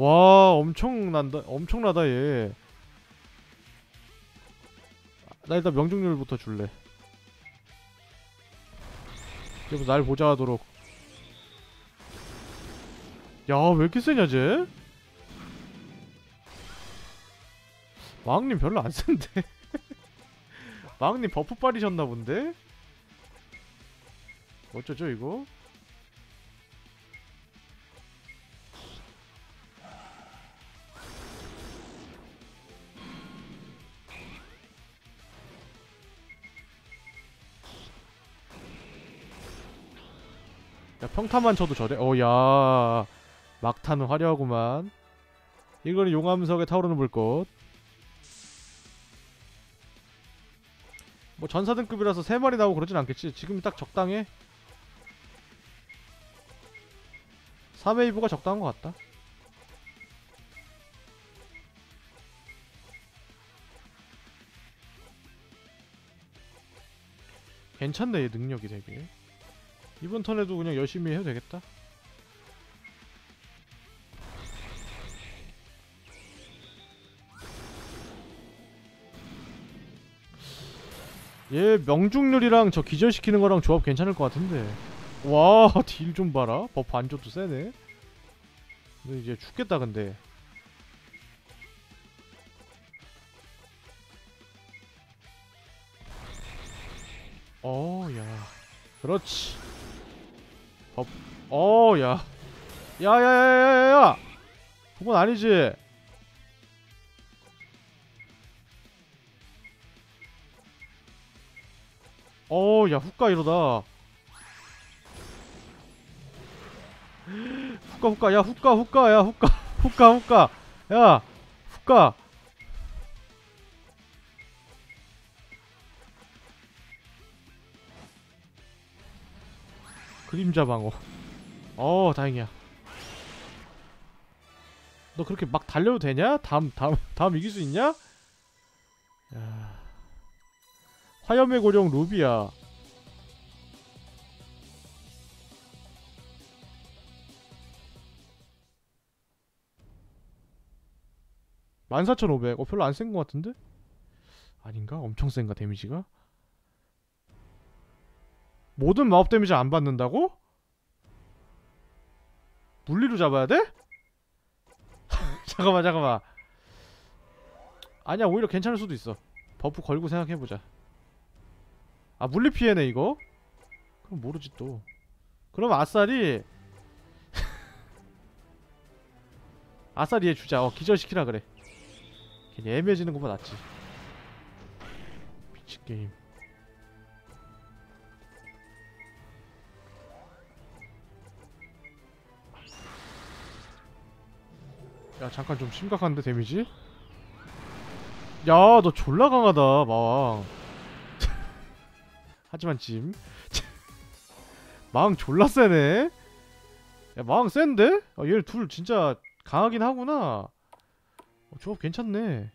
Speaker 1: 와, 엄청난다, 엄청나다 얘. 나 일단 명중률부터 줄래. 그래서 날 보자 하도록. 야, 왜 이렇게 세냐 쟤? 마왕님 별로 안 센데. 마왕님 buff 빨이셨나 본데? 어쩌죠 이거? 평타만 쳐도 저래? 어야 막타는 화려하구만 이거는 용암석에 타오르는 불꽃 뭐 전사 등급이라서 세 마리 나오고 그러진 않겠지. 지금 딱 적당해. 3웨이브가 적당한 것 같다. 괜찮네 얘 능력이 되게. 이번 턴에도 그냥 열심히 해도 되겠다. 얘 명중률이랑 저 기절시키는 거랑 조합 괜찮을 것 같은데. 와 딜 좀 봐라. buff 안 줘도 세네. 근데 이제 죽겠다 근데. 어야. 그렇지 버 어야. 야야야야야야. 그건 아니지. 어, 야, 후까 이러다. 후까, 후까, 야, 후까, 후까, 야, 후까, 후까, 후까, 야, 후까. 그림자 방어. 어, 다행이야. 너 그렇게 막 달려도 되냐? 다음, 다음, 다음 이길 수 있냐? 야. 화염의 고령 루비야. (14,500) 어 별로 안 센 것 같은데? 아닌가? 엄청 센가 데미지가? 모든 마법 데미지 안 받는다고? 물리로 잡아야 돼? 잠깐만 잠깐만. 아니야 오히려 괜찮을 수도 있어. buff 걸고 생각해보자. 아 물리 피해네 이거? 그럼 모르지 또. 그럼 아싸리 아싸리 얘 주자. 어 기절시키라 그래. 괜히 애매해지는 것보다 낫지. 미친 게임 야 잠깐 좀 심각한데 데미지? 야 너 졸라 강하다 마왕. 하지만 짐. 마왕 졸라 세네? 야 마왕 센데? 아, 얘를 둘 진짜 강하긴 하구나. 어, 조합 괜찮네.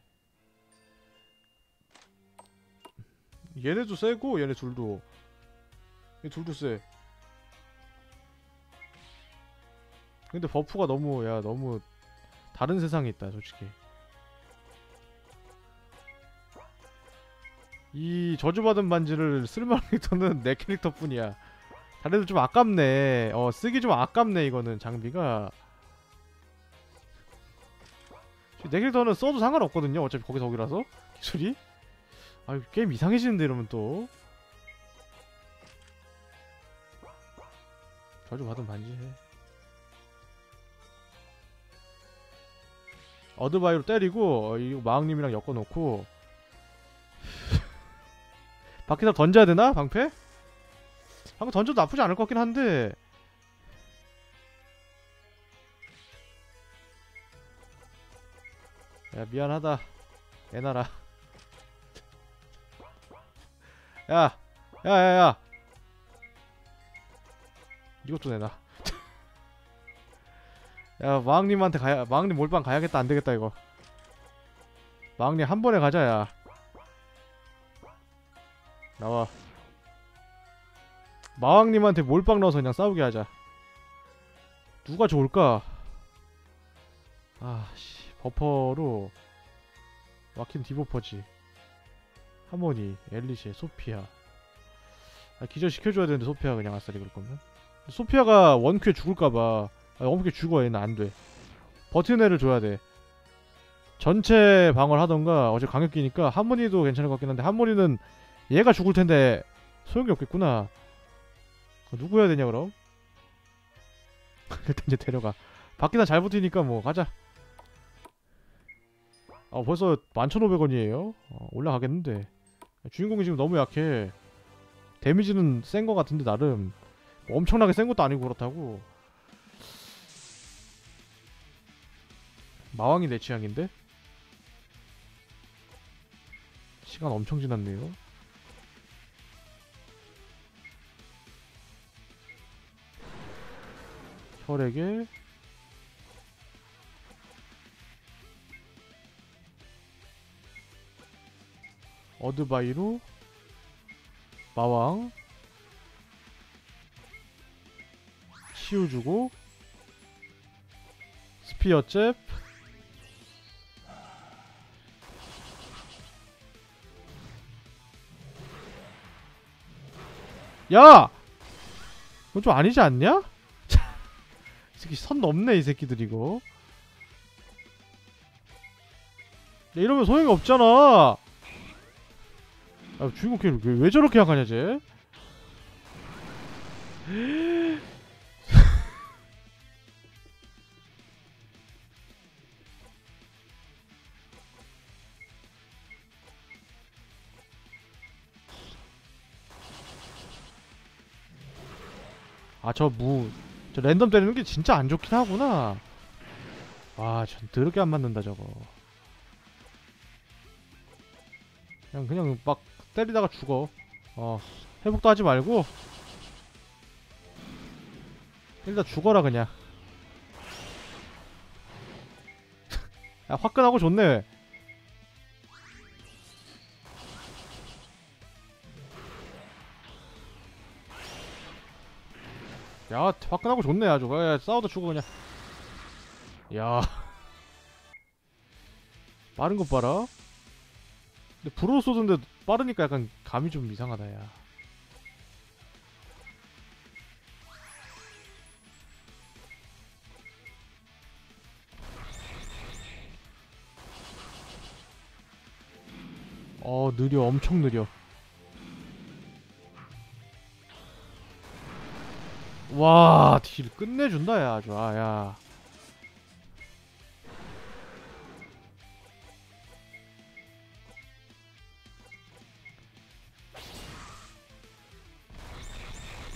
Speaker 1: 얘네도 세고 얘네 둘도. 얘 둘도 세. 근데 버프가 너무 야 너무 다른 세상에 있다 솔직히. 이 저주받은 반지를 쓸만한 캐릭터는 내 캐릭터뿐이야. 애들 좀 아깝네. 어 쓰기 좀 아깝네 이거는 장비가. 내 캐릭터는 써도 상관없거든요 어차피 거기 저기라서. 기술이. 아유 게임 이상해지는데 이러면 또. 저주 받은 반지 해 어드바이로 때리고 어, 이 마왕님이랑 엮어놓고. 밖에다 던져야 되나 방패? 방금 던져도 나쁘지 않을 것 같긴 한데. 야 미안하다. 내놔라. 야 야야야. 이것도 내놔 야 마왕님한테 가야 마왕님 몰빵 가야겠다. 안되겠다 이거. 마왕님 한 번에 가자 야. 나와. 마왕님한테 몰빵 넣어서 그냥 싸우게 하자. 누가 좋을까? 아씨. 버퍼로 와킴 디버퍼지. 하모니 엘리시 소피아. 아, 기절시켜줘야 되는데 소피아 그냥 아싸리 그럴 거면? 소피아가 원큐에 죽을까봐 아, 원큐에 죽어 얘는. 안돼. 버티는 애를 줘야 돼. 전체 방어를 하던가 어제 강력기니까 하모니도 괜찮을 것 같긴 한데 하모니는 얘가 죽을 텐데 소용이 없겠구나. 어, 누구 해야 되냐 그럼? 일단 이제 데려가. 밖에다 잘 버티니까 뭐 가자. 아 벌써 11,500원이에요? 어, 올라가겠는데. 주인공이 지금 너무 약해. 데미지는 센 거 같은데 나름. 뭐 엄청나게 센 것도 아니고 그렇다고 마왕이 내 취향인데? 시간 엄청 지났네요 혈에게 어드바이로 마왕 치우주고 스피어 잽 야! 이거 좀 아니지 않냐? 이 새끼 선 넘네 이 새끼들 이거 야, 이러면 소용이 없잖아 아 주인공 캐릭 왜, 왜 저렇게 약하냐 쟤? 아 저 무 저 랜덤 때리는 게 진짜 안 좋긴 하구나. 와전 더럽게 안 맞는다 저거. 그냥 그냥 막 때리다가 죽어. 어 회복도 하지 말고. 일단 죽어라 그냥. 야 화끈하고 좋네 야 화끈하고 좋네 아주. 야, 싸워도 죽어 그냥. 야. 빠른 것 봐라. 근데 불어 쏘던데 빠르니까 약간 감이 좀 이상하다 야. 어 느려. 엄청 느려 와, 딜 끝내준다, 야, 아주, 아, 야.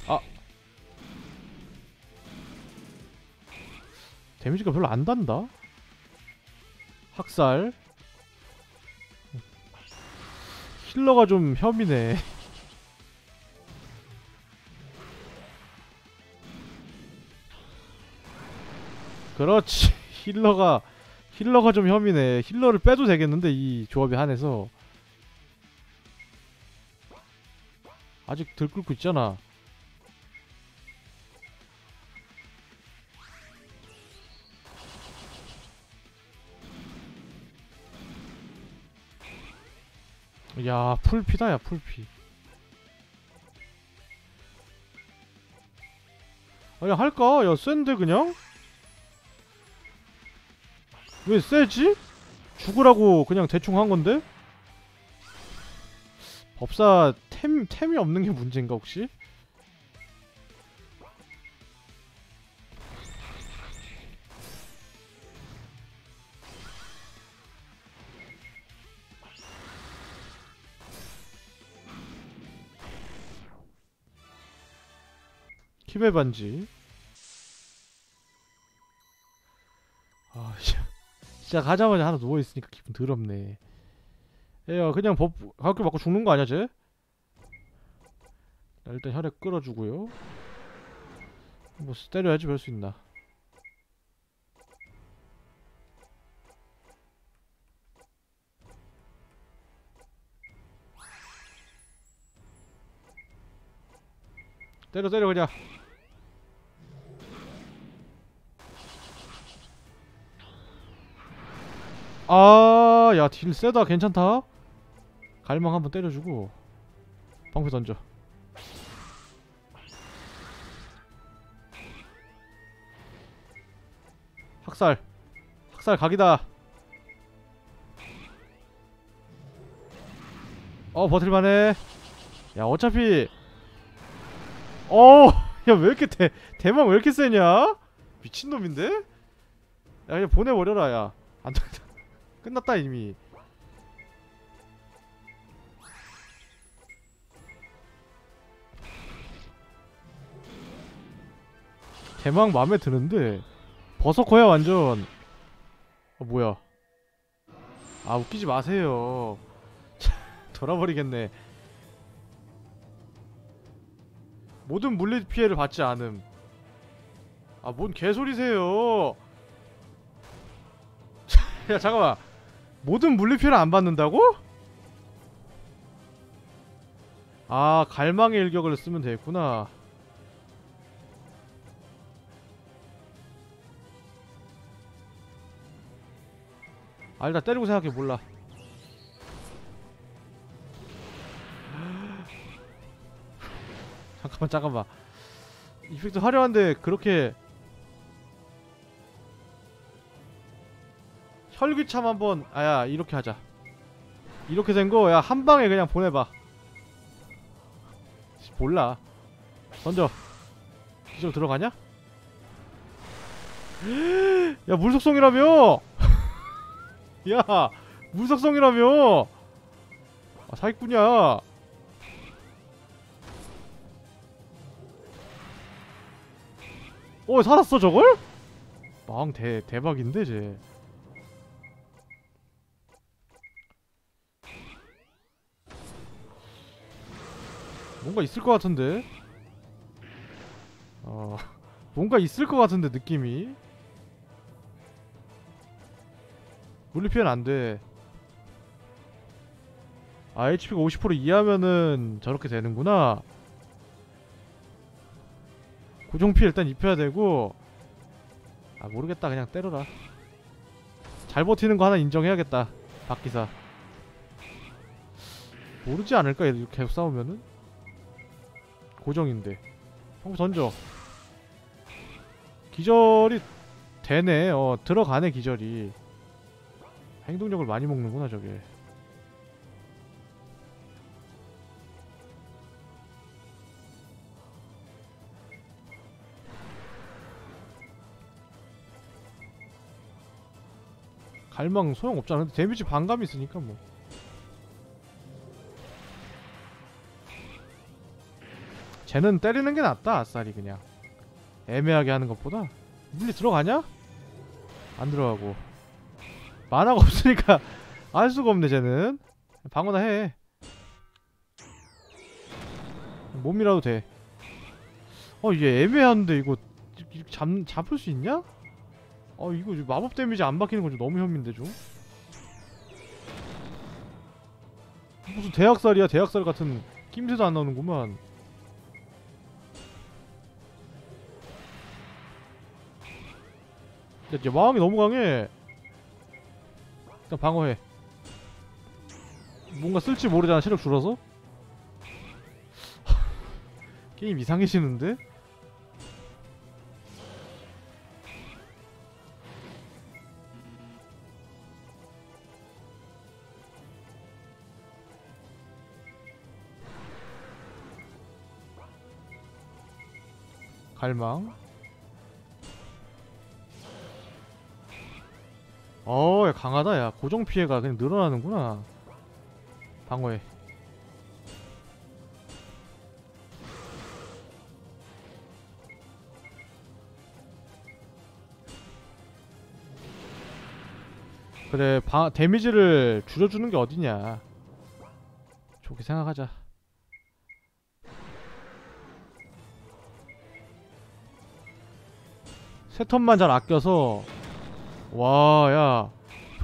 Speaker 1: 아. 데미지가 별로 안 단다? 학살. 힐러가 좀 혐이네. 그렇지. 힐러가 힐러가 좀 혐이네. 힐러를 빼도 되겠는데 이 조합이 한해서. 아직 들끓고 있잖아. 야 풀피다 야 풀피. 아니 할까? 야 센데 그냥? 왜 세지? 죽으라고 그냥 대충 한 건데? 법사 템, 템이 없는 게 문제인가 혹시? 키베 반지 진짜 가자마자 하나 누워있으니까 기분 더럽네. 에야 그냥 법 학교 맞고 죽는 거 아니야 쟤? 자, 일단 혈액 끌어주고요. 뭐 때려야지 별 수 있나. 때려 때려 그냥 아, 야, 딜 세다. 괜찮다. 갈망 한번 때려주고 방패 던져. 학살. 학살 각이다. 어, 버틸만해. 야, 어차피 어, 야, 왜 이렇게 대 대망 왜 이렇게 세냐? 미친놈인데? 야, 그냥 보내버려라, 야. 안 돼. 끝났다 이미. 대망 마음에 드는데 버서커야 완전. 어 뭐야. 아 웃기지 마세요. 돌아버리겠네. 모든 물리 피해를 받지 않음. 아 뭔 개소리세요. 야 잠깐만 모든 물리피해를 안 받는다고? 아 갈망의 일격을 쓰면 되겠구나. 아 일단 때리고 생각해 몰라. 잠깐만 잠깐만. 이펙트 화려한데 그렇게 혈기참 한번 아야 이렇게 하자. 이렇게 된 거 야 한 방에 그냥 보내봐. 씨, 몰라. 던져. 기절 들어가냐? 야 물속성이라며! 야 물속성이라며! 아 사기꾼이야 어 살았어 저걸? 망 대, 대박인데 쟤 뭔가 있을 것 같은데? 어 뭔가 있을 것 같은데 느낌이? 물리피해는 안돼. 아 HP가 50% 이하면은 저렇게 되는구나. 고정피 일단 입혀야 되고 아 모르겠다. 그냥 때려라. 잘 버티는 거 하나 인정해야겠다 박기사. 모르지 않을까 계속 싸우면은 고정인데. 평소 던져. 기절이 되네. 어 들어가네 기절이. 행동력을 많이 먹는구나 저게. 갈망 소용없잖아 근데 데미지 반감이 있으니까 뭐 쟤는 때리는 게 낫다 아싸리 그냥. 애매하게 하는 것보다. 물리 들어가냐? 안 들어가고. 만화가 없으니까 알 수가 없네 쟤는. 방어나 해. 몸이라도 돼. 어, 이게 애매한데 이거 잡, 잡을 수 있냐? 어, 이거 마법 데미지 안 박히는 건 좀 너무 혐인데 좀. 무슨 대학살이야? 대학살 같은 낌새도 안 나오는구만 이제 마왕이 너무 강해. 일단 방어해. 뭔가 쓸지 모르잖아, 체력 줄어서? 게임 이상해지는데? 갈망 어우 야 강하다 야. 고정 피해가 그냥 늘어나는구나. 방어해. 그래 방, 데미지를 줄여주는 게 어디냐? 좋게 생각하자. 세 턴만 잘 아껴서 와 야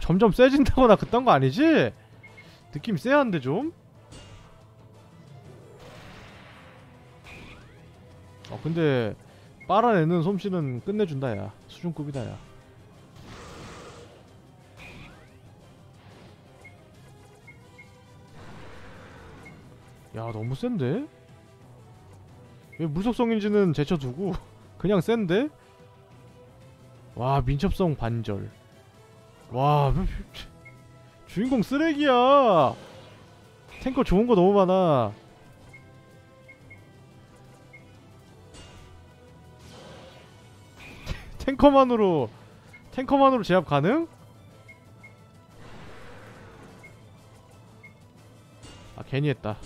Speaker 1: 점점 세진다거나 그딴 거 아니지? 느낌 쎄한데 좀? 어 근데 빨아내는 솜씨는 끝내준다 야 수준급이다 야 야 너무 센데? 왜 물속성인지는 제쳐두고 그냥 센데? 와 민첩성 반절. 와 주인공 쓰레기야. 탱커 좋은 거 너무 많아. 탱커만으로 탱커만으로 제압 가능? 아 괜히 했다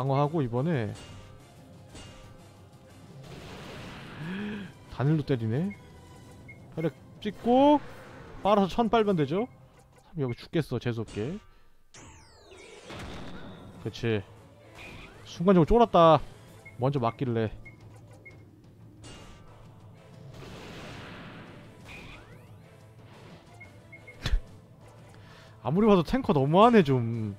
Speaker 1: 방어하고 이번에 단일로 때리네. 혈액 찍고 빨아서 천 빨면 되죠? 여기 죽겠어 재수없게. 그치. 순간적으로 쫄았다. 먼저 맞길래. 아무리 봐도 탱커 너무하네 좀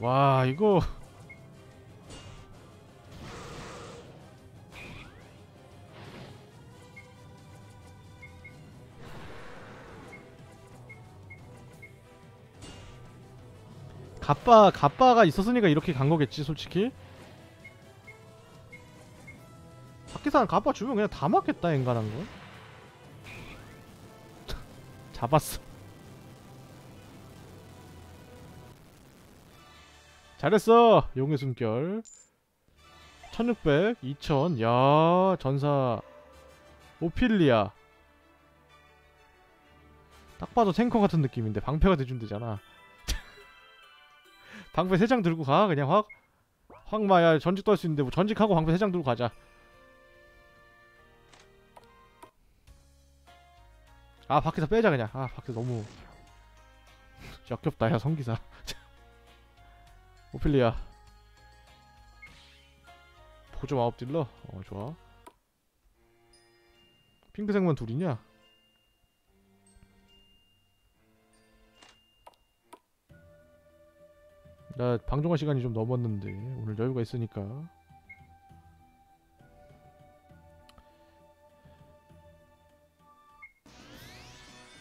Speaker 1: 와 이거. 갑바 갑바가 있었으니까 이렇게 간 거겠지 솔직히? 밖에서 갑바 주면 그냥 다 맞겠다 인간한 거. 잡았어 잘했어 용의 숨결. 1600 2000 야 전사. 오필리아. 딱 봐도 탱커 같은 느낌인데 방패가 대준대잖아. 방패 3장 들고 가 그냥 확. 확마야 전직도 할 수 있는데 뭐 전직하고 방패 3장 들고 가자. 아 밖에서 빼자 그냥. 아 밖에서 너무. 역겹다 야 성기사 오필리아. 보조 마법 딜러? 어 좋아. 핑크색만 둘이냐? 나 방종할 시간이 좀 넘었는데 오늘 여유가 있으니까.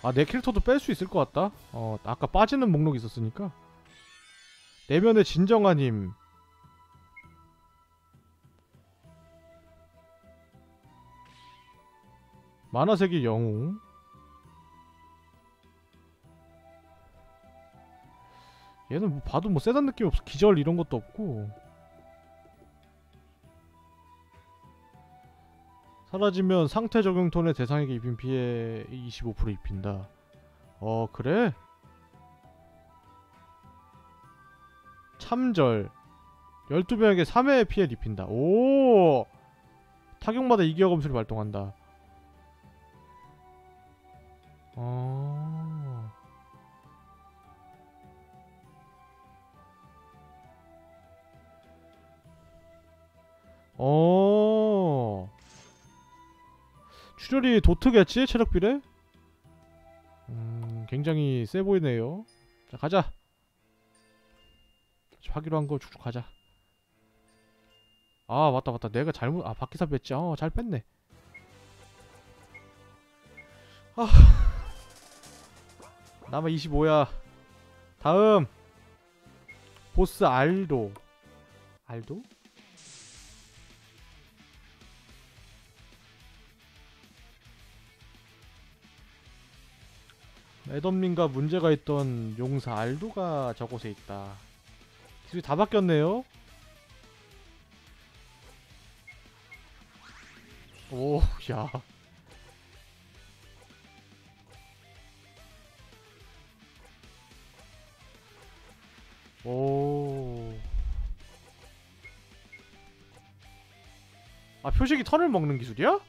Speaker 1: 아 내 캐릭터도 뺄 수 있을 것 같다? 어 아까 빠지는 목록이 있었으니까 내면의 진정한 힘. 만화색의 영웅. 얘는 뭐 봐도 뭐 세단 느낌 없어. 기절 이런 것도 없고. 사라지면 상태 적용 톤의 대상에게 입힌 피해 25% 입힌다. 어 그래? 참절 12명에게 3회의 피해를 입힌다 오 타격마다 이기어 검술이 발동한다 어... 어. 출혈이 도트겠지? 체력 비례? 음, 굉장히 세 보이네요. 자, 가자. 하기로 한 거 쭉쭉 가자. 아, 맞다, 맞다. 내가 잘못, 아, 바퀴사 뺐지. 어, 잘 뺐네. 아. 남아 25야. 다음. 보스 알도. 알도? 애덤민과 문제가 있던 용사 알도가 저곳에 있다. 기술이 다 바뀌었네요. 오, 야. 오. 아 표식이 턴을 먹는 기술이야?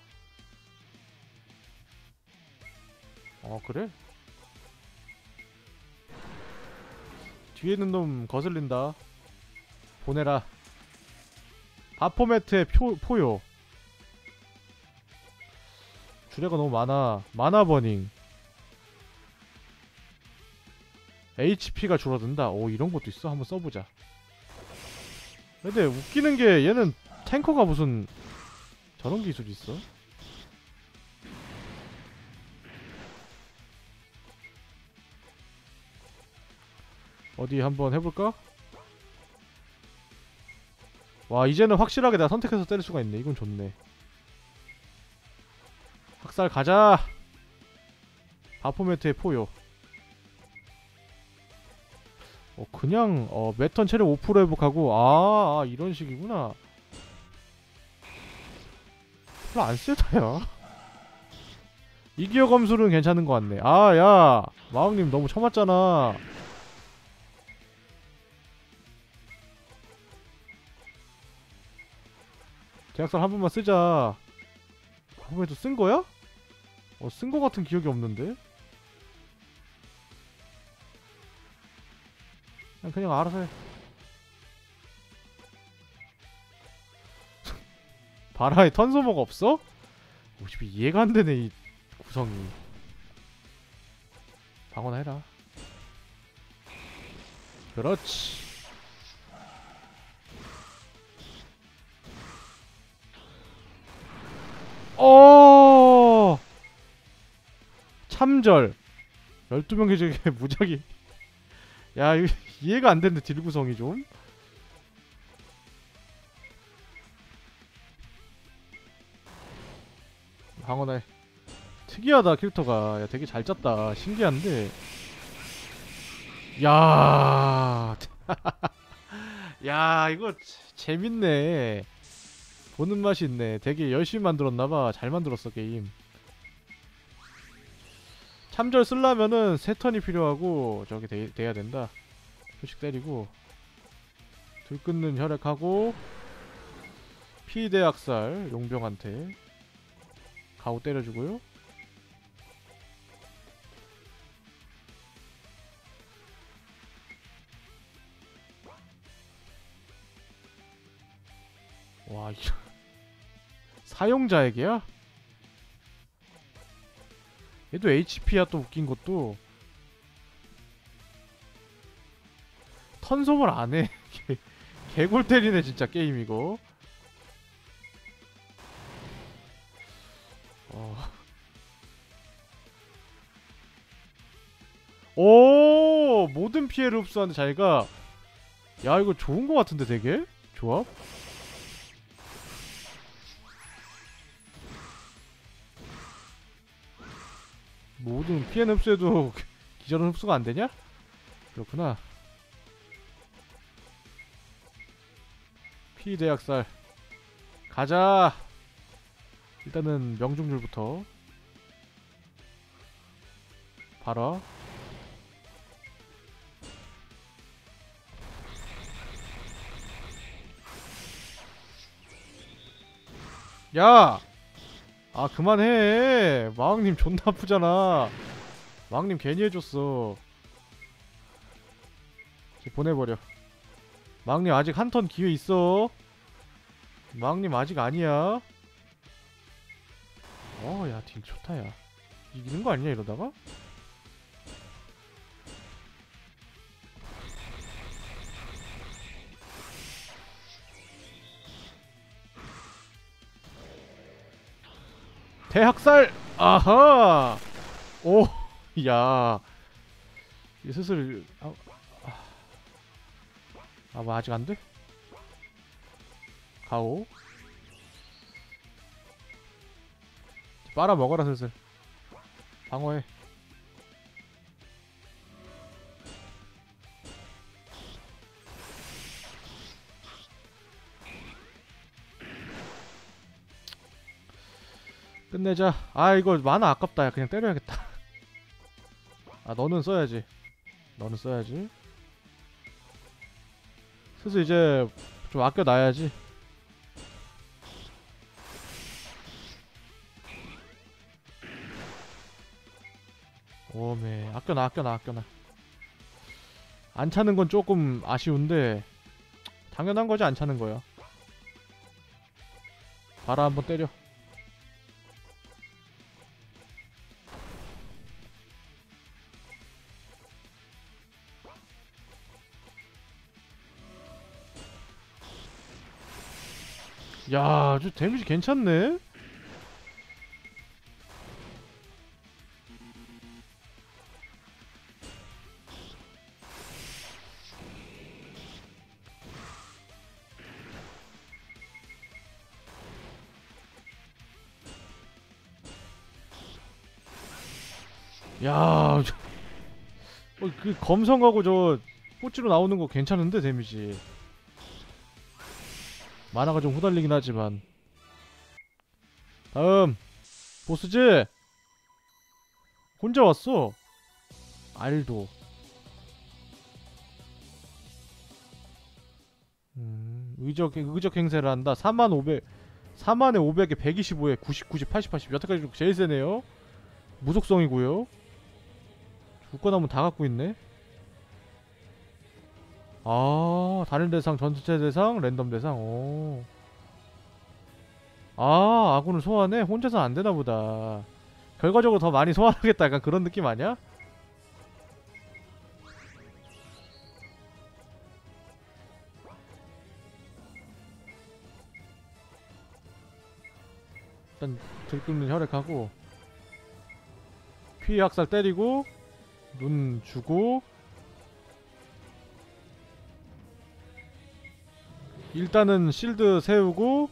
Speaker 1: 어 그래? 뒤에 있는 놈 거슬린다 보내라. 바포매트의 표, 포요 주례가 너무 많아. 마나 버닝. HP가 줄어든다. 오 이런 것도 있어? 한번 써보자. 근데 웃기는 게 얘는 탱커가 무슨 저런 기술이 있어? 어디 한번 해볼까? 와 이제는 확실하게 내가 선택해서 때릴 수가 있네. 이건 좋네. 학살 가자. 바포메트의 포요 어 그냥 어 매턴 체력 5% 회복하고 아, 아 이런 식이구나. 별로 안 세다 야. 이기어 검술은 괜찮은 것 같네. 아야 마왕님 너무 처맞잖아 계약서 한 번만 쓰자 그번에도 쓴 거야? 어, 쓴 거 같은 기억이 없는데? 그냥, 그냥 알아서 해. 바라에 턴소모가 없어? 어차피 이해가 안 되네, 이 구성이. 방어나 해라. 그렇지. 어. 참절. 12명 계적에 무작위. 야 이거 이해가 안 되는데 딜 구성이 좀. 방어네 특이하다 캐릭터가. 야 되게 잘 짰다. 신기한데. 야, 야 이거 재밌네 보는 맛이 있네. 되게 열심히 만들었나봐. 잘 만들었어 게임. 참절 쓰려면은 세 턴이 필요하고 저기 돼, 돼야 된다. 표식 때리고 둘 끊는 혈액하고 피대학살 용병한테 가오 때려주고요. 와 이런 사용자에게야? 얘도 HP야 또 웃긴 것도 턴솜을 안해 개골 때리네 진짜 게임 이거 어. 오 모든 피해를 흡수하는 자기가 야 이거 좋은 거 같은데 되게 조합? 모든 피해 흡수에도 기절은 흡수가 안 되냐? 그렇구나. 피 대학살 가자. 일단은 명중률부터 봐라. 야! 아 그만해. 마왕님 존나 아프잖아. 마왕님 괜히 해줬어. 이제 보내버려. 마왕님 아직 한 턴 기회 있어. 마왕님 아직 아니야. 어야 딜 좋다 야. 이기는 거 아니냐 이러다가? 대학살! 아하! 오! 야. 이 슬슬 아, 아, 아, 뭐 아직 안 돼? 가오. 빨아 먹어라 슬슬. 방어해. 끝내자. 아 이거 만화 아깝다. 그냥 때려야겠다. 아 너는 써야지. 너는 써야지. 슬슬 이제 좀 아껴놔야지. 오메 아껴놔 아껴놔 아껴놔. 안 차는 건 조금 아쉬운데 당연한 거지 안 차는 거야. 바라 한번 때려. 야, 저 데미지 괜찮네. 야, 저, 어, 그 검성하고 저 꼬치로 나오는 거 괜찮은데 데미지. 만화가 좀 후달리긴 하지만. 다음 보스지? 혼자 왔어. 알도. 음, 의적 의적 행세를 한다. 4만 500 4만에 500에 125에 90 90 80 80 여태까지 중 제일 세네요. 무속성이고요. 죽거나면 다 갖고 있네 아 다른 대상 전체 대상 랜덤 대상 오. 아 아군을 소환해 혼자서 안 되나 보다 결과적으로 더 많이 소환하겠다 약간 그런 느낌 아니야? 일단 들끓는 혈액하고 피해 학살 때리고 눈 주고 일단은 실드 세우고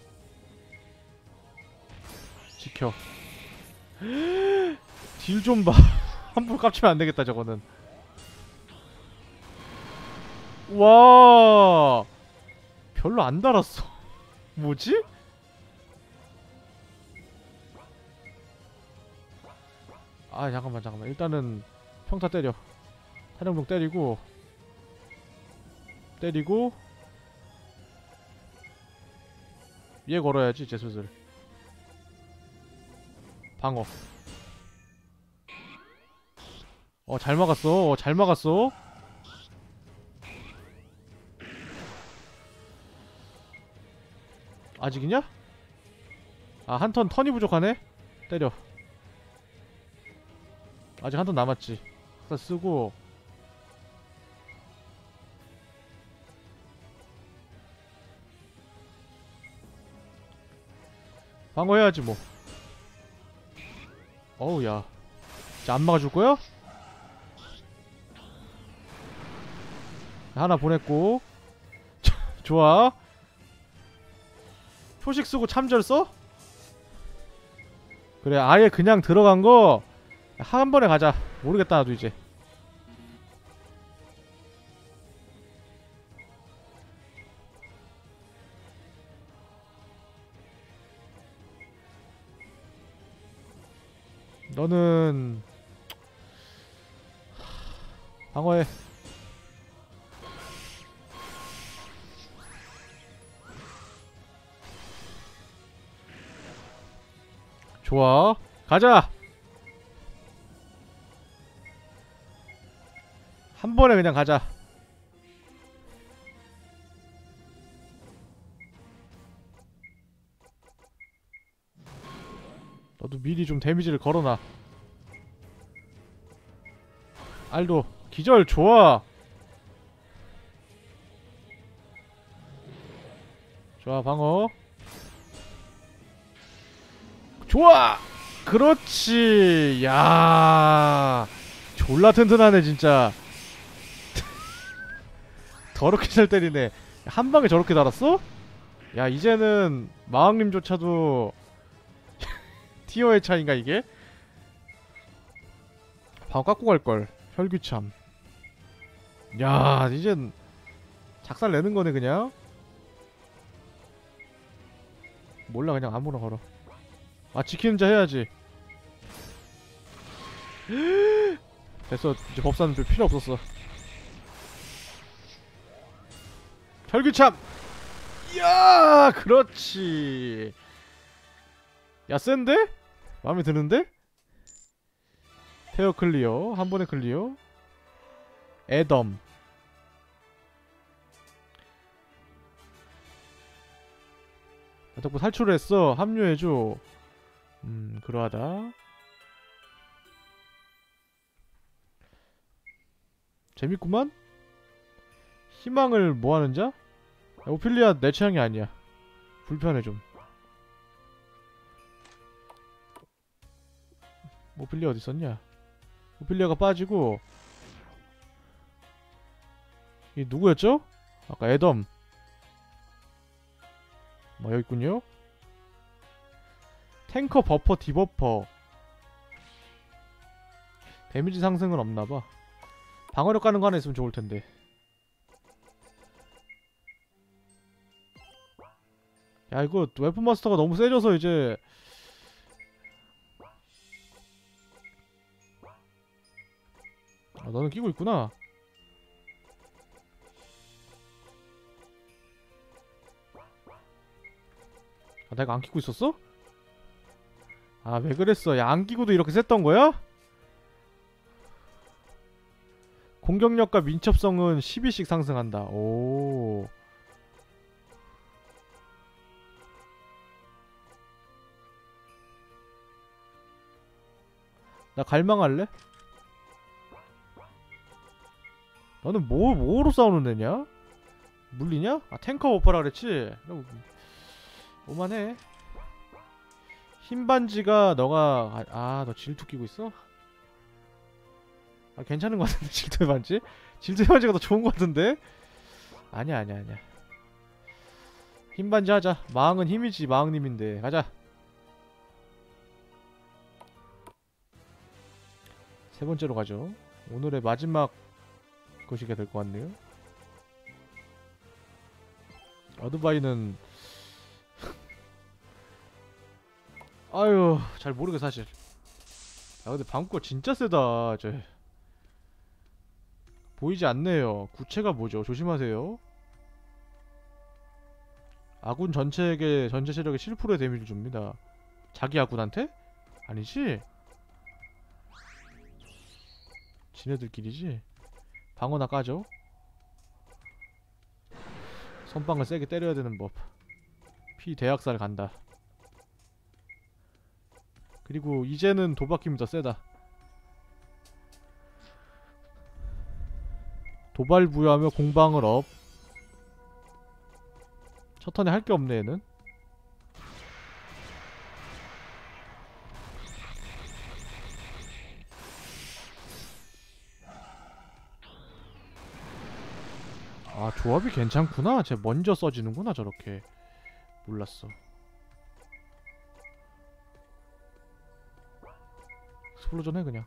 Speaker 1: 지켜. 딜 좀봐. 함부로 깝치면 안되겠다 저거는. 와! 별로 안 달았어. 뭐지? 아 잠깐만 잠깐만. 일단은 평타 때려. 타령병 때리고 때리고 얘 걸어야지 제 슬슬. 방어. 어 잘 막았어. 어, 잘 막았어. 아직이냐? 아 한 턴 턴이 부족하네? 때려. 아직 한 턴 남았지. 쓰고 방어해야지 뭐. 어우 야. 진짜 안 막아줄 거야? 하나 보냈고. 좋아. 표식 쓰고 참절 써? 그래 아예 그냥 들어간 거 한 번에 가자. 모르겠다 나도 이제 너는 방어해. 좋아. 가자. 한 번에 그냥 가자 너도 미리 좀 데미지를 걸어놔. 알도 기절 좋아. 좋아 방어. 좋아! 그렇지! 야 졸라 튼튼하네 진짜. 더럽게 잘 때리네. 한 방에 저렇게 달았어? 야 이제는 마왕님조차도 티어의 차인가 이게? 방어 깎고 갈걸. 혈귀참. 야 이젠 작살 내는 거네 그냥? 몰라 그냥 아무나 걸어. 아 지키는 자 해야지. 됐어. 이제 법사는 별 필요 없었어. 혈귀참! 야 그렇지. 야 센데? 마음에 드는데? fair clear 한 번에 clear. 애덤. 나 덕분 탈출을 했어. 합류해줘. 음 그러하다. 재밌구만. 희망을 모아는 자? 야, 오피리아 내 취향이 아니야. 불편해 좀 오피리아 어디 있었냐? 오피리아가 빠지고. 이 누구였죠? 아까 애덤. 뭐 여기 있군요. 탱커 버퍼 디버퍼. 데미지 상승은 없나봐. 방어력 가는 거 하나 있으면 좋을 텐데. 야 이거 웨폰 마스터가 너무 세져서 이제 아 너는 끼고 있구나 아 내가 안 끼고 있었어? 아 왜 그랬어 야 안 끼고도 이렇게 셌던 거야? 공격력과 민첩성은 12씩 상승한다 오 나 갈망할래? 너는 뭐, 뭐로 싸우는 애냐? 물리냐? 아 탱커 버퍼라 그랬지? 너 오만해 흰 반지가 너가 아너 질투 끼고 있어? 아 괜찮은 것 같은데 질투의 반지? 질투의 반지가 더 좋은 것 같은데? 아니야 아니야 아니야 흰 반지 하자 마왕은 힘이지 마왕님인데 가자 세 번째로 가죠 오늘의 마지막 것이게 될 것 같네요. 어드바이는 아유 잘 모르게 사실. 아 근데 방거 진짜 세다 쟤. 보이지 않네요. 구체가 뭐죠? 조심하세요. 아군 전체에게 전체 체력의 7%의 데미지를 줍니다. 자기 아군한테? 아니지? 지네들끼리지? 방어나 까죠? 선빵을 세게 때려야 되는 법. 피 대학살 간다. 그리고 이제는 도박힘이 더 세다. 도발 부여하며 공방을 업. 첫 턴에 할 게 없네 얘는. 아 조합이 괜찮구나. 쟤 먼저 써지는구나 저렇게. 몰랐어. 스플로전 해 그냥.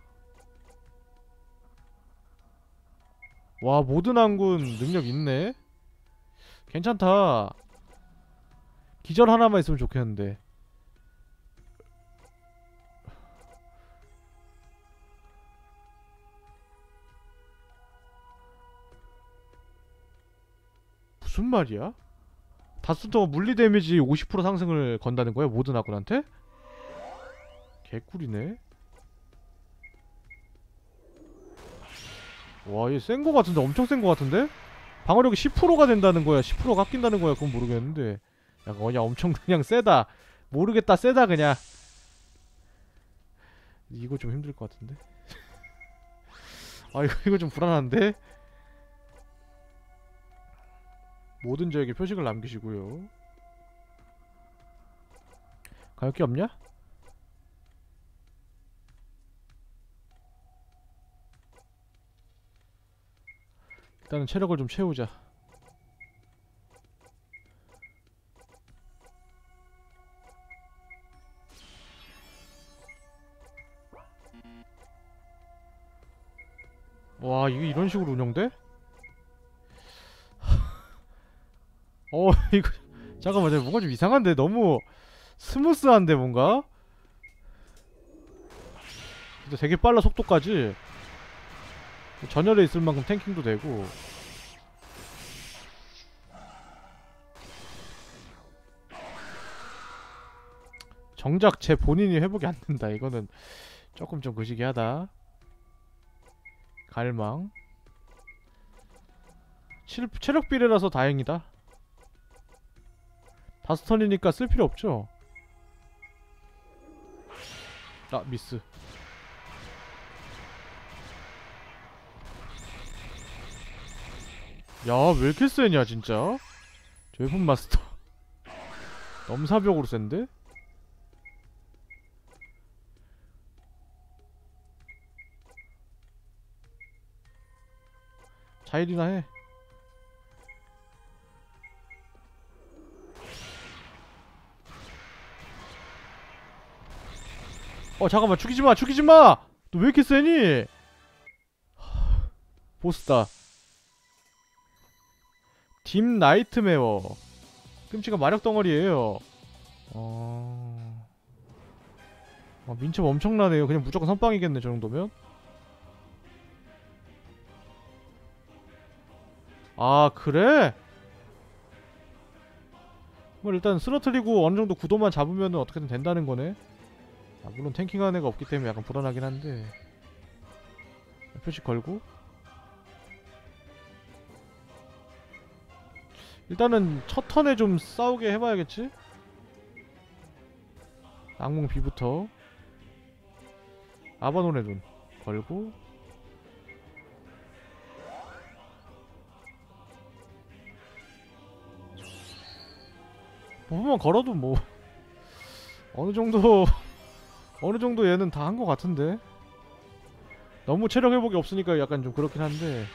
Speaker 1: 와 모든 항군 능력 있네. 괜찮다. 기절 하나만 있으면 좋겠는데 무슨 말이야? 다스터 물리 데미지 50% 상승을 건다는 거야 모든 아군한테? 개꿀이네. 와, 얘 센 거 같은데 엄청 센 거 같은데? 방어력이 10%가 된다는 거야. 10% 깎인다는 거야. 그건 모르겠는데. 야, 그냥 엄청 그냥 세다. 모르겠다. 세다 그냥. 이거 좀 힘들 것 같은데. 아, 이거 이거 좀 불안한데. 모든 저에게 표식을 남기시고요. 갈 게 없냐? 일단은 체력을 좀 채우자. 와 이게 이런 식으로 운영돼? 어 이거 잠깐만 저 뭔가 좀 이상한데? 너무 스무스한데 뭔가? 근데 되게 빨라 속도까지. 전열에 있을 만큼 탱킹도 되고. 정작 제 본인이 회복이 안 된다. 이거는 조금 좀 그시기하다. 갈망. 칠, 체력 비례라서 다행이다 다섯 턴이니까 쓸 필요 없죠? 아 미스. 야왜 이렇게 세냐 진짜? 저 웨폰 마스터. 넘사벽으로 센데? 자일이나 해 어 잠깐만 죽이지마 죽이지마! 너 왜 이렇게 세니? 하, 보스다. Deep nightmare 끔찍한 마력 덩어리예요. 어... 아, 민첩 엄청나네요. 그냥 무조건 선빵이겠네 저 정도면. 아 그래? 뭐 일단 쓰러트리고 어느 정도 구도만 잡으면은 어떻게든 된다는 거네 아, 물론 tanking하는 애가 없기 때문에 약간 불안하긴 한데. 표시 걸고. 일단은 첫 턴에 좀 싸우게 해봐야겠지? 악몽 B부터. 아바논의 눈 걸고. 뭐만 걸어도 뭐. 어느 정도 어느 정도 얘는 다 한 것 같은데? 너무 체력 회복이 없으니까 약간 좀 그렇긴 한데.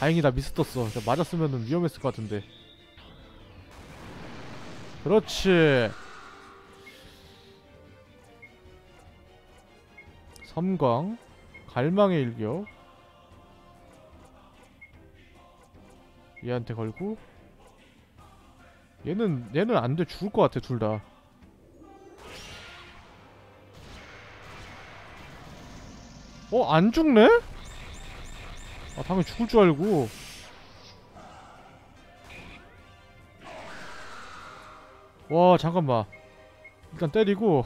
Speaker 1: 다행이다 미스 떴어. 맞았으면 위험했을 것 같은데. 그렇지. 섬광 갈망의 일격. 얘한테 걸고 얘는 얘는 안 돼 죽을 것 같아 둘 다. 어 안 죽네? 아 당연히 죽을 줄 알고. 와 잠깐만. 일단 때리고.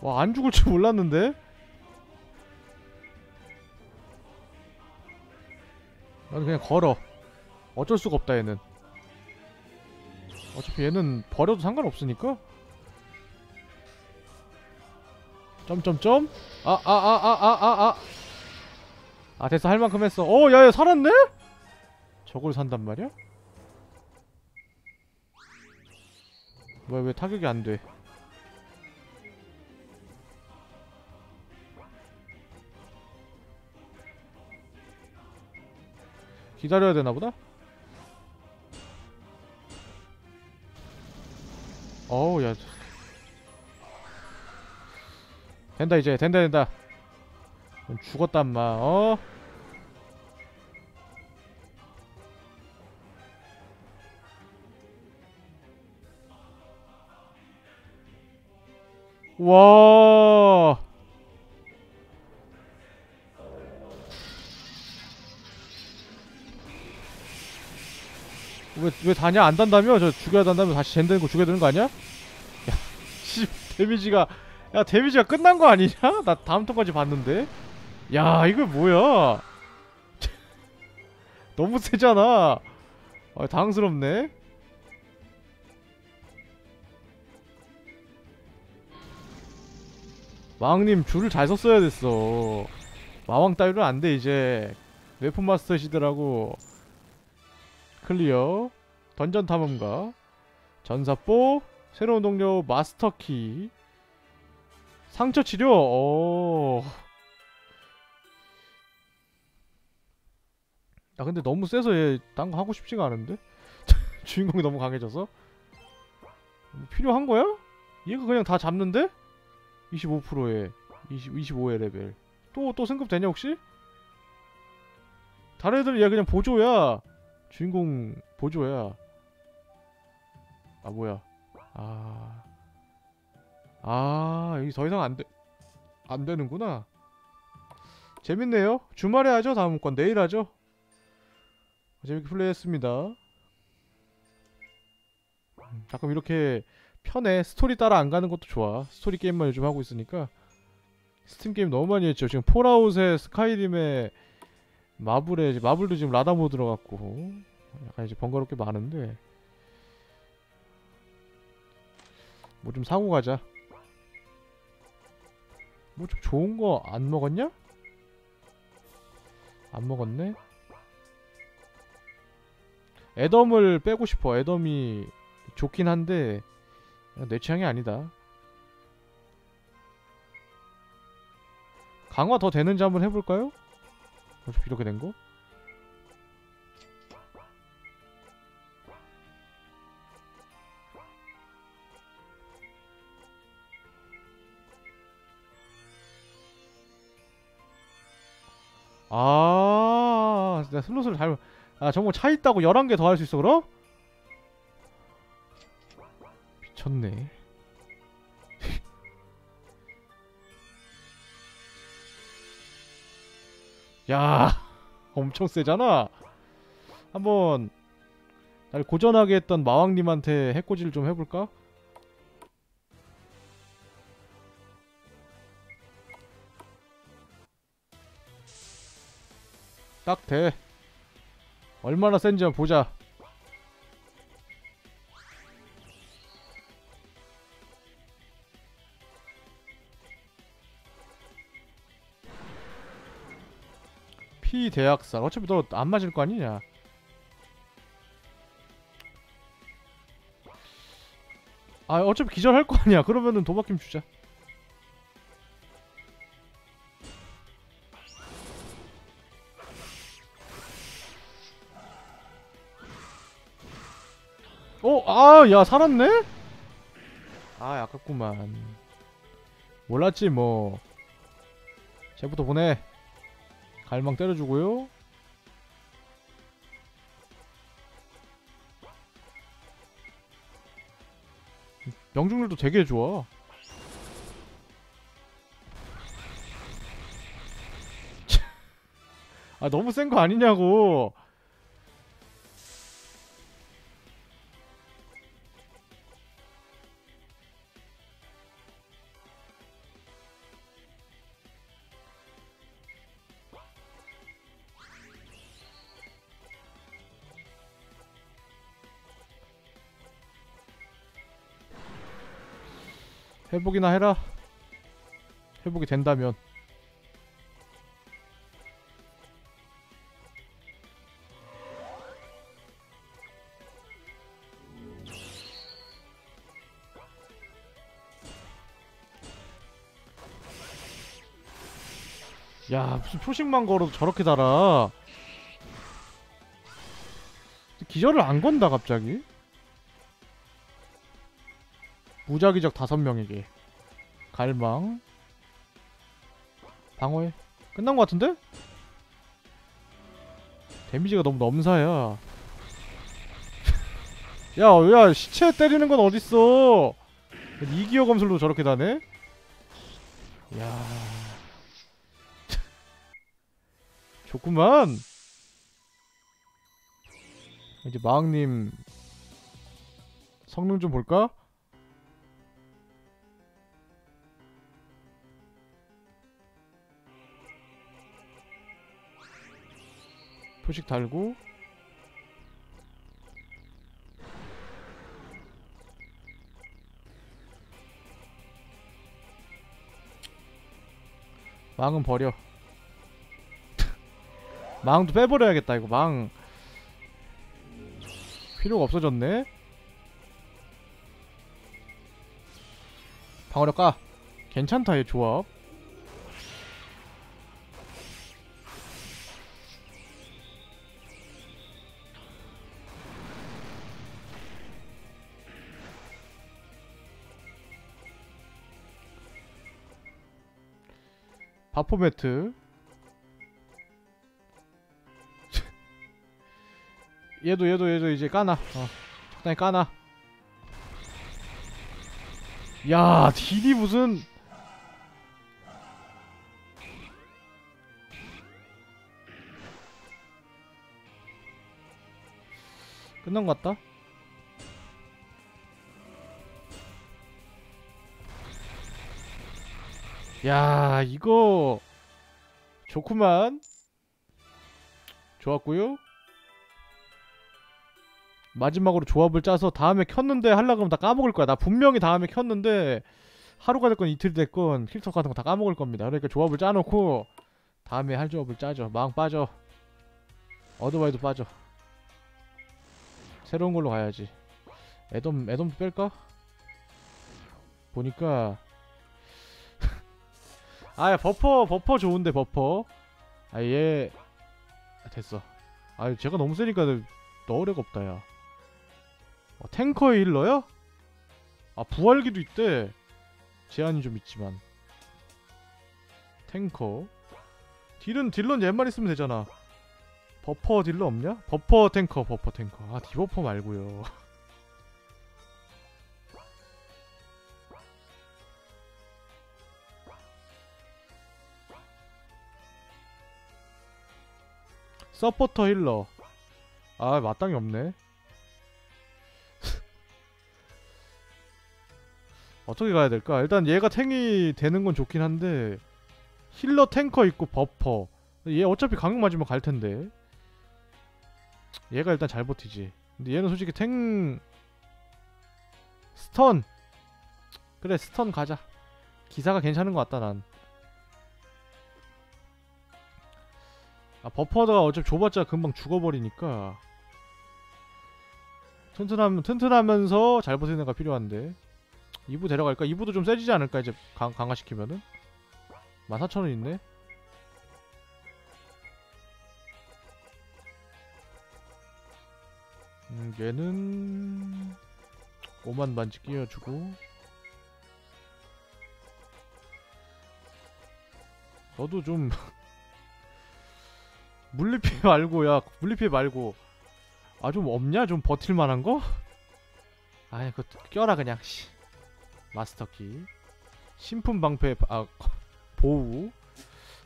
Speaker 1: 와 안 죽을 줄 몰랐는데? 난 그냥 걸어. 어쩔 수가 없다 얘는. 어차피 얘는 버려도 상관없으니까 점점점 아아 아아 아 아 아 아 됐어 할 만큼 했어 어 야야 살았네? 저걸 산단 말이야? 뭐야 왜 타격이 안돼 기다려야 되나 보다? 어우 야. 된다 이제. 된다 된다. 죽었단 마. 어? 와 왜, 왜 다냐? 안 단다며? 저 죽여야 단다며 다시 젠 되는 거 죽여야 되는 거 아니야? 야, 씨, 데미지가, 야, 데미지가 끝난 거 아니냐? 나 다음 턴까지 봤는데? 야, 이거 뭐야? 너무 세잖아. 아, 당황스럽네. 마왕님 줄을 잘 섰어야 됐어. 마왕 따위로 안 돼, 이제. 웨폰 마스터 시더라고. 클리어 던전 탐험가 전사뽀 새로운 동료 마스터키 상처 치료 오. 나 근데 너무 세서 얘딴 거 하고 싶지가 않은데 주인공이 너무 강해져서 뭐 필요한 거야? 얘가 그냥 다 잡는데? 25%에 20, 25의 레벨 또또 승급 되냐 혹시? 다른 애들은 얘 그냥 보조야 주인공 보조야. 아 뭐야? 아, 아 여기 더 이상 안 돼, 안 되는구나. 재밌네요. 주말에 하죠. 다음 건 내일 하죠. 재밌게 플레이했습니다. 음, 가끔 이렇게 편해 스토리 따라 안 가는 것도 좋아 스토리 게임만 요즘 하고 있으니까 스팀 게임 너무 많이 했죠 지금 폴아웃에 스카이림에 마블에 마블도 지금 라다 모드 들어갔고 약간 이제 번거롭게 많은데 뭐 좀 사고 가자 뭐 좀 좋은 거 안 먹었냐? 안 먹었네 애덤을 빼고 싶어 애덤이 좋긴 한데 내 취향이 아니다 강화 더 되는지 한번 해볼까요? 어차피 이렇게 된 거? 아, 내가 슬롯을 잘, 아, 정말 차 있다고 11개 더 할 수 있어, 그럼? 미쳤네. 야, 엄청 세잖아. 한번 날 고전하게 했던 마왕님한테 해코지를 좀 해볼까? 딱 돼. 얼마나 센지 한번 보자. 피 대학살. 어차피 너 안 맞을 거 아니냐? 아 어차피 기절할 거 아니야. 그러면은 도박김 주자. 어, 아, 야, 살았네? 아, 아깝구만. 몰랐지, 뭐. 쟤부터 보내. 갈망 때려주고요. 명중률도 되게 좋아. 아, 너무 센 거 아니냐고. 회복이나 해라. 회복이 된다면. 야 무슨 표식만 걸어도 저렇게 달아 기절을 안 건다 갑자기 무작위적 다섯 명에게 갈망 방어해 끝난 것 같은데? 데미지가 너무 넘사야 야, 야, 시체 때리는 건 어딨어? 이기어 검술로 저렇게 다네? 야, 좋구만. 이제 마왕님 성능 좀 볼까? 표식 달고. 망은 버려. 망도 빼버려야겠다 이거 망. 필요가 없어졌네. 방어력 까 괜찮다 얘 조합 바포매트. 얘도 얘도 얘도 이제 까나 어 적당히 까나 야 딜이 무슨. 끝난 것 같다 야 이거 좋구만. 좋았고요. 마지막으로 조합을 짜서 다음에 켰는데 하려고 하면 다 까먹을 거야. 나 분명히 다음에 켰는데 하루가 됐건 이틀 됐건 킬터 같은 거 다 까먹을 겁니다. 그러니까 조합을 짜놓고 다음에 할 조합을 짜죠. 망 빠져. 어드바이도 빠져. 새로운 걸로 가야지. 애덤 애덤도 뺄까? 보니까 아 버퍼 버퍼 좋은데 버퍼. 아얘. 됐어. 아 제가 너무 세니까 넣을 애가 없다 야. 어, tanker healer요? 아 부활기도 있대. 제한이 좀 있지만. tanker. deal은 딜런 얘만 있으면 되잖아. buffer dealer 없냐? buffer tanker buffer tanker. 아 debuffer 말고요 supporter healer. 아 마땅히 없네. 어떻게 가야 될까? 일단 얘가 탱이 되는 건 좋긴 한데 healer tanker 있고 buffer. 얘 어차피 강력 맞으면 갈 텐데. 얘가 일단 잘 버티지. 근데 얘는 솔직히 탱 stun. 그래 stun 가자. 기사가 괜찮은 것 같다 난 아, 버퍼가 어차피 줘봤자 금방 죽어버리니까. 튼튼하면 튼튼하면서 잘 버티는 애가 필요한데. 2부 데려갈까? 2부도 좀 세지지 않을까 이제 강, 강화시키면은? 14,000원 있네? 음, 얘는 5만 반지 끼워주고. 너도 좀 물리피 말고 야 물리피 말고. 아 좀 없냐? 좀 버틸 만한 거? 아이 그거 껴라 그냥 씨. 마스터키. 신품 방패 아 보우.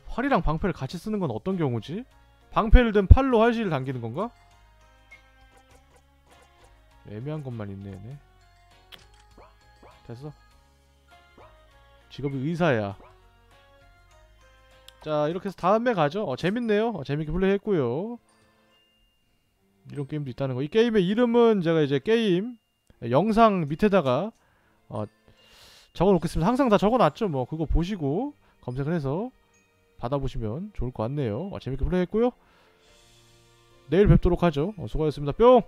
Speaker 1: 활이랑 방패를 같이 쓰는 건 어떤 경우지? 방패를 든 팔로 활실을 당기는 건가? 애매한 것만 있네 얘네. 됐어. 직업이 의사야 자 이렇게 해서 다음에 가죠. 어, 재밌네요. 어, 재밌게 플레이했고요. 이런 게임도 있다는 거. 이 게임의 이름은 제가 이제 게임 영상 밑에다가 어, 적어놓겠습니다. 항상 다 적어놨죠. 뭐 그거 보시고 검색을 해서 받아보시면 좋을 것 같네요. 어, 재밌게 플레이했고요. 내일 뵙도록 하죠. 어, 수고하셨습니다. 뿅